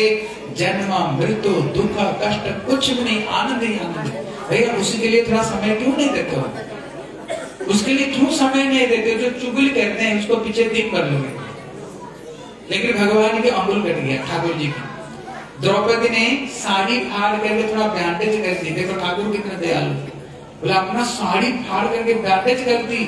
जन्म, मृत्यु, दुख, कष्ट, कुछ भी नहीं, आनंद ही आनंद भैया उसी के लिए थोड़ा समय क्यों नहीं देते हो? उसके लिए क्यों समय नहीं देते? जो चुगली करते हैं, उसको पीछे दिन भर लोगे। लेकिन भगवान के अमूल कट गया ठाकुर जी की। द्रौपदी ने साड़ी फाड़ करके थोड़ा बैंडेज कर दी। देखो, ठाकुर कितने दयालु बोला, अपना साड़ी फाड़ करके बैंडेज कर दी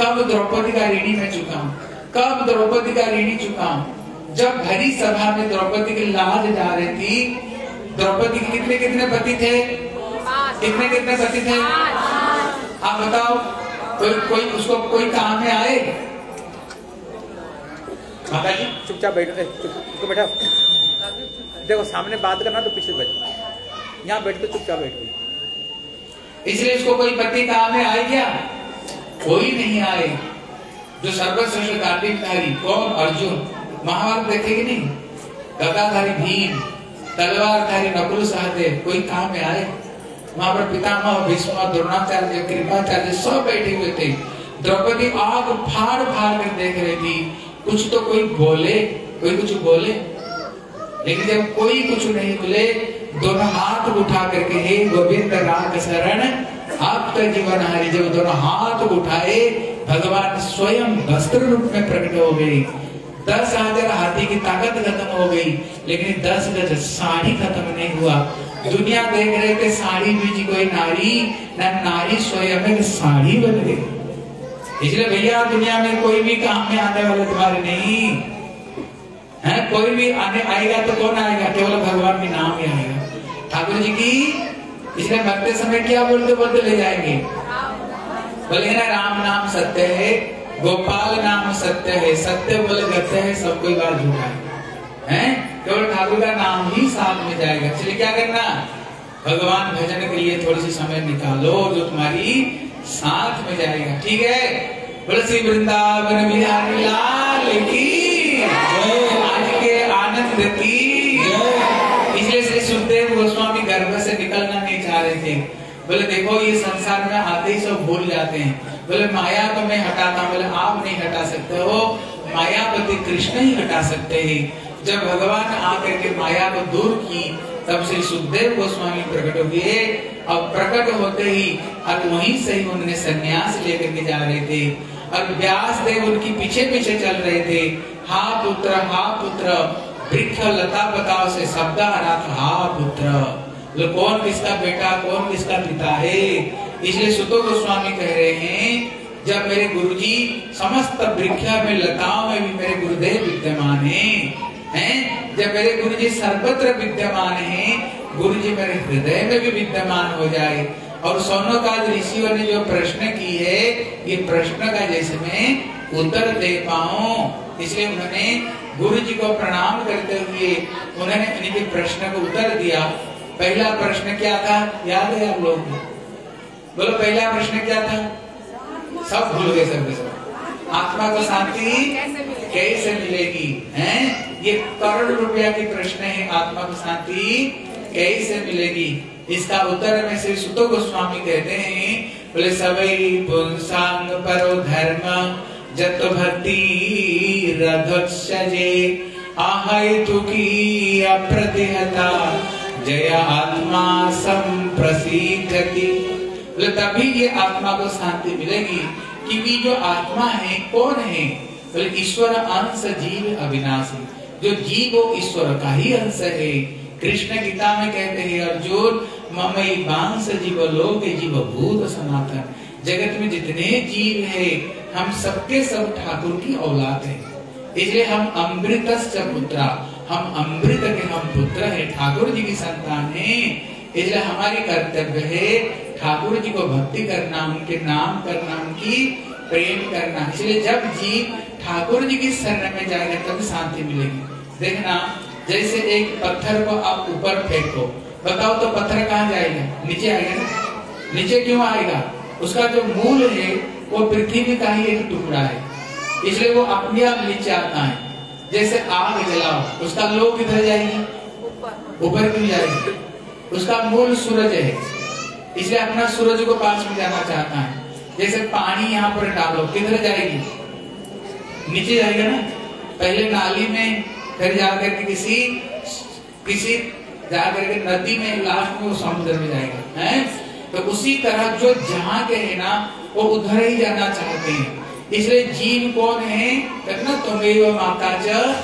कब द्रौपदी का ऋणी में चुका हूँ। कब द्रौपदी का ऋणी चुका हूँ। जब भरी सभा में द्रौपदी की लाज जा रही थी द्रौपदी के कितने कितने पति थे? कितने कितने पति थे? आप बताओ कोई कोई उसको कोई काम में आए? माता जी चुपचाप बैठो चुप बैठा। देखो सामने बात करना तो पीछे बैठो। यहाँ बैठ के चुपचाप बैठो। इसलिए इसको कोई पति काम में आए क्या? कोई नहीं आए। जो सर्वश्रेष्ठ कौन? अर्जुन। महाभारत देखेगी नहीं? गदाधारी भीम, तलवारधारी नकुल सहदेव, कोई काम में आए? वहाँ पर पितामह भीष्म द्रोणाचार्य, कृपाचार्य सब बैठे हुए थे। द्रौपदी आग फाड़ फाड़ कर देख रही थी। कुछ तो कोई बोले, कोई कुछ बोले। लेकिन जब कोई कुछ नहीं बोले, दोनों हाथ उठा करके, हे गोविंद राग शरण आप तो जीवन हारी। जब दोनों हाथ उठाए, भगवान स्वयं वस्त्र रूप में प्रकट हो गई दस हज़ार हाथी की ताकत खत्म हो गई, लेकिन दस गज साड़ी खत्म नहीं हुआ। दुनिया देख रहे थे साड़ी बीच कोई नारी, न नारी स्वयं साड़ी बन गई। इसलिए भैया, दुनिया में कोई भी काम में आने वाले तुम्हारे नहीं। है, कोई भी आने आएगा तो कौन आएगा? केवल भगवान के नाम ही आएगा। ठाकुर जी की, इसलिए मरते समय क्या बोलते बोलते ले जाएँगे? बोले ना, राम नाम सत्य है। गोपाल नाम सत्य है, सत्य बोले गत्य है, सब कोई बार झूठा है। हैं? केवल ठाकुर का नाम ही साथ में जाएगा। इसलिए क्या करना? भगवान भजन के लिए थोड़ी सी समय निकालो, जो तुम्हारी साथ में जाएगा। ठीक है? श्री वृंदावन बिहारी लाल की आज के आनंद की इसलिए श्री सुखदेव गोस्वामी गर्भ से निकलना नहीं चाह रहे थे। बोले, देखो, ये संसार में आते ही सब भूल जाते हैं। बोले, माया तो मैं हटाता बोले, आप नहीं हटा सकते हो। मायापति कृष्ण ही हटा सकते हैं। जब भगवान आकर के माया को दूर की, तब से सुखदेव गोस्वामी प्रकट हुए और प्रकट होते ही और वहीं से ही उन्होंने संन्यास लेकर के जा रहे थे। और व्यास देव उनके पीछे पीछे चल रहे थे। हा पुत्र हा पुत्र, वृक्ष लता पताओ से शब्द आ रहा था, हा पुत्र। बोले, कौन किसका बेटा कौन किसका पिता है? इसलिए सुतो गोस्वामी कह रहे हैं जब मेरे गुरुजी समस्त वृक्ष में लताओं में भी मेरे गुरुदेव विद्यमान हैं हैं? जब मेरे गुरुजी सर्वत्र विद्यमान हैं गुरुजी मेरे हृदय में भी विद्यमान हो जाए। और सोनो का ऋषियों ने जो प्रश्न की है ये प्रश्न का जैसे मैं उत्तर दे पाऊँ इसलिए उन्होंने गुरु जी को प्रणाम करते हुए उन्होंने प्रश्न को उत्तर दिया। पहला प्रश्न क्या था? याद है आप लोग? बोलो, पहला प्रश्न क्या था? सब भूल गए सब आत्मा को शांति कैसे मिलेगी, हैं? ये करोड़ रुपया की प्रश्न है। आत्मा को शांति कैसे मिलेगी? इसका उत्तर में श्री सुतो गोस्वामी कहते हैं, बोले, सबई पुंसांग परो धर्म, जत भक्ति रधोत्सजे आहैतु की अप्रतिहता। जय आत्मा संप्रसिद्धति बोले तभी ये आत्मा को शांति मिलेगी क्योंकि जो आत्मा है, कौन है? बोले, ईश्वर अंश जीव अविनाशी। जो जीव वो ईश्वर का ही अंश है। कृष्ण गीता में कहते हैं, अर्जुन, ममई बाँस जीव लोक जीव भूत सनातन। जगत में जितने जीव है, हम सबके सब ठाकुर की औलाद है। इसलिए हम अमृत पुत्रा हम अमृत के हम पुत्र है, ठाकुर जी की संतान है। इसलिए हमारी कर्तव्य है ठाकुर जी को भक्ति करना, उनके नाम करना, उनकी प्रेम करना। इसलिए जब जीव ठाकुर जी की शरण में जाएगा, तब शांति मिलेगी। देखना, जैसे एक पत्थर को आप ऊपर फेंको। बताओ तो पत्थर कहाँ जाएगा? नीचे आएगा ना? नीचे क्यों आएगा? उसका जो मूल है, वो पृथ्वी का ही एक टुकड़ा है। इसलिए वो अपने आप नीचे आता है। जैसे आग जलाओ उसका लो किधर जाएगी? ऊपर क्यों जाएगी? उसका मूल सूरज है। इसलिए अपना सूरज को पास में जाना चाहता है। जैसे पानी यहाँ पर डालो, किधर जाएगी? नीचे जाएगा ना? पहले नाली में, फिर जाकर के किसी किसी, जाकर के नदी में लास्ट में वो समुद्र में जाएगा, है? तो उसी तरह जो जहाँ के है ना, वो उधर ही जाना चाहते हैं। इसलिए जीव कौन है? कहना तुम्हें माता च,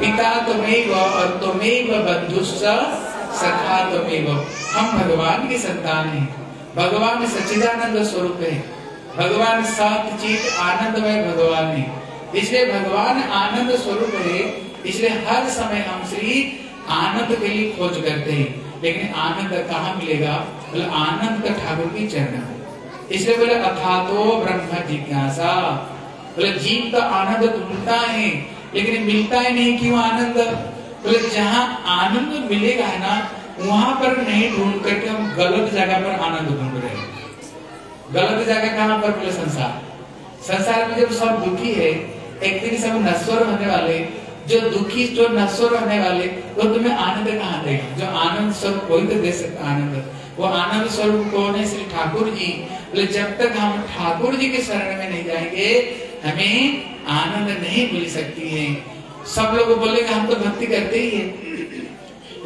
पिता तुम्हें और तुम्हें बंधु सखा तुम्हें हम भगवान की संतान हैं। भगवान सच्चिदानंद स्वरूप है। भगवान सात चीज़ आनंदमय भगवान है। इसलिए भगवान आनंद स्वरूप है। इसलिए हर समय हम श्री आनंद के लिए खोज करते हैं। लेकिन आनंद कहाँ मिलेगा? बोले, आनंद का ठाकुर की चरण इसलिए बोले अथा तो ब्रह्म जिज्ञासा। बोले, जीव का आनंद ढूंढता है, लेकिन मिलता ही नहीं क्यों आनंद? बोले, जहाँ आनंद मिलेगा ना, वहाँ पर नहीं ढूंढ करके हम गलत जगह पर आनंद ढूंढ रहे हैं। गलत जगह कहाँ पर बोले, संसार? संसार में जब सब दुखी है, एक दिन सब नश्वर होने वाले, जो दुखी, जो नश्वर होने वाले, वो तुम्हें आनंद कहाँ देगा? जो आनंद स्वरूप कोई तो दे सकता आनंद। वो आनंद स्वरूप कौन है श्री ठाकुर जी, बोले, जब तक हम ठाकुर जी के शरण में नहीं जाएँगे, हमें आनंद नहीं मिल सकती है। सब लोग बोलेंगे हम तो भक्ति करते ही है।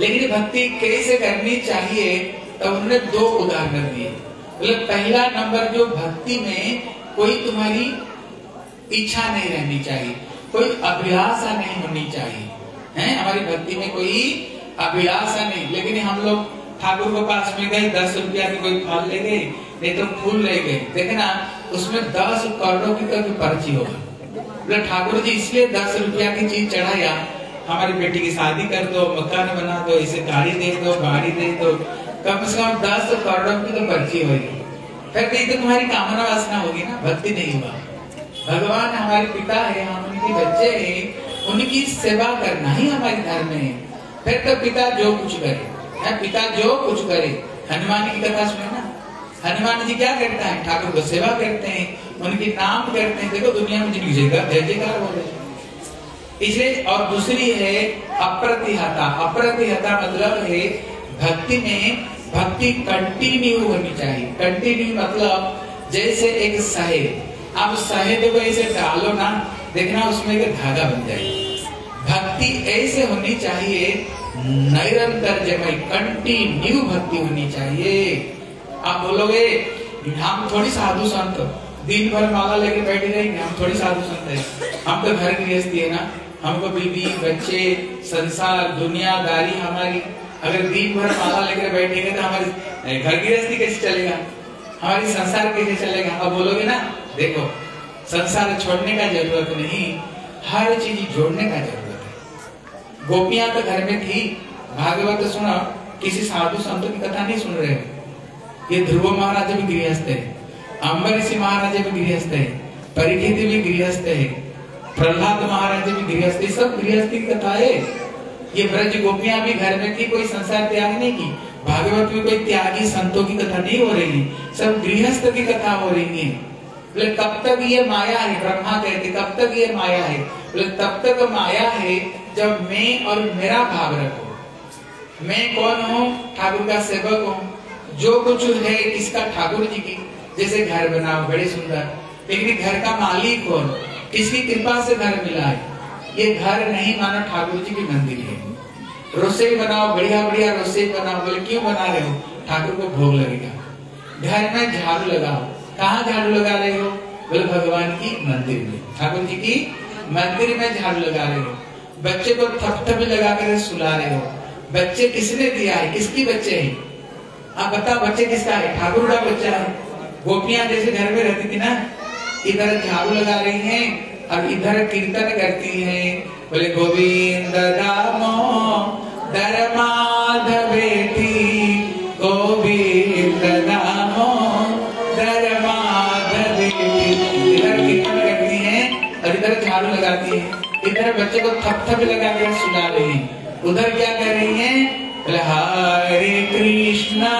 लेकिन भक्ति कैसे करनी चाहिए तो उन्होंने दो उदाहरण दिए। बोले, पहला नंबर, जो भक्ति में कोई तुम्हारी इच्छा नहीं रहनी चाहिए, कोई अभिलाषा नहीं होनी चाहिए। है? हमारी भक्ति में कोई अभिलाषा नहीं, लेकिन हम लोग ठाकुर के पास में गए दस रुपया की कोई फल ले गए नहीं तो फूल ले गए देखे ना उसमें दस करोड़ों की तो पर्ची होगा। बोले, ठाकुर जी, इसलिए दस रुपया की चीज़ चढ़ाया। हमारी बेटी की शादी कर दो, मकान बना दो, इसे गाड़ी दे दो, गाड़ी दे दो। कम से कम दस करोड़ों की तो पर्ची होगी। फिर कहीं तो तुम्हारी कामना वासना होगी ना, भक्ति नहीं हुआ। भगवान हमारे पिता है, हम उनके बच्चे हैं, उनकी सेवा करना ही हमारे धर्म है। फिर तो पिता जो कुछ करे। है, पिता जो कुछ करे। हनुमान की कथा सुने ना। हनुमान जी क्या करता है? ठाकुर को सेवा करते हैं, उनके नाम करते हैं। देखो, दुनिया में जय जयकार हो रहे इसलिए और दूसरी है, अप्रतिहता। अप्रतिहता मतलब है, भक्ति में, भक्ति कंटिन्यू होनी चाहिए। कंटिन्यू मतलब जैसे एक शहद। आप शहद को ऐसे डालो ना, देखना उसमें एक धागा बन जाएगा। भक्ति ऐसे होनी चाहिए निरंतर जमय कंटिन्यू भक्ति होनी चाहिए, आप बोलोगे, हम थोड़ी साधु संत दिन भर माला लेके बैठे रहेंगे हम थोड़ी साधु संत है। हम तो घर गृहस्थी है ना। हमको बीबी बच्चे, संसार, दुनियादारी हमारी, अगर दिन भर माला लेकर बैठेंगे तो हमारी घर गृहस्थी कैसे चलेगा? हमारी संसार कैसे चलेगा? अब बोलोगे ना, देखो, संसार छोड़ने का ज़रूरत नहीं, हर चीज़ जोड़ने का ज़रूरत गोपियाँ तो घर में थी। भागवत सुना, किसी साधु संतों की कथा नहीं सुन रहे। ये ध्रुव महाराज भी गृहस्थ है अम्बर ऋषि महाराज भी गृहस्थ है परीक्षित भी गृहस्थ है, प्रहलाद महाराज भी गृहस्थ सब गृहस्थी की कथा है। ये ब्रज गोपियाँ भी घर में थी, कोई संसार त्याग नहीं की। भागवत में कोई त्यागी संतों की कथा नहीं हो रही, सब गृहस्थ की कथा हो रही है। बोले, कब तक ये माया है? ब्रह्मा कहते, कब तक ये माया है? बोले, तब तक माया है जब मैं और मेरा भाव रखो मैं कौन हूँ? ठाकुर का सेवक हूँ। जो कुछ है, किसका? ठाकुर जी की। जैसे घर बनाओ, बड़े सुंदर। लेकिन घर का मालिक कौन? किसकी कृपा से घर मिला है? ये घर नहीं मानो ठाकुर जी की मंदिर है। रसोई बनाओ, बढ़िया बढ़िया रसोई बनाओ। बोले, क्यों बना रहे हो? ठाकुर को भोग लगेगा। घर में झाड़ू लगाओ। कहाँ झाड़ू लगा रहे हो? बोले, भगवान की मंदिर में। ठाकुर जी की मंदिर में झाड़ू लगा रहे हो। बच्चे को थपथपे लगा कर सुला रहे हो। बच्चे किसने दिया है? किसकी बच्चे हैं? आप बताओ, बच्चे किसका है? ठाकुर का बच्चा है। गोपियाँ जैसे घर में रहती थी ना? इधर झाड़ू लगा रही हैं और इधर कीर्तन करती हैं। बोले, गोविंद दामो, धर्माधवेती, गोविंद दामो, धर्माधवेती। इधर कीर्तन करती हैं और इधर झाड़ू लगाती हैं। इधर बच्चे को थप थप लगा कर सुना रही उधर क्या कर रही है? हरे कृष्णा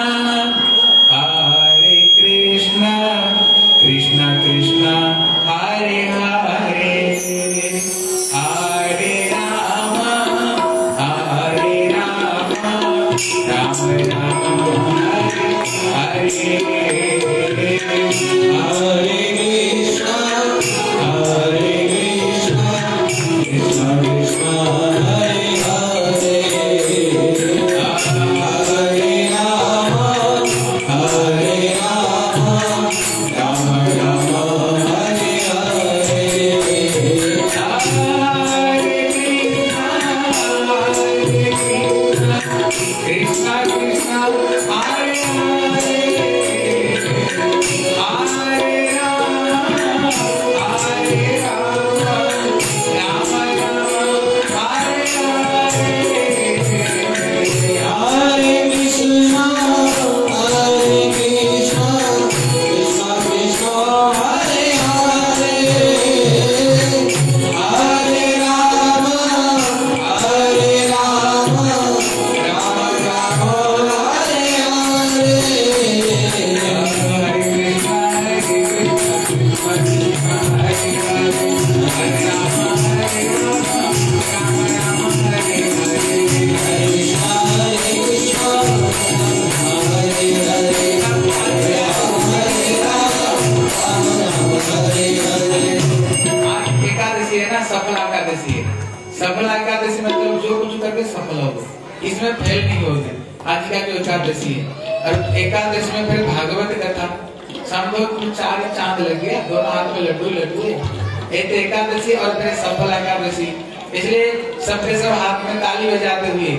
एकादशी है। और एकादशी में फिर भागवत कथा समझो चार चाँद लग गया दोनों हाथ में लड्डू लड्डू एक तो एकादशी और फिर सफल एकादशी। इसलिए सबके सब हाथ में ताली बजाते हुए,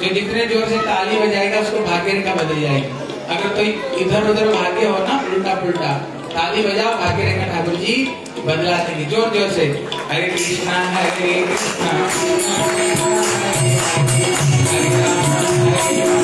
जो जितने ज़ोर से ताली बजाएगा, उसको भाग्य रेखा बदल जाएगी। अगर कोई तो इधर उधर भाग्य हो ना उल्टा पुल्टा ताली बजाओ, भाग्य रेखा ठाकुर जी बदला देंगे ज़ोर ज़ोर से। हरे कृष्णा हरे कृष्णा। हरे राम हरे राम।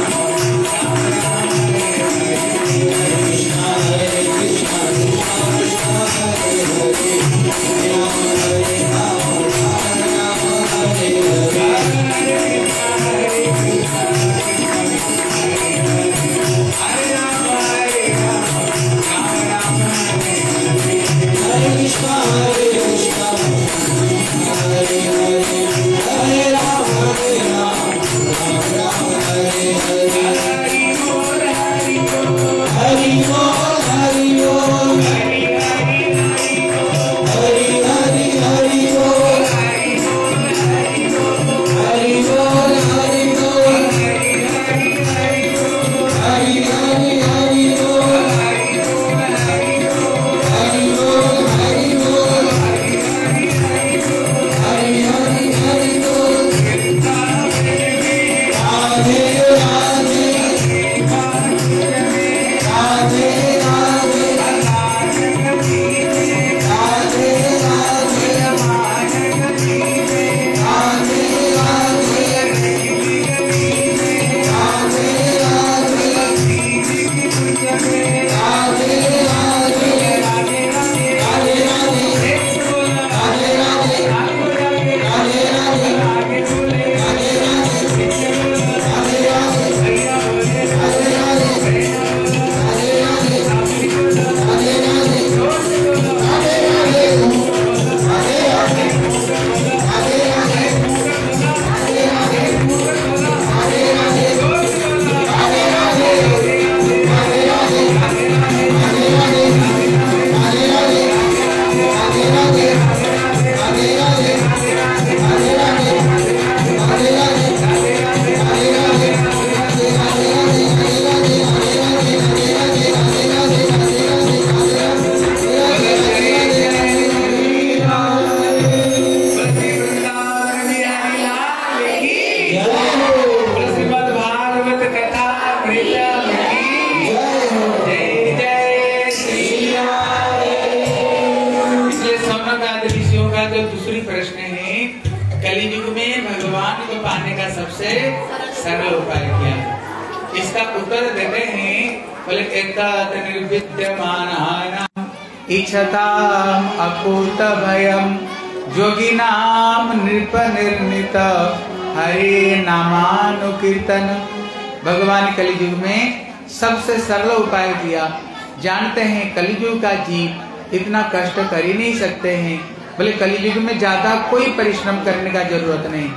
का जीव इतना कष्ट कर ही नहीं सकते हैं। बोले कलियुग में ज़्यादा कोई परिश्रम करने का ज़रूरत नहीं।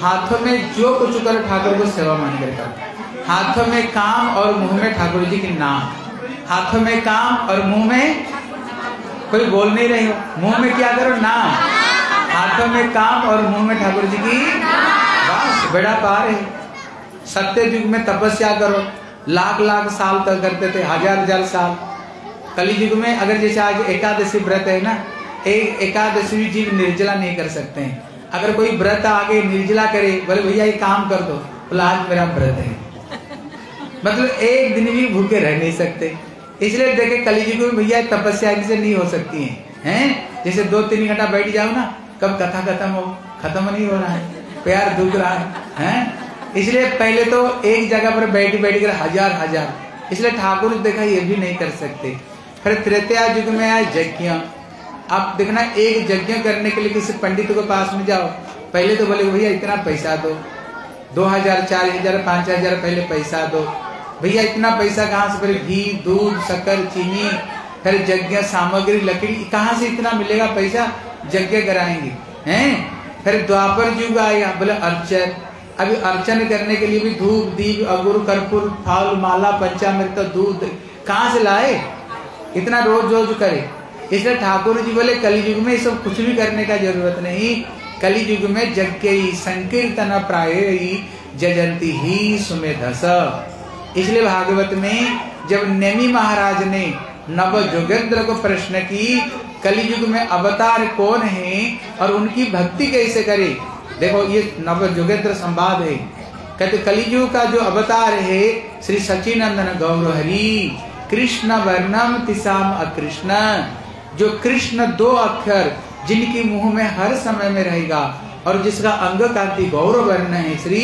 हाथों में जो कुछ कर ठाकुर को सेवा मान कर हाथों में काम और मुँह में ठाकुर जी के नाम। हाथों में काम और मुँह में कोई बोल नहीं रहे हो। मुँह में क्या करो? नाम। हाथों में काम और मुँह में ठाकुर जी की बस बेड़ा पार है। सत्य युग में तपस्या करो। लाख लाख साल तक करते थे, हज़ार हज़ार साल। कली युग में अगर जैसे आज एकादशी व्रत है ना एक एकादशी जीव निर्जला नहीं कर सकते हैं। अगर कोई व्रत आगे निर्जला करे, बोले, भैया ये काम कर दो। बोला, आज मेरा व्रत है। मतलब एक दिन भी भूखे रह नहीं सकते। इसलिए देखे कलयुग में भैया, तपस्या से नहीं हो सकती है। हैं? जैसे दो तीन घंटा बैठ जाओ ना, कब कथा खत्म हो? खत्म नहीं हो रहा है। प्यार दुख रहा है। हैं? इसलिए पहले तो एक जगह पर बैठ बैठ कर हज़ार हज़ार इसलिए ठाकुर देखा, ये भी नहीं कर सकते। फिर त्रेतया युग में आए यज्ञ। आप देखना, एक यज्ञ करने के लिए किसी पंडित के पास में जाओ। पहले तो बोले, भैया, इतना पैसा दो। दो हज़ार, चार हज़ार, पाँच हज़ार पहले पैसा दो। भैया, इतना पैसा कहाँ से फिर घी, दूध, शक्कर, चीनी, फिर यज्ञ, सामग्री, लकड़ी, कहाँ से इतना मिलेगा पैसा? यज्ञ कराएँगे, हैं? फिर द्वापर युग आया, बोले, अर्चन। अभी अर्चन करने के लिए भी धूप, दीप, अगुर, कर्पूर, फल, माला, पंचामृत, दूध कहाँ से लाए? इतना रोज रोज करे। इसलिए ठाकुर जी बोले कली युग में सब कुछ भी करने का ज़रूरत नहीं। कली युग में यज्ञ, संकीर्तन प्राय जजंती ही सुमेधस। इसलिए भागवत में जब नेमी महाराज ने नव जोगेंद्र को प्रश्न की, कलयुग में अवतार कौन है और उनकी भक्ति कैसे करे? देखो, ये नव जोगेंद्र संवाद है। कहते, कलियुग का जो अवतार है, श्री सचिनंदन गौर हरि कृष्ण वर्णम तिसाम अकृष्ण। जो कृष्ण दो अक्षर जिनकी मुँह में हर समय में रहेगा और जिसका अंग कांति गौरव वर्ण है श्री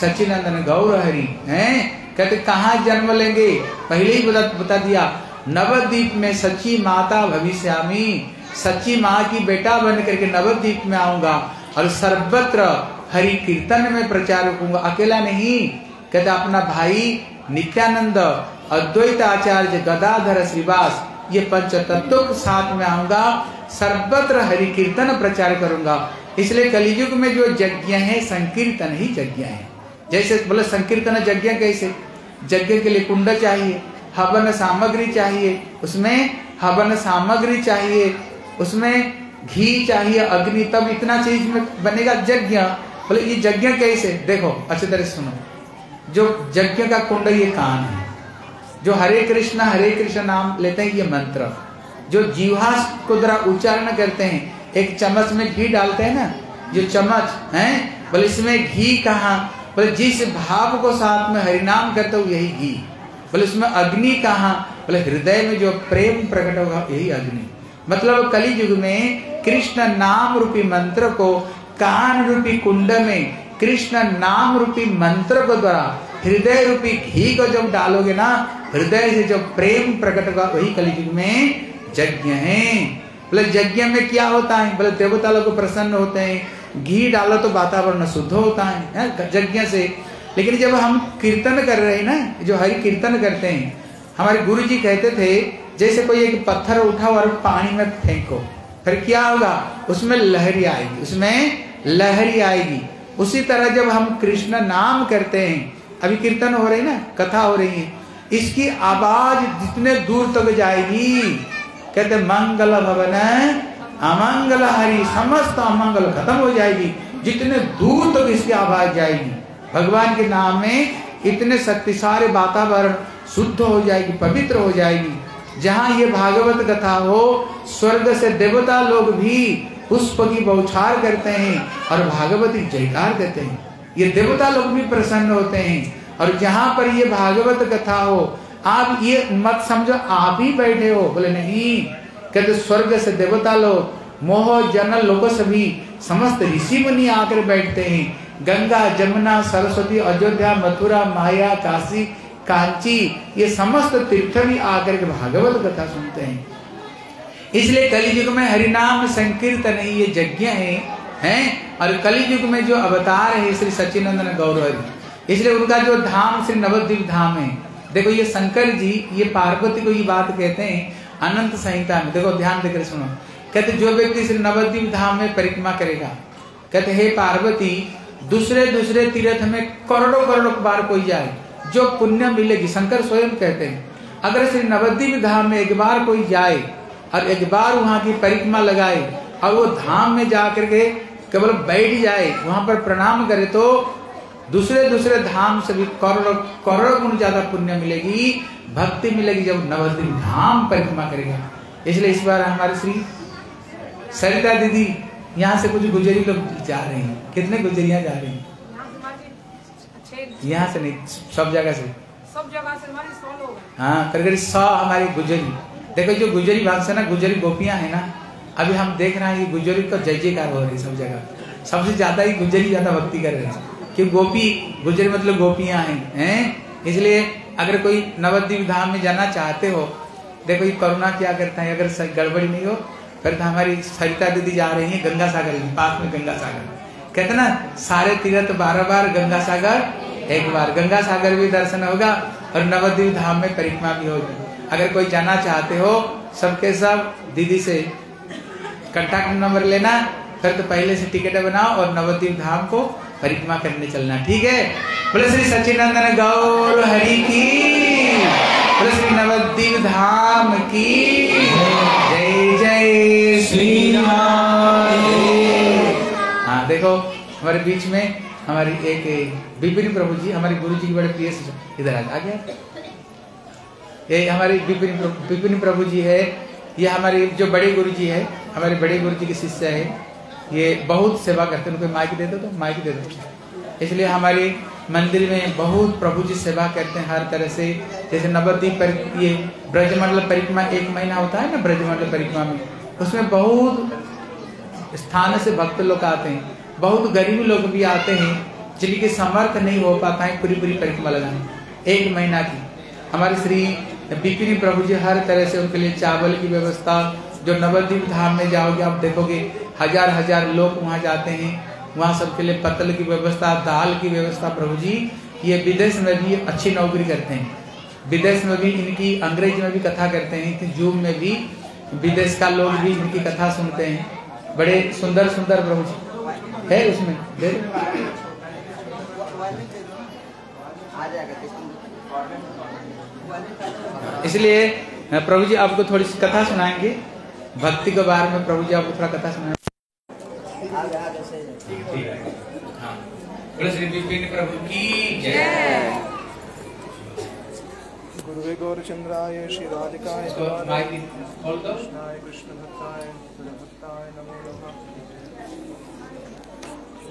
सचिनंदन गौर हरि हैं? कहते कहा जन्म लेंगे? पहले ही बता, बता दिया नवद्वीप में सच्ची माता भविष्यामी। सच्ची माँ की बेटा बन करके नवद्वीप में आऊँगा और सर्वत्र हरि कीर्तन में प्रचार करूँगा। अकेला नहीं कहते अपना भाई नित्यानंद अद्वैत आचार्य गदाधर श्रीवास, ये पंच तत्वों के साथ में आऊँगा, सर्वत्र हरि कीर्तन प्रचार करूँगा। इसलिए कलयुग में जो यज्ञ है, संकीर्तन ही यज्ञ है। जैसे बोले, संकीर्तन यज्ञ कैसे? यज्ञ के लिए कुंड चाहिए, हवन सामग्री चाहिए, उसमें हवन सामग्री चाहिए, उसमें घी चाहिए, अग्नि, तब इतना चीज़ में बनेगा यज्ञ। बोले, ये यज्ञ कैसे? देखो, अच्छी तरह सुनो। जो यज्ञ का कुंड, ये कान है। जो हरे कृष्ण हरे कृष्ण नाम लेते हैं, ये मंत्र। जो जीवा को द्वारा उच्चारण करते हैं, एक चम्मच में घी डालते हैं ना, जो चम्मच, है? बोले, इसमें घी कहा? बोले, जिस भाव को साथ में हरिनाम करते हो, यही घी। बोले, उसमें अग्नि कहा? बोले, हृदय में जो प्रेम प्रकट होगा, यही अग्नि। मतलब कली युग में कृष्ण नाम रूपी मंत्र को कान रूपी कुंड में, कृष्ण नाम रूपी मंत्र को द्वारा हृदय रूपी घी को जब डालोगे ना, हृदय से जो प्रेम प्रकट होगा, वही कलयुग में यज्ञ है। बोले, यज्ञ में क्या होता है? बोले देवता लोग प्रसन्न होते हैं। घी डालो तो वातावरण शुद्ध होता है यज्ञ से। लेकिन जब हम कीर्तन कर रहे हैं ना, जो हरि कीर्तन करते हैं, हमारे गुरु जी कहते थे, जैसे कोई एक पत्थर उठाओ और पानी में फेंको, फिर क्या होगा? उसमें लहरी आएगी, उसमें लहरी आएगी। उसी तरह जब हम कृष्ण नाम करते हैं अभी कीर्तन हो रही ना? कथा हो रही है। इसकी आवाज़ जितने दूर तक जाएगी, कहते मंगल भवन, अमंगल हरि, समस्त अमंगल खत्म हो जाएगी। जितने दूर तक इसकी आवाज़ जाएगी, भगवान के नाम में इतने शक्ति सारे वातावरण शुद्ध हो जाएगी, पवित्र हो जाएगी। जहाँ ये भागवत कथा हो, स्वर्ग से देवता लोग भी पुष्प की बौछार करते हैं और भागवती जयकार देते हैं। ये देवता लोग भी प्रसन्न होते हैं। और जहाँ पर ये भागवत कथा हो, आप ये मत समझो, आप ही बैठे हो। बोले, नहीं, कहते स्वर्ग से देवता लोग, मोह, जन लोग सभी, समस्त ऋषि मुनि आकर बैठते हैं। गंगा, जमुना, सरस्वती, अयोध्या, मथुरा, माया, काशी, कांची, ये समस्त तीर्थ भी आकर के भागवत कथा सुनते हैं। इसलिए कलयुग में हरिनाम संकीर्तन ये यज्ञ है, हैं? और कलयुग में जो अवतार है श्री सचिनंदन गौरव इसलिए उनका जो धाम, श्री नवद्वीप धाम है, देखो ये शंकर जी, ये पार्वती को ये बात कहते हैं, अनंत संहिता में। देखो, ध्यान देकर सुनो। कहते, जो व्यक्ति श्री नवद्वीप धाम में परिक्रमा करेगा, कहते, हे पार्वती, दूसरे दूसरे तीर्थ में करोड़ों करोड़ों बार कोई जाए, जो पुण्य मिलेगी। शंकर स्वयं कहते हैं, अगर श्री नवद्वीप धाम में एक बार कोई जाए और एक बार वहाँ की परिक्रमा लगाए और वो धाम में जाकर के केवल बैठ जाए वहाँ पर प्रणाम करे तो दूसरे दूसरे धाम से भी करोड़ों करोड़ों गुण ज़्यादा पुण्य मिलेगी भक्ति मिलेगी जब नवद्वीप धाम परिक्रमा करेगा। इसलिए इस बार हमारे श्री सरिता दीदी यहाँ से कुछ गुजरी लोग जा रहे हैं। कितने गुजरिया जा रहे हैं? यहाँ से नहीं सब जगह से। सब जगह से हमारी सौ लोग हाँ। करीब सौ हमारी गुजरी। देखो जो गुजरी भाग से ना गुजरी गोपियाँ है ना अभी हम देख रहे हैं ये गुजरी का जय जयकार हो रही सब जगह। सबसे ज़्यादा ही गुजरी ज़्यादा भक्ति कर रहे हैं। कि गोपी गुजरी मतलब गोपियाँ हैं हैं? इसलिए अगर कोई नवद्वीप धाम में जाना चाहते हो, देखो ये करुणा क्या करता है, अगर गड़बड़ी नहीं हो, फिर तो हमारी सरिता दीदी जा रही है गंगा सागर के पास में गंगा सागर। कहते ना, सारे तीर्थ बारह बार गंगा सागर, एक बार। गंगा सागर भी दर्शन होगा और नवद्वीप धाम में परिक्रमा भी होगी। अगर कोई जाना चाहते हो, सबके सब दीदी से कंटैक्ट नंबर लेना, फिर तो पहले से टिकट बनाओ और नवद्वीप धाम को परिक्रमा करने चलना, ठीक है? बोले श्री सचिनंदन गौर हरि की। बोले श्री नवद्वीप धाम की। जय जय श्री हाँ देखो, हमारे बीच में हमारी एक विपिन प्रभु जी हमारे गुरु जी के बड़े प्रिय इधर आ गया। ये हमारे विपिन विपिन प्रभु जी है, ये हमारे जो बड़े गुरु जी है हमारे बड़े गुरु जी के शिष्य है। ये बहुत सेवा करते हैं। उनको माइक दे दो तो माइक दे दो। इसलिए हमारे मंदिर में बहुत प्रभु जी सेवा करते हैं हर तरह से। जैसे नवद्वीप पर ये ब्रजमंडल परिक्रमा एक महीना होता है ना ब्रजमंडल परिक्रमा में। उसमें बहुत स्थान से भक्त लोग आते हैं। बहुत गरीब लोग भी आते हैं, जिनके समर्थ नहीं हो पाता है पूरी पूरी परिक्रमा लगाने। एक महीना की। हमारे श्री बिपिन प्रभु जी हर तरह से उनके लिए चावल की व्यवस्था जो नवद्वीप धाम में जाओगे, आप देखोगे हज़ार हज़ार लोग वहाँ जाते हैं। वहाँ सबके लिए पतल की व्यवस्था, दाल की व्यवस्था, प्रभु जी, ये विदेश में भी अच्छी नौकरी करते हैं। विदेश में भी इनकी, अंग्रेज़ी में भी कथा करते हैं कि जूम में भी विदेश का लोग भी इनकी कथा सुनते हैं। बड़े सुंदर सुंदर प्रभु जी। है उसमें? इसलिए, प्रभु जी, आपको थोड़ी सी कथा सुनाएँगे। भक्ति के बारे में प्रभु जी आपको थोड़ा कथा ठीक है हाँ। बोलो श्री विपिन प्रभु की जय। गुरुवे गौरचंद्राय श्री राधिकाय कृष्णाय कृष्ण भक्ताय भक्ताय नमो नमः।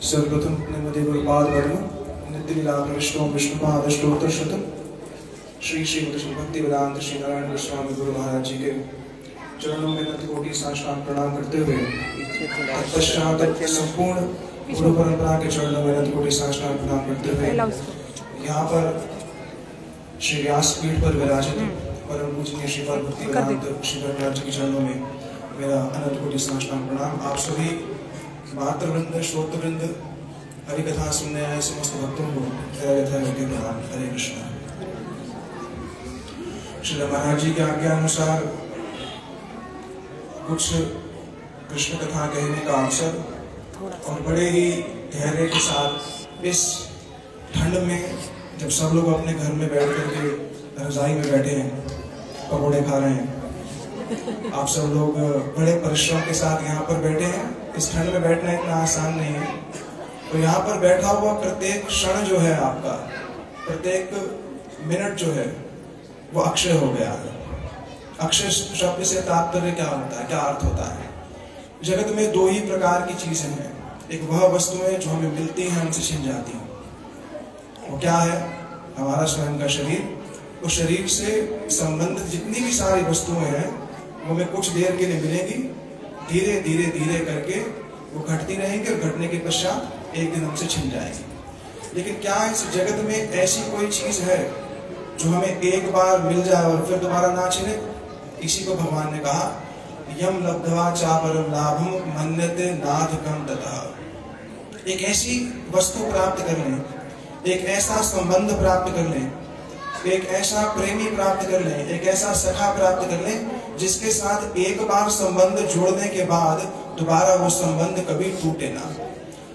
सर्वप्रथम अपने मध्य गुरुपाद वर्म नित्य लीला प्रविष्टो विष्णुपाद अष्टोत्तर श्री श्री कृष्ण भक्ति वेदांत श्री नारायण गोस्वामी गुरु महाराज जी के चरणों में नत कोटि साष्टांग प्रणाम करते हुए तत्पश्चात संपूर्ण गुरु परंपरा के चरणों में नत कोटि साष्टांग प्रणाम करते हुए यहाँ पर श्री व्यासपीठ पर विराजित परम पूजनीय श्री वेदांत श्री धर्मराज के चरणों में मेरा अनंत कोटि साष्टांग प्रणाम। आप सभी मातृ वृंद श्रोत हरि कथा सुनने आए समस्त भक्तों को हरे कृष्ण। श्री महाराज जी के आज्ञा अनुसार कुछ कृष्ण कथा कहने का अवसर और बड़े ही धैर्य के साथ इस ठंड में जब सब लोग अपने घर में बैठ करके रजाई में बैठे हैं, पकौड़े खा रहे हैं, आप सब लोग बड़े परिश्रम के साथ यहाँ पर बैठे हैं। इस ठंड में बैठना इतना आसान नहीं है। तो यहाँ पर बैठा हुआ प्रत्येक क्षण जो है आपका, प्रत्येक मिनट जो है, वो अक्षय हो गया है। अक्षय शब्द से तात्पर्य क्या होता है? क्या अर्थ होता है? जगत में दो ही प्रकार की चीज़ें हैं। एक वह वस्तुएँ जो हमें मिलती हैं, हमसे छिन जाती हैं। वो क्या है? हमारा स्वयं का शरीर। उस शरीर से संबंधित जितनी भी सारी वस्तुएँ हैं, वो हमें कुछ देर के लिए मिलेगी। धीरे धीरे धीरे करके वो घटती रहेंगी और घटने के पश्चात एक दिन हमसे छिन जाएगी। लेकिन क्या इस जगत में ऐसी कोई चीज़ है जो हमें एक बार मिल जाए और फिर दोबारा ना छिने? इसी को भगवान ने कहा, यम लब्धवा चा परम लाभम मन्यते नाथ कम तथा एक ऐसी वस्तु प्राप्त कर लें, एक ऐसा संबंध प्राप्त कर लें, एक ऐसा प्रेमी प्राप्त कर लें, एक ऐसा सखा प्राप्त कर लें, जिसके साथ एक बार संबंध जोड़ने के बाद दोबारा वो संबंध कभी टूटे ना।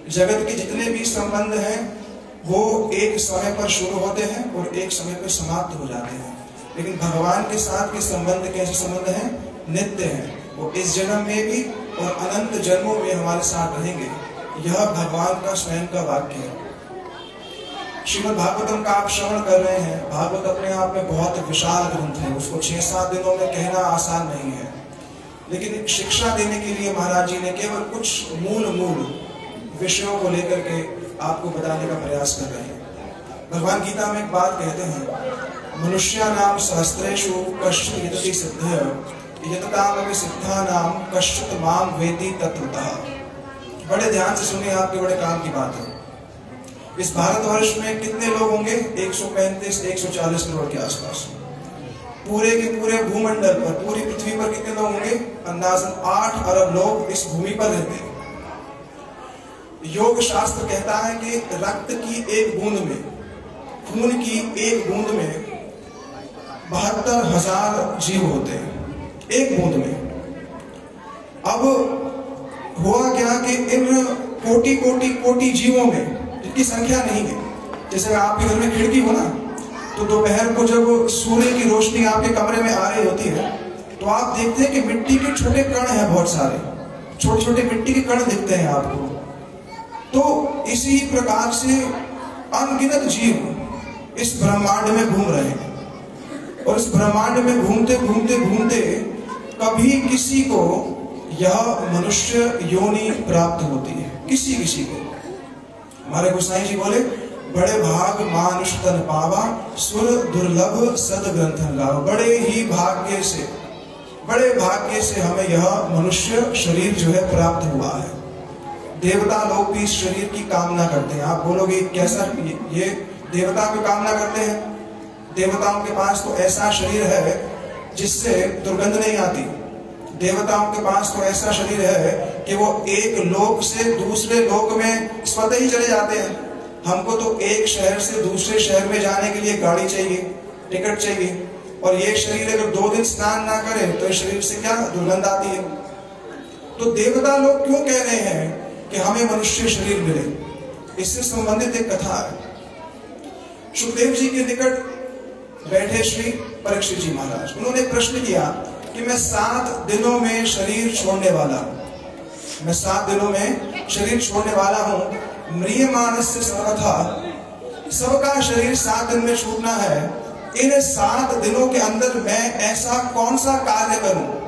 जगत के जितने भी संबंध हैं, वो एक समय पर शुरू होते हैं और एक समय पर समाप्त हो जाते हैं। लेकिन भगवान के साथ के संबंध कैसे संबंध है? नित्य हैं। वो इस जन्म में भी और अनंत जन्मों में हमारे साथ रहेंगे। यह भगवान का स्वयं का वाक्य है। श्रीमद भागवतम का आप श्रवण कर रहे हैं। भागवत अपने आप में बहुत विशाल ग्रंथ है। उसको छह सात दिनों में कहना आसान नहीं है। लेकिन शिक्षा देने के लिए महाराज जी ने केवल कुछ मूल मूल विषयों को लेकर के आपको बताने का प्रयास कर रहे हैं। भगवान गीता में एक बात कहते हैं। मनुष्य नाम सहस्त्रेशु कश्चित यदि सिद्ध यतताम सिद्धा नाम कश्चित माम वेदी तत्वतः बड़े ध्यान से सुनिए आपके बड़े काम की बात है। इस भारतवर्ष में कितने लोग होंगे? 135 140 करोड़ के आसपास। पूरे के पूरे भूमंडल पर, पूरी पृथ्वी पर कितने लोग होंगे? अंदाजन 8 अरब लोग इस भूमि पर रहते हैं। योग शास्त्र कहता है कि रक्त की एक बूंद में, खून की एक बूंद में बहत्तर हज़ार जीव होते हैं, एक बूंद में। अब हुआ क्या कि इन कोटि कोटि कोटि जीवों में जिनकी संख्या नहीं है, जैसे आपके घर में खिड़की हो ना तो दोपहर को जब सूर्य की रोशनी आपके कमरे में आ रही होती है तो आप देखते हैं कि मिट्टी के छोटे कण हैं बहुत सारे। छोटे छोटे मिट्टी के कण दिखते हैं आपको। तो इसी प्रकार से अनगिनत जीव इस ब्रह्मांड में घूम रहे हैं। और इस ब्रह्मांड में घूमते घूमते घूमते कभी किसी को यह मनुष्य योनि प्राप्त होती है। किसी किसी को। हमारे गोसाई जी बोले, बड़े भाग मानुष तन पावा, सुर दुर्लभ सद ग्रंथन गाव। बड़े ही भाग्य से, बड़े भाग्य से हमें यह मनुष्य शरीर जो है प्राप्त हुआ है। देवता लोग भी इस शरीर की कामना करते हैं। आप बोलोगे, कैसा? ये देवता की कामना करते हैं? देवताओं के पास तो ऐसा शरीर है जिससे दुर्गंध नहीं आती। देवताओं के पास तो ऐसा शरीर है कि वो एक लोक से दूसरे लोक में स्वतः ही चले जाते हैं। हमको तो एक शहर से दूसरे शहर में जाने के लिए गाड़ी चाहिए, टिकट चाहिए। और ये शरीर अगर दो दिन स्नान ना करे तो इस शरीर से क्या दुर्गंध आती है? तो देवता लोग क्यों कह रहे हैं कि हमें मनुष्य शरीर मिले? इससे संबंधित एक कथा है। सुखदेव जी के निकट बैठे श्री परीक्षित जी महाराज। उन्होंने प्रश्न किया कि मैं सात दिनों में शरीर छोड़ने वाला हूँ। मैं सात दिनों में शरीर छोड़ने वाला हूँ। मृय मानस से सर्वथा। सबका शरीर सात दिन में छूटना है। इन सात दिनों के अंदर मैं ऐसा कौन सा कार्य करूँ?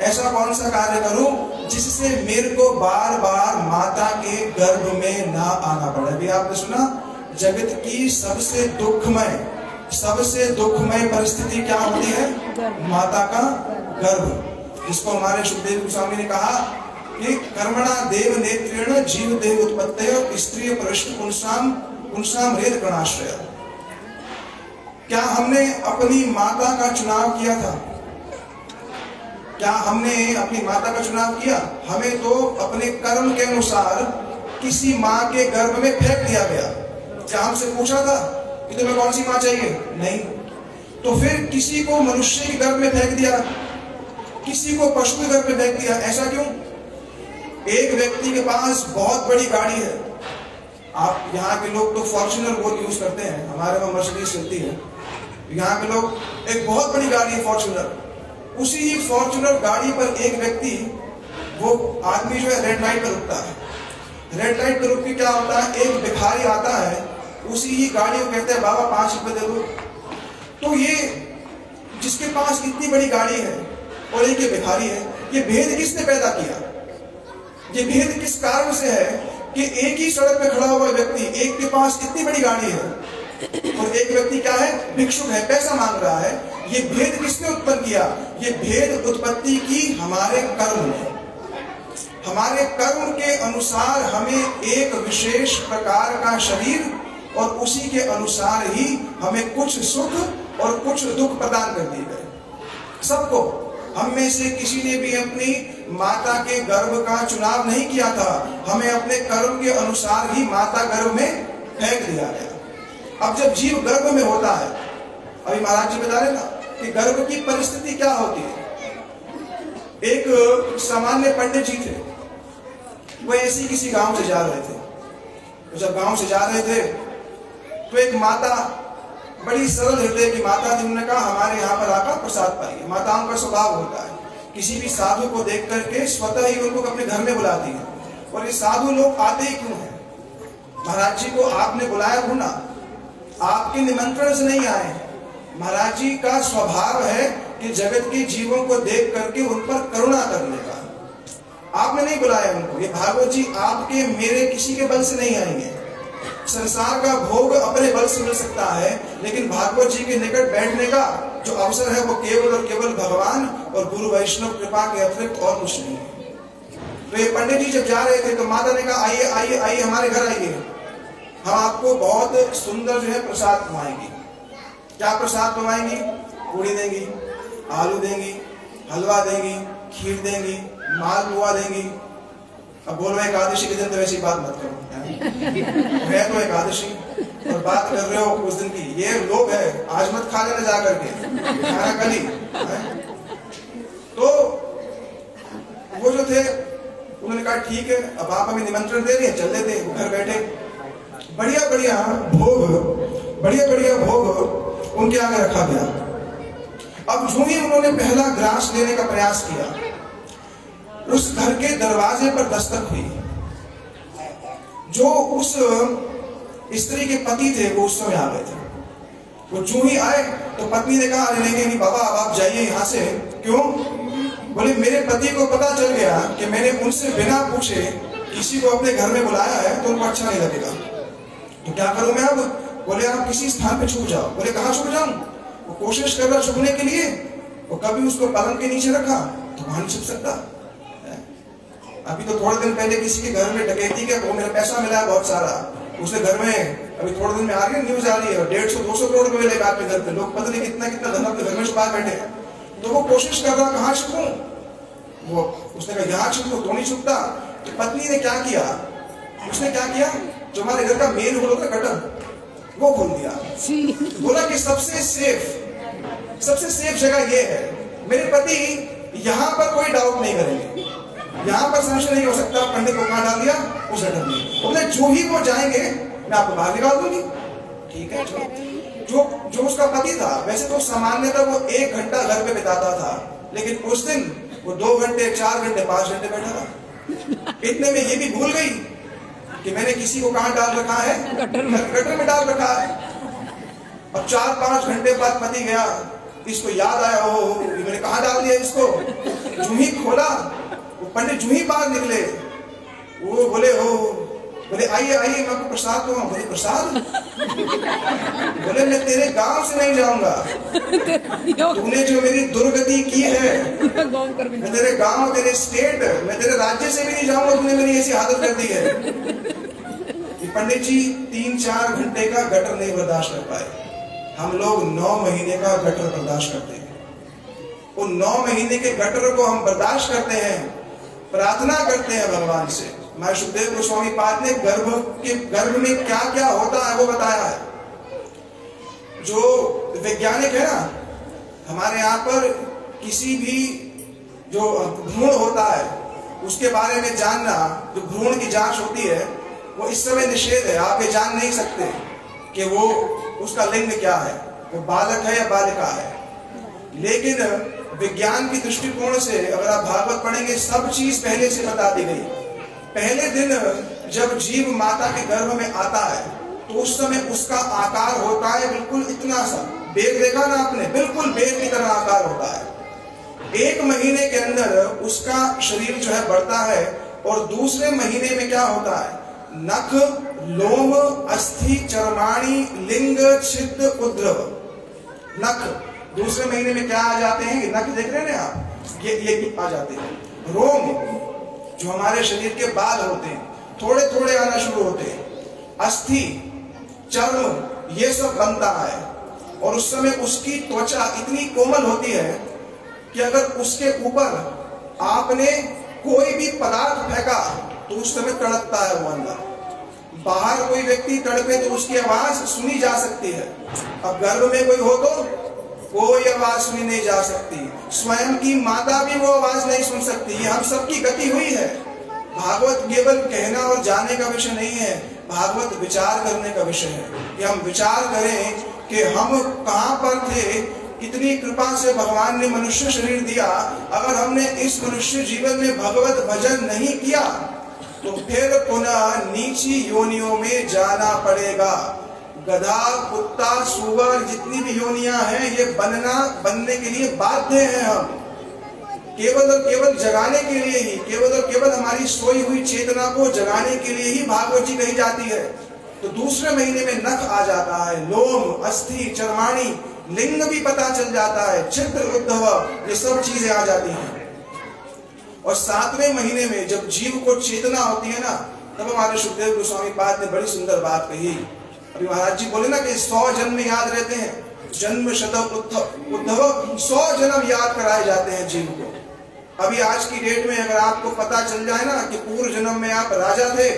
ऐसा कौन सा कार्य करूँ जिससे मेरे को बार बार माता के गर्भ में ना आना पड़े? अभी आपने सुना, जगत की सबसे दुखमय सबसे दुखमय परिस्थिति क्या होती है? माता का गर्भ। इसको हमारे सुखदेव गोस्वामी ने कहा कि कर्मणा देव नेत्रेण जीव देव उत्पत्ति स्त्री पुंसाम पुंसाम रेद गणाश्रय। क्या हमने अपनी माता का चुनाव किया था? क्या हमने अपनी माता का चुनाव किया? हमें तो अपने कर्म के अनुसार किसी माँ के गर्भ में फेंक दिया गया। क्या हमसे पूछा था? कि तुम्हें कौन सी माँ चाहिए? नहीं। तो फिर किसी को मनुष्य के गर्भ में फेंक दिया। किसी को पशु के गर्भ में फेंक दिया। ऐसा क्यों? एक व्यक्ति के पास बहुत बड़ी गाड़ी है। आप यहाँ के लोग तो फॉर्चुनर बहुत यूज़ करते हैं। हमारे वहाँ मर्सिडीज चलती है। यहाँ के लोग एक बहुत बड़ी गाड़ी है फॉर्चुनर उसी ही फॉर्चुनर गाड़ी पर एक व्यक्ति, वो आदमी जो है रेड लाइट पर रुकता है। रेड लाइट पर रुक के क्या होता है? एक भिखारी आता है। उसी ही गाड़ी को कहते हैं, बाबा, पाँच रुपए दे दो। तो ये जिसके पास इतनी बड़ी गाड़ी है और एक ये भिखारी है, ये भेद किसने पैदा किया? ये भेद किस कारण से है कि एक ही सड़क पे खड़ा हुआ व्यक्ति, एक के पास इतनी बड़ी गाड़ी है और एक व्यक्ति क्या है? भिक्षुक है, पैसा मांग रहा है। ये भेद किसने उत्पन्न किया? ये भेद उत्पत्ति की हमारे कर्म ने। हमारे कर्म के अनुसार हमें एक विशेष प्रकार का शरीर और उसी के अनुसार ही हमें कुछ सुख और कुछ दुख प्रदान कर दिए गए। सबको, हम में से किसी ने भी अपनी माता के गर्भ का चुनाव नहीं किया था, हमें अपने कर्म के अनुसार ही माता गर्भ में फेंक दिया गया। अब जब जीव गर्भ में होता है, अभी महाराज जी बता रहे ना कि गर्भ की परिस्थिति क्या होती है? एक सामान्य पंडित जी थे, वो ऐसे किसी गाँव से जा रहे थे। जब गाँव से जा रहे थे तो एक माता, बड़ी सरल हृदय की माता थी। उन्होंने कहा, हमारे यहाँ पर आकर प्रसाद पाइए। माताओं का स्वभाव होता है। किसी भी साधु को देख करके स्वतः ही उनको अपने घर में बुलाती है और ये साधु लोग आते ही क्यों हैं? महाराज जी को आपने बुलाया क्यों ना? आपके निमंत्रण से नहीं आए महाराज जी का स्वभाव है कि जगत के जीवों को देख करके उन पर करुणा करने का। आपने नहीं बुलाया उनको। ये भागवत जी आपके मेरे किसी के बल से नहीं आएँगे। संसार का भोग अपने बल से मिल सकता है, लेकिन भागवत जी के निकट बैठने का जो अवसर है, वो केवल और केवल भगवान और गुरु वैष्णव कृपा के अतिरिक्त और कुछ नहीं। है तो ये पंडित जी जब जा रहे थे तो माता ने कहा, आइए आइए आइए, हमारे घर आइए। हम आपको बहुत सुंदर जो है प्रसाद खवाएँगे क्या प्रसाद खवाएँगी पूड़ी देंगी, आलू देंगी, हलवा देंगी, खीर देंगी, माल पुआ देंगी अब बोलो एकादशी के दिन तो ऐसी बात मत करो है तो एकादशी और बात कर रहे हो उस दिन की। ये लोग है, आज मत खा लेना जा करके, खाना कल तो वो जो थे, उन्होंने कहा, ठीक है, अब आप हमें निमंत्रण दे रहे चल लेते घर बैठे। बढ़िया बढ़िया भोग बढ़िया बढ़िया भोग उनके आगे रखा गया। अब जो ही उन्होंने पहला ग्रास लेने का प्रयास किया उस घर के दरवाजे पर दस्तक हुई। जो उस, स्त्री के पति थे, वो उस समय आ गए थे। वो जो ही आए तो पत्नी ने कहा, अरे नहीं नहीं बाबा अब आप जाइए यहाँ से। क्यों? बोले, मेरे पति को पता चल गया कि मैंने उनसे बिना पूछे किसी को अपने घर में बुलाया है तो उनको अच्छा नहीं लगेगा। तो क्या करूँ मैं अब? बोले, आप किसी स्थान पे छुप जाओ। बोले, कहा छुप जाऊँ? वो कोशिश कर रहा छुपने के लिए। वो कभी उसको पलंग के नीचे रखा तो वहाँ नहीं छुप सकता। अभी तो थोड़े दिन पहले किसी के घर में डकैती के वो मेरा पैसा मिला है बहुत सारा। उसने घर में अभी थोड़े दिन में आ रही है न्यूज़ आ रही है डेढ़ सौ दो सौ करोड़ रुपए मिलेगा आपके घर पे। लोग पता नहीं कितना कितना धन अपने घर में छुपा बैठे हैं। तो वो कोशिश कर रहा कहाँ छुपूं? वो उसने कहा यहाँ छुपू तो नहीं छुपता। तो पत्नी ने क्या किया? उसने क्या किया? जो हमारे घर का मेन होल होता कटर वो खोल दिया। बोला कि सबसे सेफ़ सबसे सेफ़ जगह ये है। मेरे पति यहाँ पर कोई डाउट नहीं करेंगे। यहाँ पर संशय नहीं हो सकता पंडित को कहा डाल दिया उस गटर में। बोले जो ही वो जाएँगे मैं आपको बाहर निकाल दूँगी। ठीक है जो जो जो उसका पति था वैसे तो सामान्यतः वो एक घंटा घर पे बिताता था लेकिन उस दिन वो दो घंटे चार घंटे पाँच घंटे बैठा था। इतने में ये भी भूल गई कि मैंने किसी को कहा डाल रखा है? गटर में। डाल रखा है। और चार पाँच घंटे बाद पति गया इसको याद आया हो मैंने कहा डाल दिया इसको? जो ही खोला वो पंडित जू ही बाहर निकले, वो बोले हो बोले, आइए आइए, मैं आपको प्रसाद दूँगा. बोले, प्रसाद? बोले, मैं तेरे गाँव से नहीं जाऊँगा। तूने जो मेरी दुर्गति की है, मैं तेरे गाँव तेरे स्टेट मैं तेरे राज्य से भी नहीं जाऊँगा, तूने मेरी ऐसी हालत कर दी है. पंडित जी तीन चार घंटे का गटर नहीं बर्दाश्त कर पाए। हम लोग नौ महीने का गटर बर्दाश्त करते हैं। उन नौ महीने के गटर को हम बर्दाश्त करते हैं। प्रार्थना करते हैं भगवान से। मैं सुखदेव गोस्वामी पाद ने गर्भ के गर्भ में क्या क्या होता है वो बताया है। जो वैज्ञानिक है ना, हमारे यहाँ पर किसी भी जो भ्रूण होता है, उसके बारे में जानना, जो भ्रूण की जाँच होती है, वो इस समय निषेध है, आप ये जान नहीं सकते कि वो, उसका लिंग क्या है। वो बालक है या बालिका है। लेकिन विज्ञान की दृष्टिकोण से अगर आप भागवत पढ़ेंगे, सब चीज़ पहले से बता दी गई। पहले दिन जब जीव माता के गर्भ में आता है तो उस समय उसका आकार होता है बिल्कुल इतना सा। बेग देखा ना आपने? बिल्कुल बेग की तरह आकार होता है। एक महीने के अंदर उसका शरीर जो है बढ़ता है और दूसरे महीने में क्या होता है? नख लोम अस्थि, चरमाणी, लिंग छिद उद्रव। नख दूसरे महीने में क्या आ जाते हैं? नख देख रहे हैं आप? ये ये आ जाते हैं। रोम जो हमारे शरीर के बाल होते हैं थोड़े थोड़े आना शुरू होते हैं। अस्थि, चर्म, ये सब बनता है। और उस समय उसकी त्वचा इतनी कोमल होती है कि अगर उसके ऊपर आपने कोई भी पदार्थ फेंका तो उस समय तड़कता है वो अंदर। बाहर कोई व्यक्ति तड़पे तो उसकी आवाज़ सुनी जा सकती है। अब गर्भ में कोई हो तो कोई आवाज़ सुनी नहीं जा सकती। स्वयं की माता भी वो आवाज़ नहीं सुन सकती। ये हम सबकी गति हुई है। भागवत केवल कहना और जाने का विषय नहीं है, भागवत विचार करने का विषय है। कि हम विचार करें कि हम कहाँ पर थे, कितनी कृपा से भगवान ने मनुष्य शरीर दिया। अगर हमने इस मनुष्य जीवन में भगवत भजन नहीं किया तो फिर पुनः नीची योनियों में जाना पड़ेगा। गधा कुत्ता, सुअर, जितनी भी योनिया हैं, ये बनना, बनने के लिए बाध्य हैं हम। केवल और केवल जगाने के लिए ही, केवल और केवल हमारी सोई हुई चेतना को जगाने के लिए ही भागवत जी कही जाती है। तो दूसरे महीने में नख आ जाता है, लोम, अस्थि, चरमाणी, लिंग भी पता चल जाता है चित्र उद्धव, ये सब चीज़ें आ जाती हैं। और सातवें महीने में जब जीव को चेतना होती है ना, तब हमारे सुखदेव गोस्वामी पाद ने बड़ी सुंदर बात कही। अभी महाराज जी बोले ना कि सौ जन्म याद रहते हैं। जन्म शतम उद्धव, सौ जन्म याद कराए जाते हैं जीव को। अभी आज की डेट में अगर आपको पता चल जाए ना कि पूर्व जन्म में आप राजा थे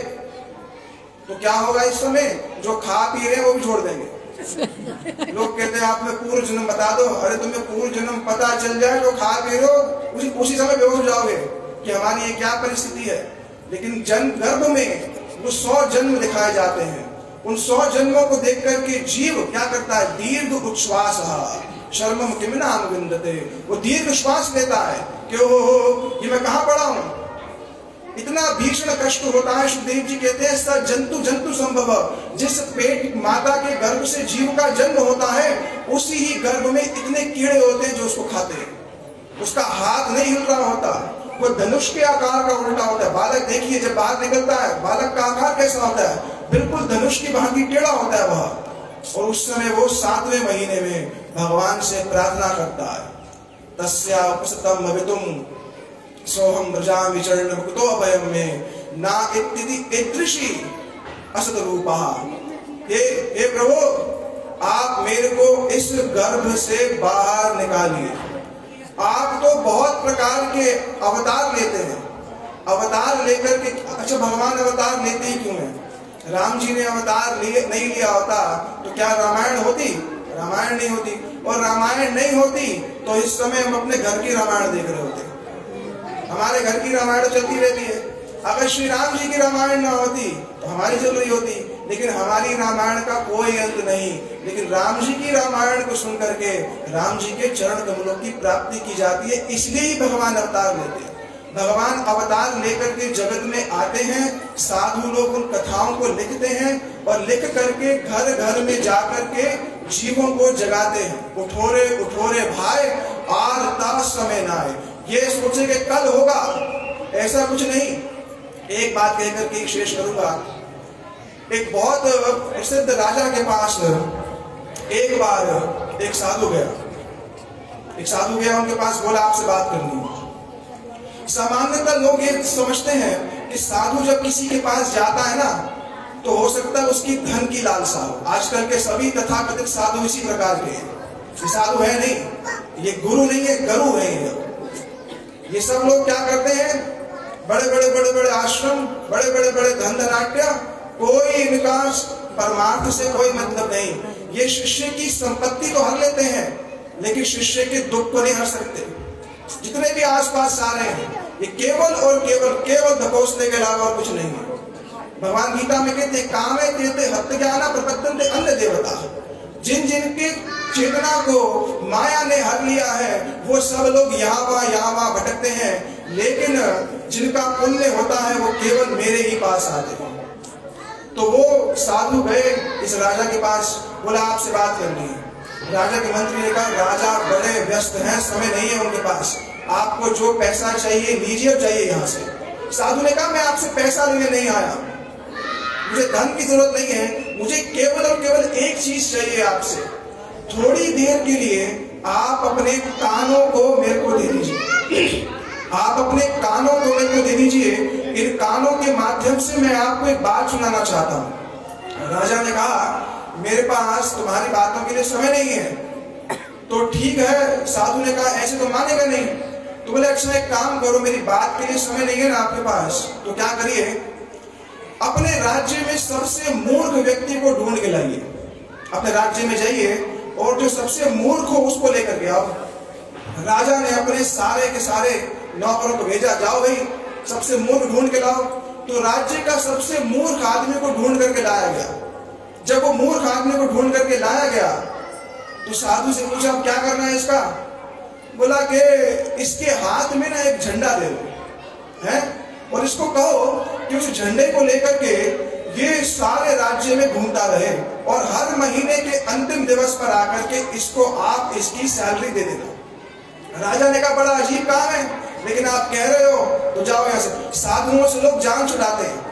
तो क्या होगा इस समय? जो खा पी रहे हैं वो भी छोड़ देंगे। लोग कहते हैं, आप में पूर्व जन्म बता दो। अरे तुम्हें पूर्व जन्म पता चल जाए, जो खा पी रहे हो, उसी उसी समय बेहोश जाओगे कि हमारी ये क्या परिस्थिति है। लेकिन जन्म गर्भ में वो सौ जन्म दिखाए जाते हैं। उन सौ जन्मों को देख करके जीव क्या करता है? दीर्घ उच्छ्वास शर्मम किमिना अनुविंदते वो दीर्घ श्वास लेता है कि ओ ये मैं कहाँ पड़ा हूँ? इतना भीषण कष्ट होता है, सुखदेव जी कहते हैं स जंतु जंतु संभव। जिस पेट माता के गर्भ से जीव का जन्म होता है, उसी ही गर्भ में इतने कीड़े होते हैं जो उसको खाते हैं। उसका हाथ नहीं हिल रहा होता। वो धनुष के आकार का उल्टा होता है। बालक देखिए, जब बाहर निकलता है, बालक का आकार कैसा होता है? बिल्कुल धनुष की भांति टेढ़ा होता है वह। और उस समय वो सातवें महीने में भगवान से प्रार्थना करता है। तस्या उपसतम सोहम ब्रजा विचरण अभयम में। ना असत रूपा प्रभु, आप मेरे को इस गर्भ से बाहर निकालिए। आप तो बहुत प्रकार के अवतार लेते हैं। अवतार लेकर के अच्छा भगवान अवतार लेते ही क्यों है? राम जी ने अवतार लिए नहीं लिया होता तो क्या रामायण होती? रामायण नहीं होती। और रामायण नहीं होती तो इस समय हम अपने घर की रामायण देख रहे होते। हमारे घर की रामायण चलती रहती है। अगर श्री राम जी की रामायण ना होती तो हमारी चल रही होती। लेकिन हमारी रामायण का कोई अंत नहीं। लेकिन राम जी की रामायण को सुन करके राम जी के चरण कमलों की प्राप्ति की जाती है, इसलिए ही भगवान अवतार लेते हैं। भगवान अवतार लेकर के जगत में आते हैं, साधु लोग उन कथाओं को लिखते हैं और लिख करके घर घर में जाकर के जीवों को जगाते हैं। उठोरे उठोरे भाई आर समय ना आए ये सोचे कि कल होगा, ऐसा कुछ नहीं। एक बात कहकर के शेष करूँगा। एक बहुत प्रसिद्ध राजा के पास एक बार एक साधु गया। एक साधु गया, उनके पास बोला, आपसे बात करनी है। सामान्यतः लोग ये समझते हैं कि साधु जब किसी के पास जाता है ना तो हो सकता है उसकी धन की लालसा हो। आजकल के सभी तथाकथित साधु इसी प्रकार के हैं। साधु है नहीं, ये गुरु नहीं है, गरु है ये ये सब लोग क्या करते हैं? बड़े बड़े बड़े बड़े आश्रम, बड़े बड़े बड़े धन धनाट्य कोई विकास परमार्थ से कोई मतलब नहीं। ये शिष्य की संपत्ति तो हर लेते हैं, लेकिन शिष्य के दुख को नहीं हर सकते। जितने भी आसपास सारे हैं, ये केवल और केवल केवल धकोसने के अलावा और कुछ नहीं है। भगवान गीता में कहते कामे कहते हत्या ज्ञाना प्रपत्तन अन्य देवता। जिन जिन के चेतना को माया ने हर लिया है, वो सब लोग यहाँ वहाँ यहाँ वहाँ भटकते हैं, लेकिन जिनका पुण्य होता है, वो केवल मेरे ही पास आते हैं। तो वो साधु गए इस राजा के पास, बोला, आपसे बात करनी है। राजा के मंत्री ने कहा, राजा, बड़े व्यस्त हैं, समय नहीं है उनके पास। आपको जो पैसा चाहिए, लीजिए चाहिए यहाँ से। साधु ने कहा, मैं आपसे पैसा लेने नहीं आया। मुझे धन की ज़रूरत नहीं है, मुझे केवल और केवल एक चीज़ चाहिए आपसे। थोड़ी देर के लिए आप अपने कानों को मेरे को दे दीजिए। आप अपने कानों को मेरे को दे दीजिए। इन कानों के माध्यम से मैं आपको एक बात सुनाना चाहता हूँ। राजा ने कहा मेरे पास तुम्हारी बातों के लिए समय नहीं है। तो ठीक है, साधु ने कहा, ऐसे तो मानेगा नहीं। तो बोले अच्छा एक काम करो, मेरी बात के लिए समय नहीं है ना आपके पास। तो क्या करिए? अपने राज्य में सबसे मूर्ख व्यक्ति को ढूंढ के लाइए। अपने राज्य में जाइए और जो सबसे मूर्ख हो, उसको लेकर के आओ। राजा ने अपने सारे के सारे नौकरों को भेजा, जाओ भाई, सबसे मूर्ख ढूंढ के लाओ। तो राज्य का सबसे मूर्ख आदमी को ढूंढ करके लाया गया। जब वो मूर्ख आदमी को ढूंढ करके लाया गया तो साधु से पूछा, अब क्या करना है इसका? बोला कि, इसके हाथ में ना एक झंडा दे दो, है? और इसको कहो कि उस झंडे को लेकर के ये सारे राज्य में घूमता रहे और हर महीने के अंतिम दिवस पर आकर के इसको आप इसकी सैलरी दे देना। राजा ने कहा, बड़ा अजीब काम है, लेकिन आप कह रहे हो तो जाओ यहाँ से। साधुओं से लोग जान छुड़ाते हैं।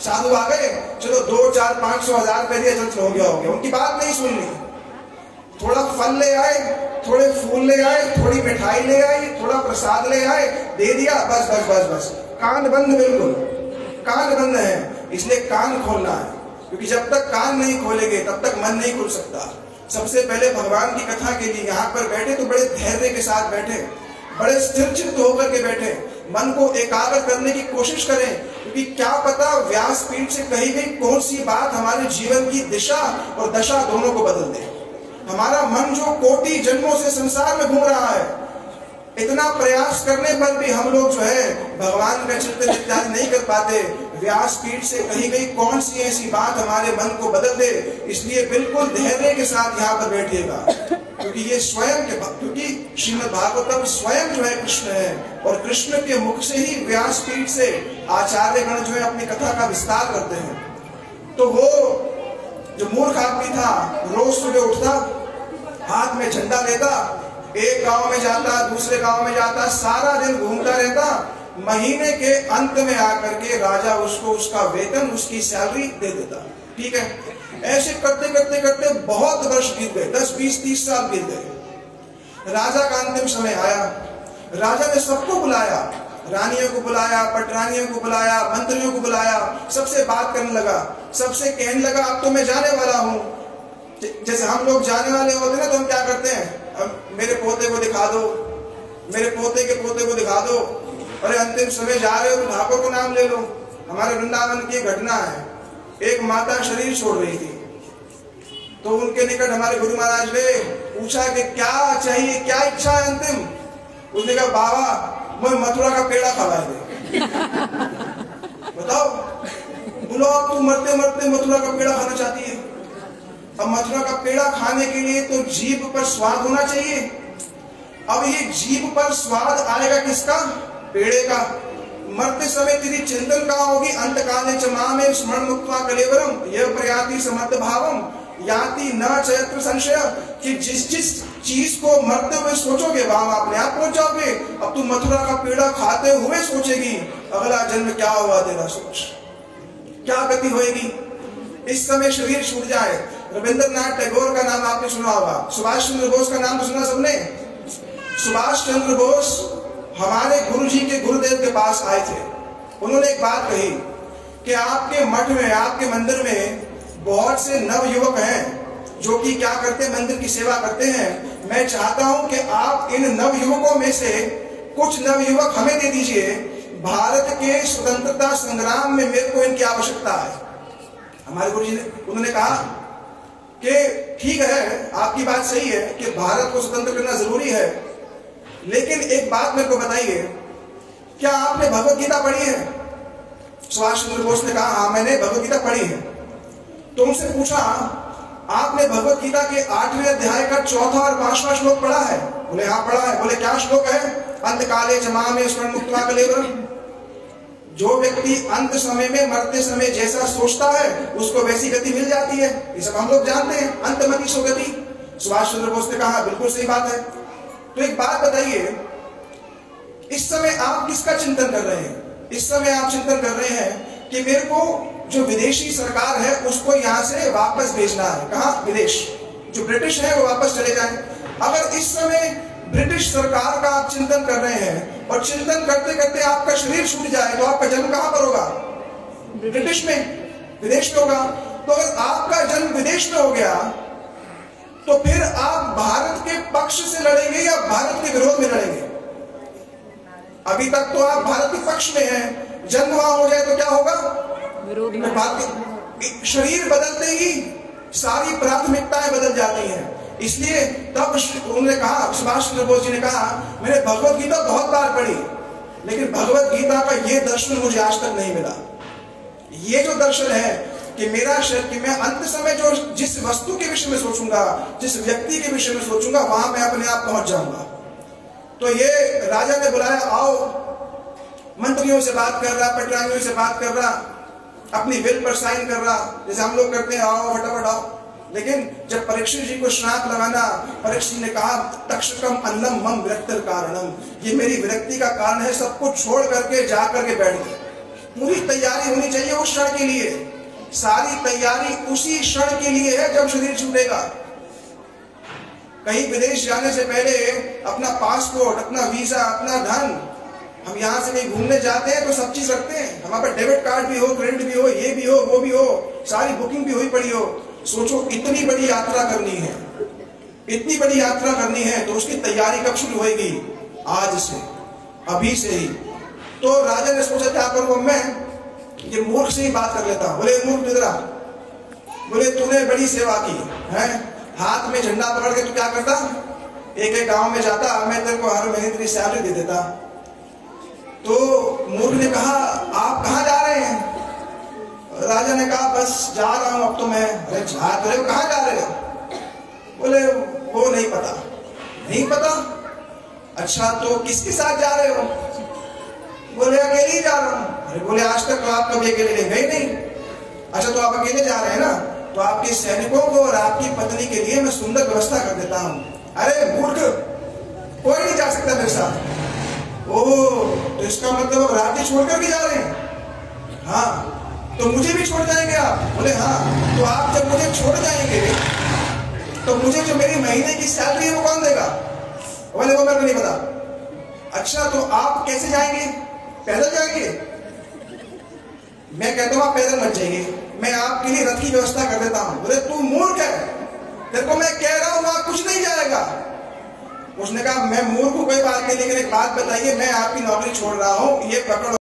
साधु आ गए। चलो दो, चार, पाँच, सौ हज़ार रुपए दिए चल हो गया हो गया। उनकी बात नहीं सुननी थोड़ा फल ले आए, थोड़े फूल ले आए, थोड़ी मिठाई ले आई थोड़ा प्रसाद ले आए, दे दिया, बस बस बस बस। कान बंद बिल्कुल। कान बंद है। इसलिए कान खोलना है। क्योंकि जब तक कान नहीं खोलेंगे, तब तक मन नहीं खुल सकता। सबसे पहले भगवान की कथा के लिए यहाँ पर बैठे तो बड़े धैर्य के साथ बैठे। बड़े स्थिर चित्त होकर के बैठे। मन को एकाग्र करने की कोशिश करें, क्योंकि क्या पता व्यास पीठ से कही गई कौन सी बात हमारे जीवन की दिशा और दशा दोनों को बदल दे। हमारा मन जो कोटि जन्मों से संसार में घूम रहा है, इतना प्रयास करने पर भी हम लोग जो है, भगवान का चिंतन इत्यादि नहीं कर पाते। व्यास पीठ से कही गई, कौन सी ऐसी बात हमारे मन को बदल दे? इसलिए बिल्कुल धैर्य के साथ यहाँ पर बैठिएगा। क्योंकि ये स्वयं के क्योंकि श्रीमद भागवतम स्वयं जो है कृष्ण है, और कृष्ण के मुख से ही व्यास पीठ से आचार्य गण जो है अपनी कथा का विस्तार करते हैं। तो वो जो मूर्ख आदमी था, रोज सुबह उठता, हाथ में झंडा लेता, एक गाँव में जाता, दूसरे गाँव में जाता, सारा दिन घूमता रहता महीने के अंत में आकर के राजा उसको उसका वेतन, उसकी सैलरी दे देता। ठीक है? ऐसे करते करते करते बहुत वर्ष बीत गए। दस, बीस, तीस साल बीत गए। राजा का अंतिम समय आया। राजा ने सबको बुलाया। रानियों को बुलाया, पटरानियों को बुलाया, मंत्रियों को बुलाया। सबसे बात करने लगा। सबसे कहने लगा, अब तो मैं जाने वाला हूँ। जैसे हम लोग जाने वाले होते ना तो हम क्या करते हैं? अब मेरे पोते को दिखा दो। मेरे पोते के पोते को दिखा दो। अरे अंतिम समय जा रहे हो तो ठाकुर को नाम ले लो। हमारे वृंदावन की घटना है। एक माता शरीर छोड़ रही थी। तो उनके निकट हमारे गुरु महाराज ने पूछा कि क्या चाहिए, क्या इच्छा है अंतिम? उसने कहा, बाबा मुझे मथुरा का पेड़ा खवा दे। बताओ, बोलो अब तू मरते मरते मथुरा का पेड़ा खाना चाहती है। अब मथुरा का पेड़ा खाने के लिए तो जीभ पर स्वाद होना चाहिए। अब ये जीभ पर स्वाद आएगा किसका? पेड़े का मरते समय तेरी चिंतन कहा होगी? अंत काले चमा में स्मरण मुक्ता कलेवरम यह प्रयाति समर्थ भावम याति न चैत्र संशय कि जिस जिस चीज़ को मरते हुए सोचोगे, वहाँ अपने आप पहुँच जाओगे। अब तू मथुरा का पेड़ा खाते हुए सोचेगी, अगला जन्म क्या हुआ तेरा सोच? क्या गति होगी इस समय शरीर छूट जाए। रविंद्रनाथ टैगोर का नाम आपने सुना होगा। सुभाष चंद्र बोस का नाम तो सुना सबने? सुभाष चंद्र बोस हमारे गुरु जी के गुरुदेव के पास आए थे। उन्होंने एक बात कही कि आपके मठ में, आपके मंदिर में बहुत से नव युवक हैं जो कि क्या करते हैं, मंदिर की सेवा करते हैं। मैं चाहता हूँ कि आप इन नव युवकों में से कुछ नव युवक हमें दे दीजिए। भारत के स्वतंत्रता संग्राम में मेरे को इनकी आवश्यकता है। हमारे गुरु जी ने, उन्होंने कहा कि ठीक है, आपकी बात सही है कि भारत को स्वतंत्र करना ज़रूरी है। लेकिन एक बात मेरे को बताइए, क्या आपने भगवत गीता पढ़ी है? सुभाष चंद्र बोस ने कहा हाँ मैंने भगवत गीता पढ़ी है। तो उनसे पूछा, आपने भगवत गीता के आठवें अध्याय का चौथा और पांचवा श्लोक पढ़ा है? बोले हाँ पढ़ा है। बोले, क्या श्लोक है? अंत काले जमा में स्वर्ण मुक्ता जो व्यक्ति अंत समय में, मरते समय जैसा सोचता है, उसको वैसी गति मिल जाती है। ये सब हम लोग जानते हैं, अंतमति सो गति सुभाष चंद्र बोस ने कहा, बिल्कुल सही बात है। तो एक बात बताइए, इस समय आप किसका चिंतन कर रहे हैं? इस समय आप चिंतन कर रहे हैं कि मेरे को जो विदेशी सरकार है, उसको यहाँ से वापस भेजना है। कहा? विदेश। जो ब्रिटिश है, वो वापस चले जाए। अगर इस समय ब्रिटिश सरकार का आप चिंतन कर रहे हैं और चिंतन करते करते आपका शरीर छूट जाए तो आपका जन्म कहाँ पर होगा? ब्रिटिश में। विदेश में होगा। तो अगर आपका जन्म विदेश में हो गया तो फिर आप भारत के पक्ष से लड़ेंगे या भारत के विरोध में लड़ेंगे? अभी तक तो आप भारत के पक्ष में हैं। जन्म वहाँ हो जाए तो क्या होगा? तो भारत शरीर बदलते ही सारी प्राथमिकताएँ बदल जाती हैं। इसलिए तब उन्होंने कहा सुभाष चंद्र बोस जी ने कहा मैंने भगवत गीता बहुत बार पढ़ी लेकिन भगवत गीता का ये दर्शन मुझे आज तक नहीं मिला। ये जो दर्शन है कि मेरा कि मैं अंत समय जो जिस वस्तु के विषय में सोचूँगा, जिस व्यक्ति के विषय में सोचूँगा, वहाँ मैं अपने आप पहुँच जाऊँगा। तो ये राजा ने बुलाया, आओ। मंत्रियों से बात कर रहा पटरानियों से बात कर रहा, अपनी बिल पर साइन कर रहा, जैसे हम लोग करते हैं, आओ फटाफट आओ। लेकिन जब परीक्षित जी को श्राप लगाना, परीक्षित ने कहा, तक्षकम अन्नम मम विरक्त कारणम। ये मेरी विरक्ति का कारण है, सब कुछ छोड़ करके, जा करके बैठ गए। पूरी तैयारी होनी चाहिए उस क्षण के लिए। सारी तैयारी उसी क्षण के लिए है जब शरीर छूटेगा। कहीं विदेश जाने से पहले अपना पासपोर्ट, अपना वीज़ा, अपना धन, हम यहाँ से कहीं घूमने जाते हैं तो सब चीज़ रखते हैं। हमारे पास डेबिट कार्ड भी हो, क्रेडिट भी हो, ये भी हो, वो भी हो, सारी बुकिंग भी हुई पड़ी हो। सोचो, इतनी बड़ी यात्रा करनी है। इतनी बड़ी यात्रा करनी है तो उसकी तैयारी कब शुरू होगी आज से, अभी से ही। तो राजा ने सोचा क्या मैं ये मूर्ख से ही बात कर लेता बोले मूर्ख निद्रा। बोले, तूने बड़ी सेवा की, है? हाथ में झंडा पकड़ के तू क्या करता? एक एक गाँव में जाता, मैं तेरे को हर महीने तेरी सैलरी दे देता। तो मूर्ख ने कहा, आप कहा जा रहे हैं? राजा ने कहा, बस जा रहा हूँ अब तो मैं। अरे, जा तो रहे हो, कहा जा रहे हो? बोले, वो नहीं पता। नहीं पता? अच्छा तो किसके साथ जा रहे हो? बोले, अकेले ही जा रहा हूँ। अरे बोले, आज तक तो आप कभी अकेले ले गए नहीं। अच्छा तो आप अकेले जा रहे हैं ना? तो आपके सैनिकों को और आपकी पत्नी के लिए मैं सुंदर व्यवस्था कर देता हूँ। अरे, मूर्ख! कोई नहीं जा सकता मेरे साथ। ओ तो इसका मतलब अब राज्य छोड़कर भी जा रहे हैं? हाँ तो मुझे भी छोड़ जाएँगे आप? बोले हाँ तो आप जब मुझे छोड़ जाएँगे तो मुझे जो मेरी महीने की सैलरी है वो कौन देगा? बोले, वो मेरे को नहीं पता अच्छा तो आप कैसे जाएँगे? पैदल जाएँगे? मैं कहता हूँ, आप पैदल मत जाइए। मैं आपके लिए रथ की व्यवस्था कर देता हूँ। बोले, तू मूर्ख है। तेरे को मैं कह रहा हूँ, वहाँ कुछ नहीं जाएगा। उसने कहा, मैं मूर्ख को कोई बात नहीं, लेकिन एक बात बताइए, मैं आपकी नौकरी छोड़ रहा हूँ, ये पकड़